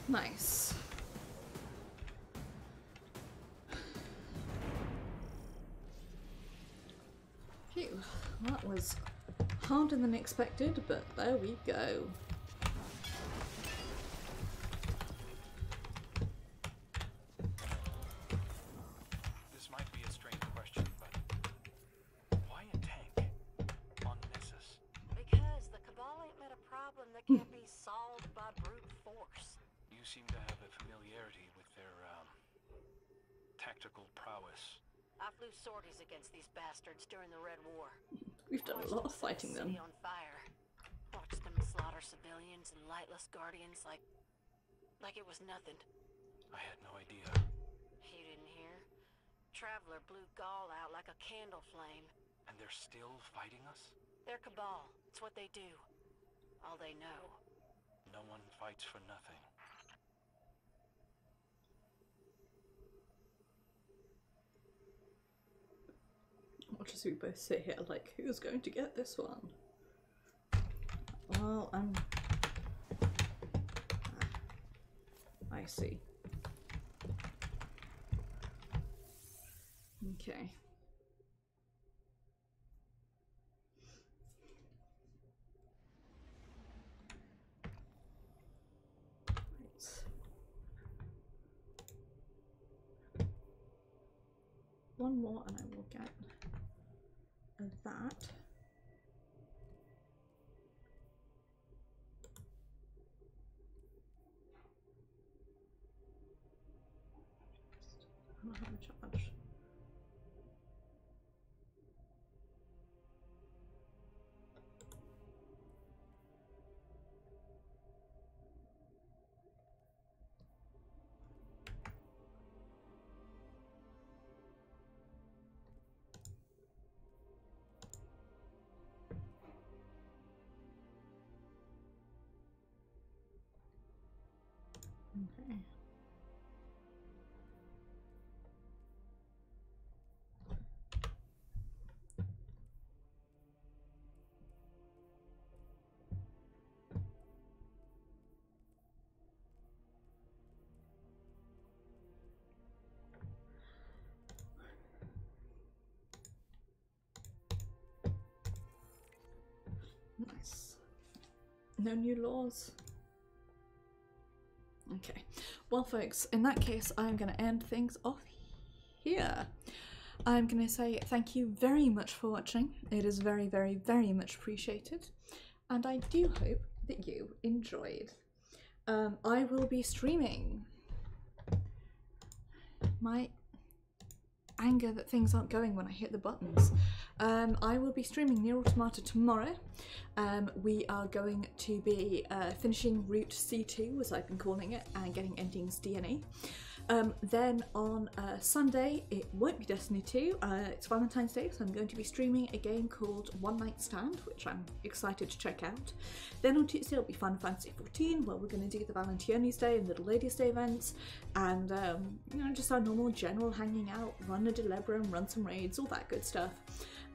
Nice. Phew, that was harder than expected, but there we go. It was nothing. I had no idea. You didn't hear? Traveler blew Ghaul out like a candle flame. And they're still fighting us? They're Cabal. It's what they do. All they know. No one fights for nothing. Watch as we both sit here like, who's going to get this one? Well, I'm. I see. Okay. One more and I will get that. Okay. Nice. No new laws. Well, folks, in that case, I'm going to end things off here. I'm going to say thank you very much for watching. It is very, very, very much appreciated. And I do hope that you enjoyed. Um, I will be streaming my anger that things aren't going when I hit the buttons. Um, I will be streaming NieR Automata tomorrow. Um, we are going to be uh, finishing Route C2, as I've been calling it, and getting endings DNA. Um, then on uh, Sunday, it won't be Destiny 2, uh, it's Valentine's Day, so I'm going to be streaming a game called One Night Stand, which I'm excited to check out. Then on Tuesday, it'll be Final Fantasy 14, where we're going to do the Valentione's Day and Little Ladies Day events, and um, you know, just our normal general hanging out, run a Delubrum, run some raids, all that good stuff.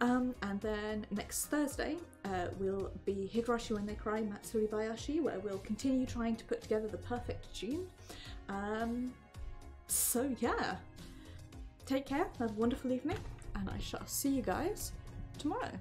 Um, and then next Thursday uh, will be Higurashi When They Cry Matsuri Bayashi, where we'll continue trying to put together the perfect tune. Um, so yeah, take care, have a wonderful evening, and I shall see you guys tomorrow.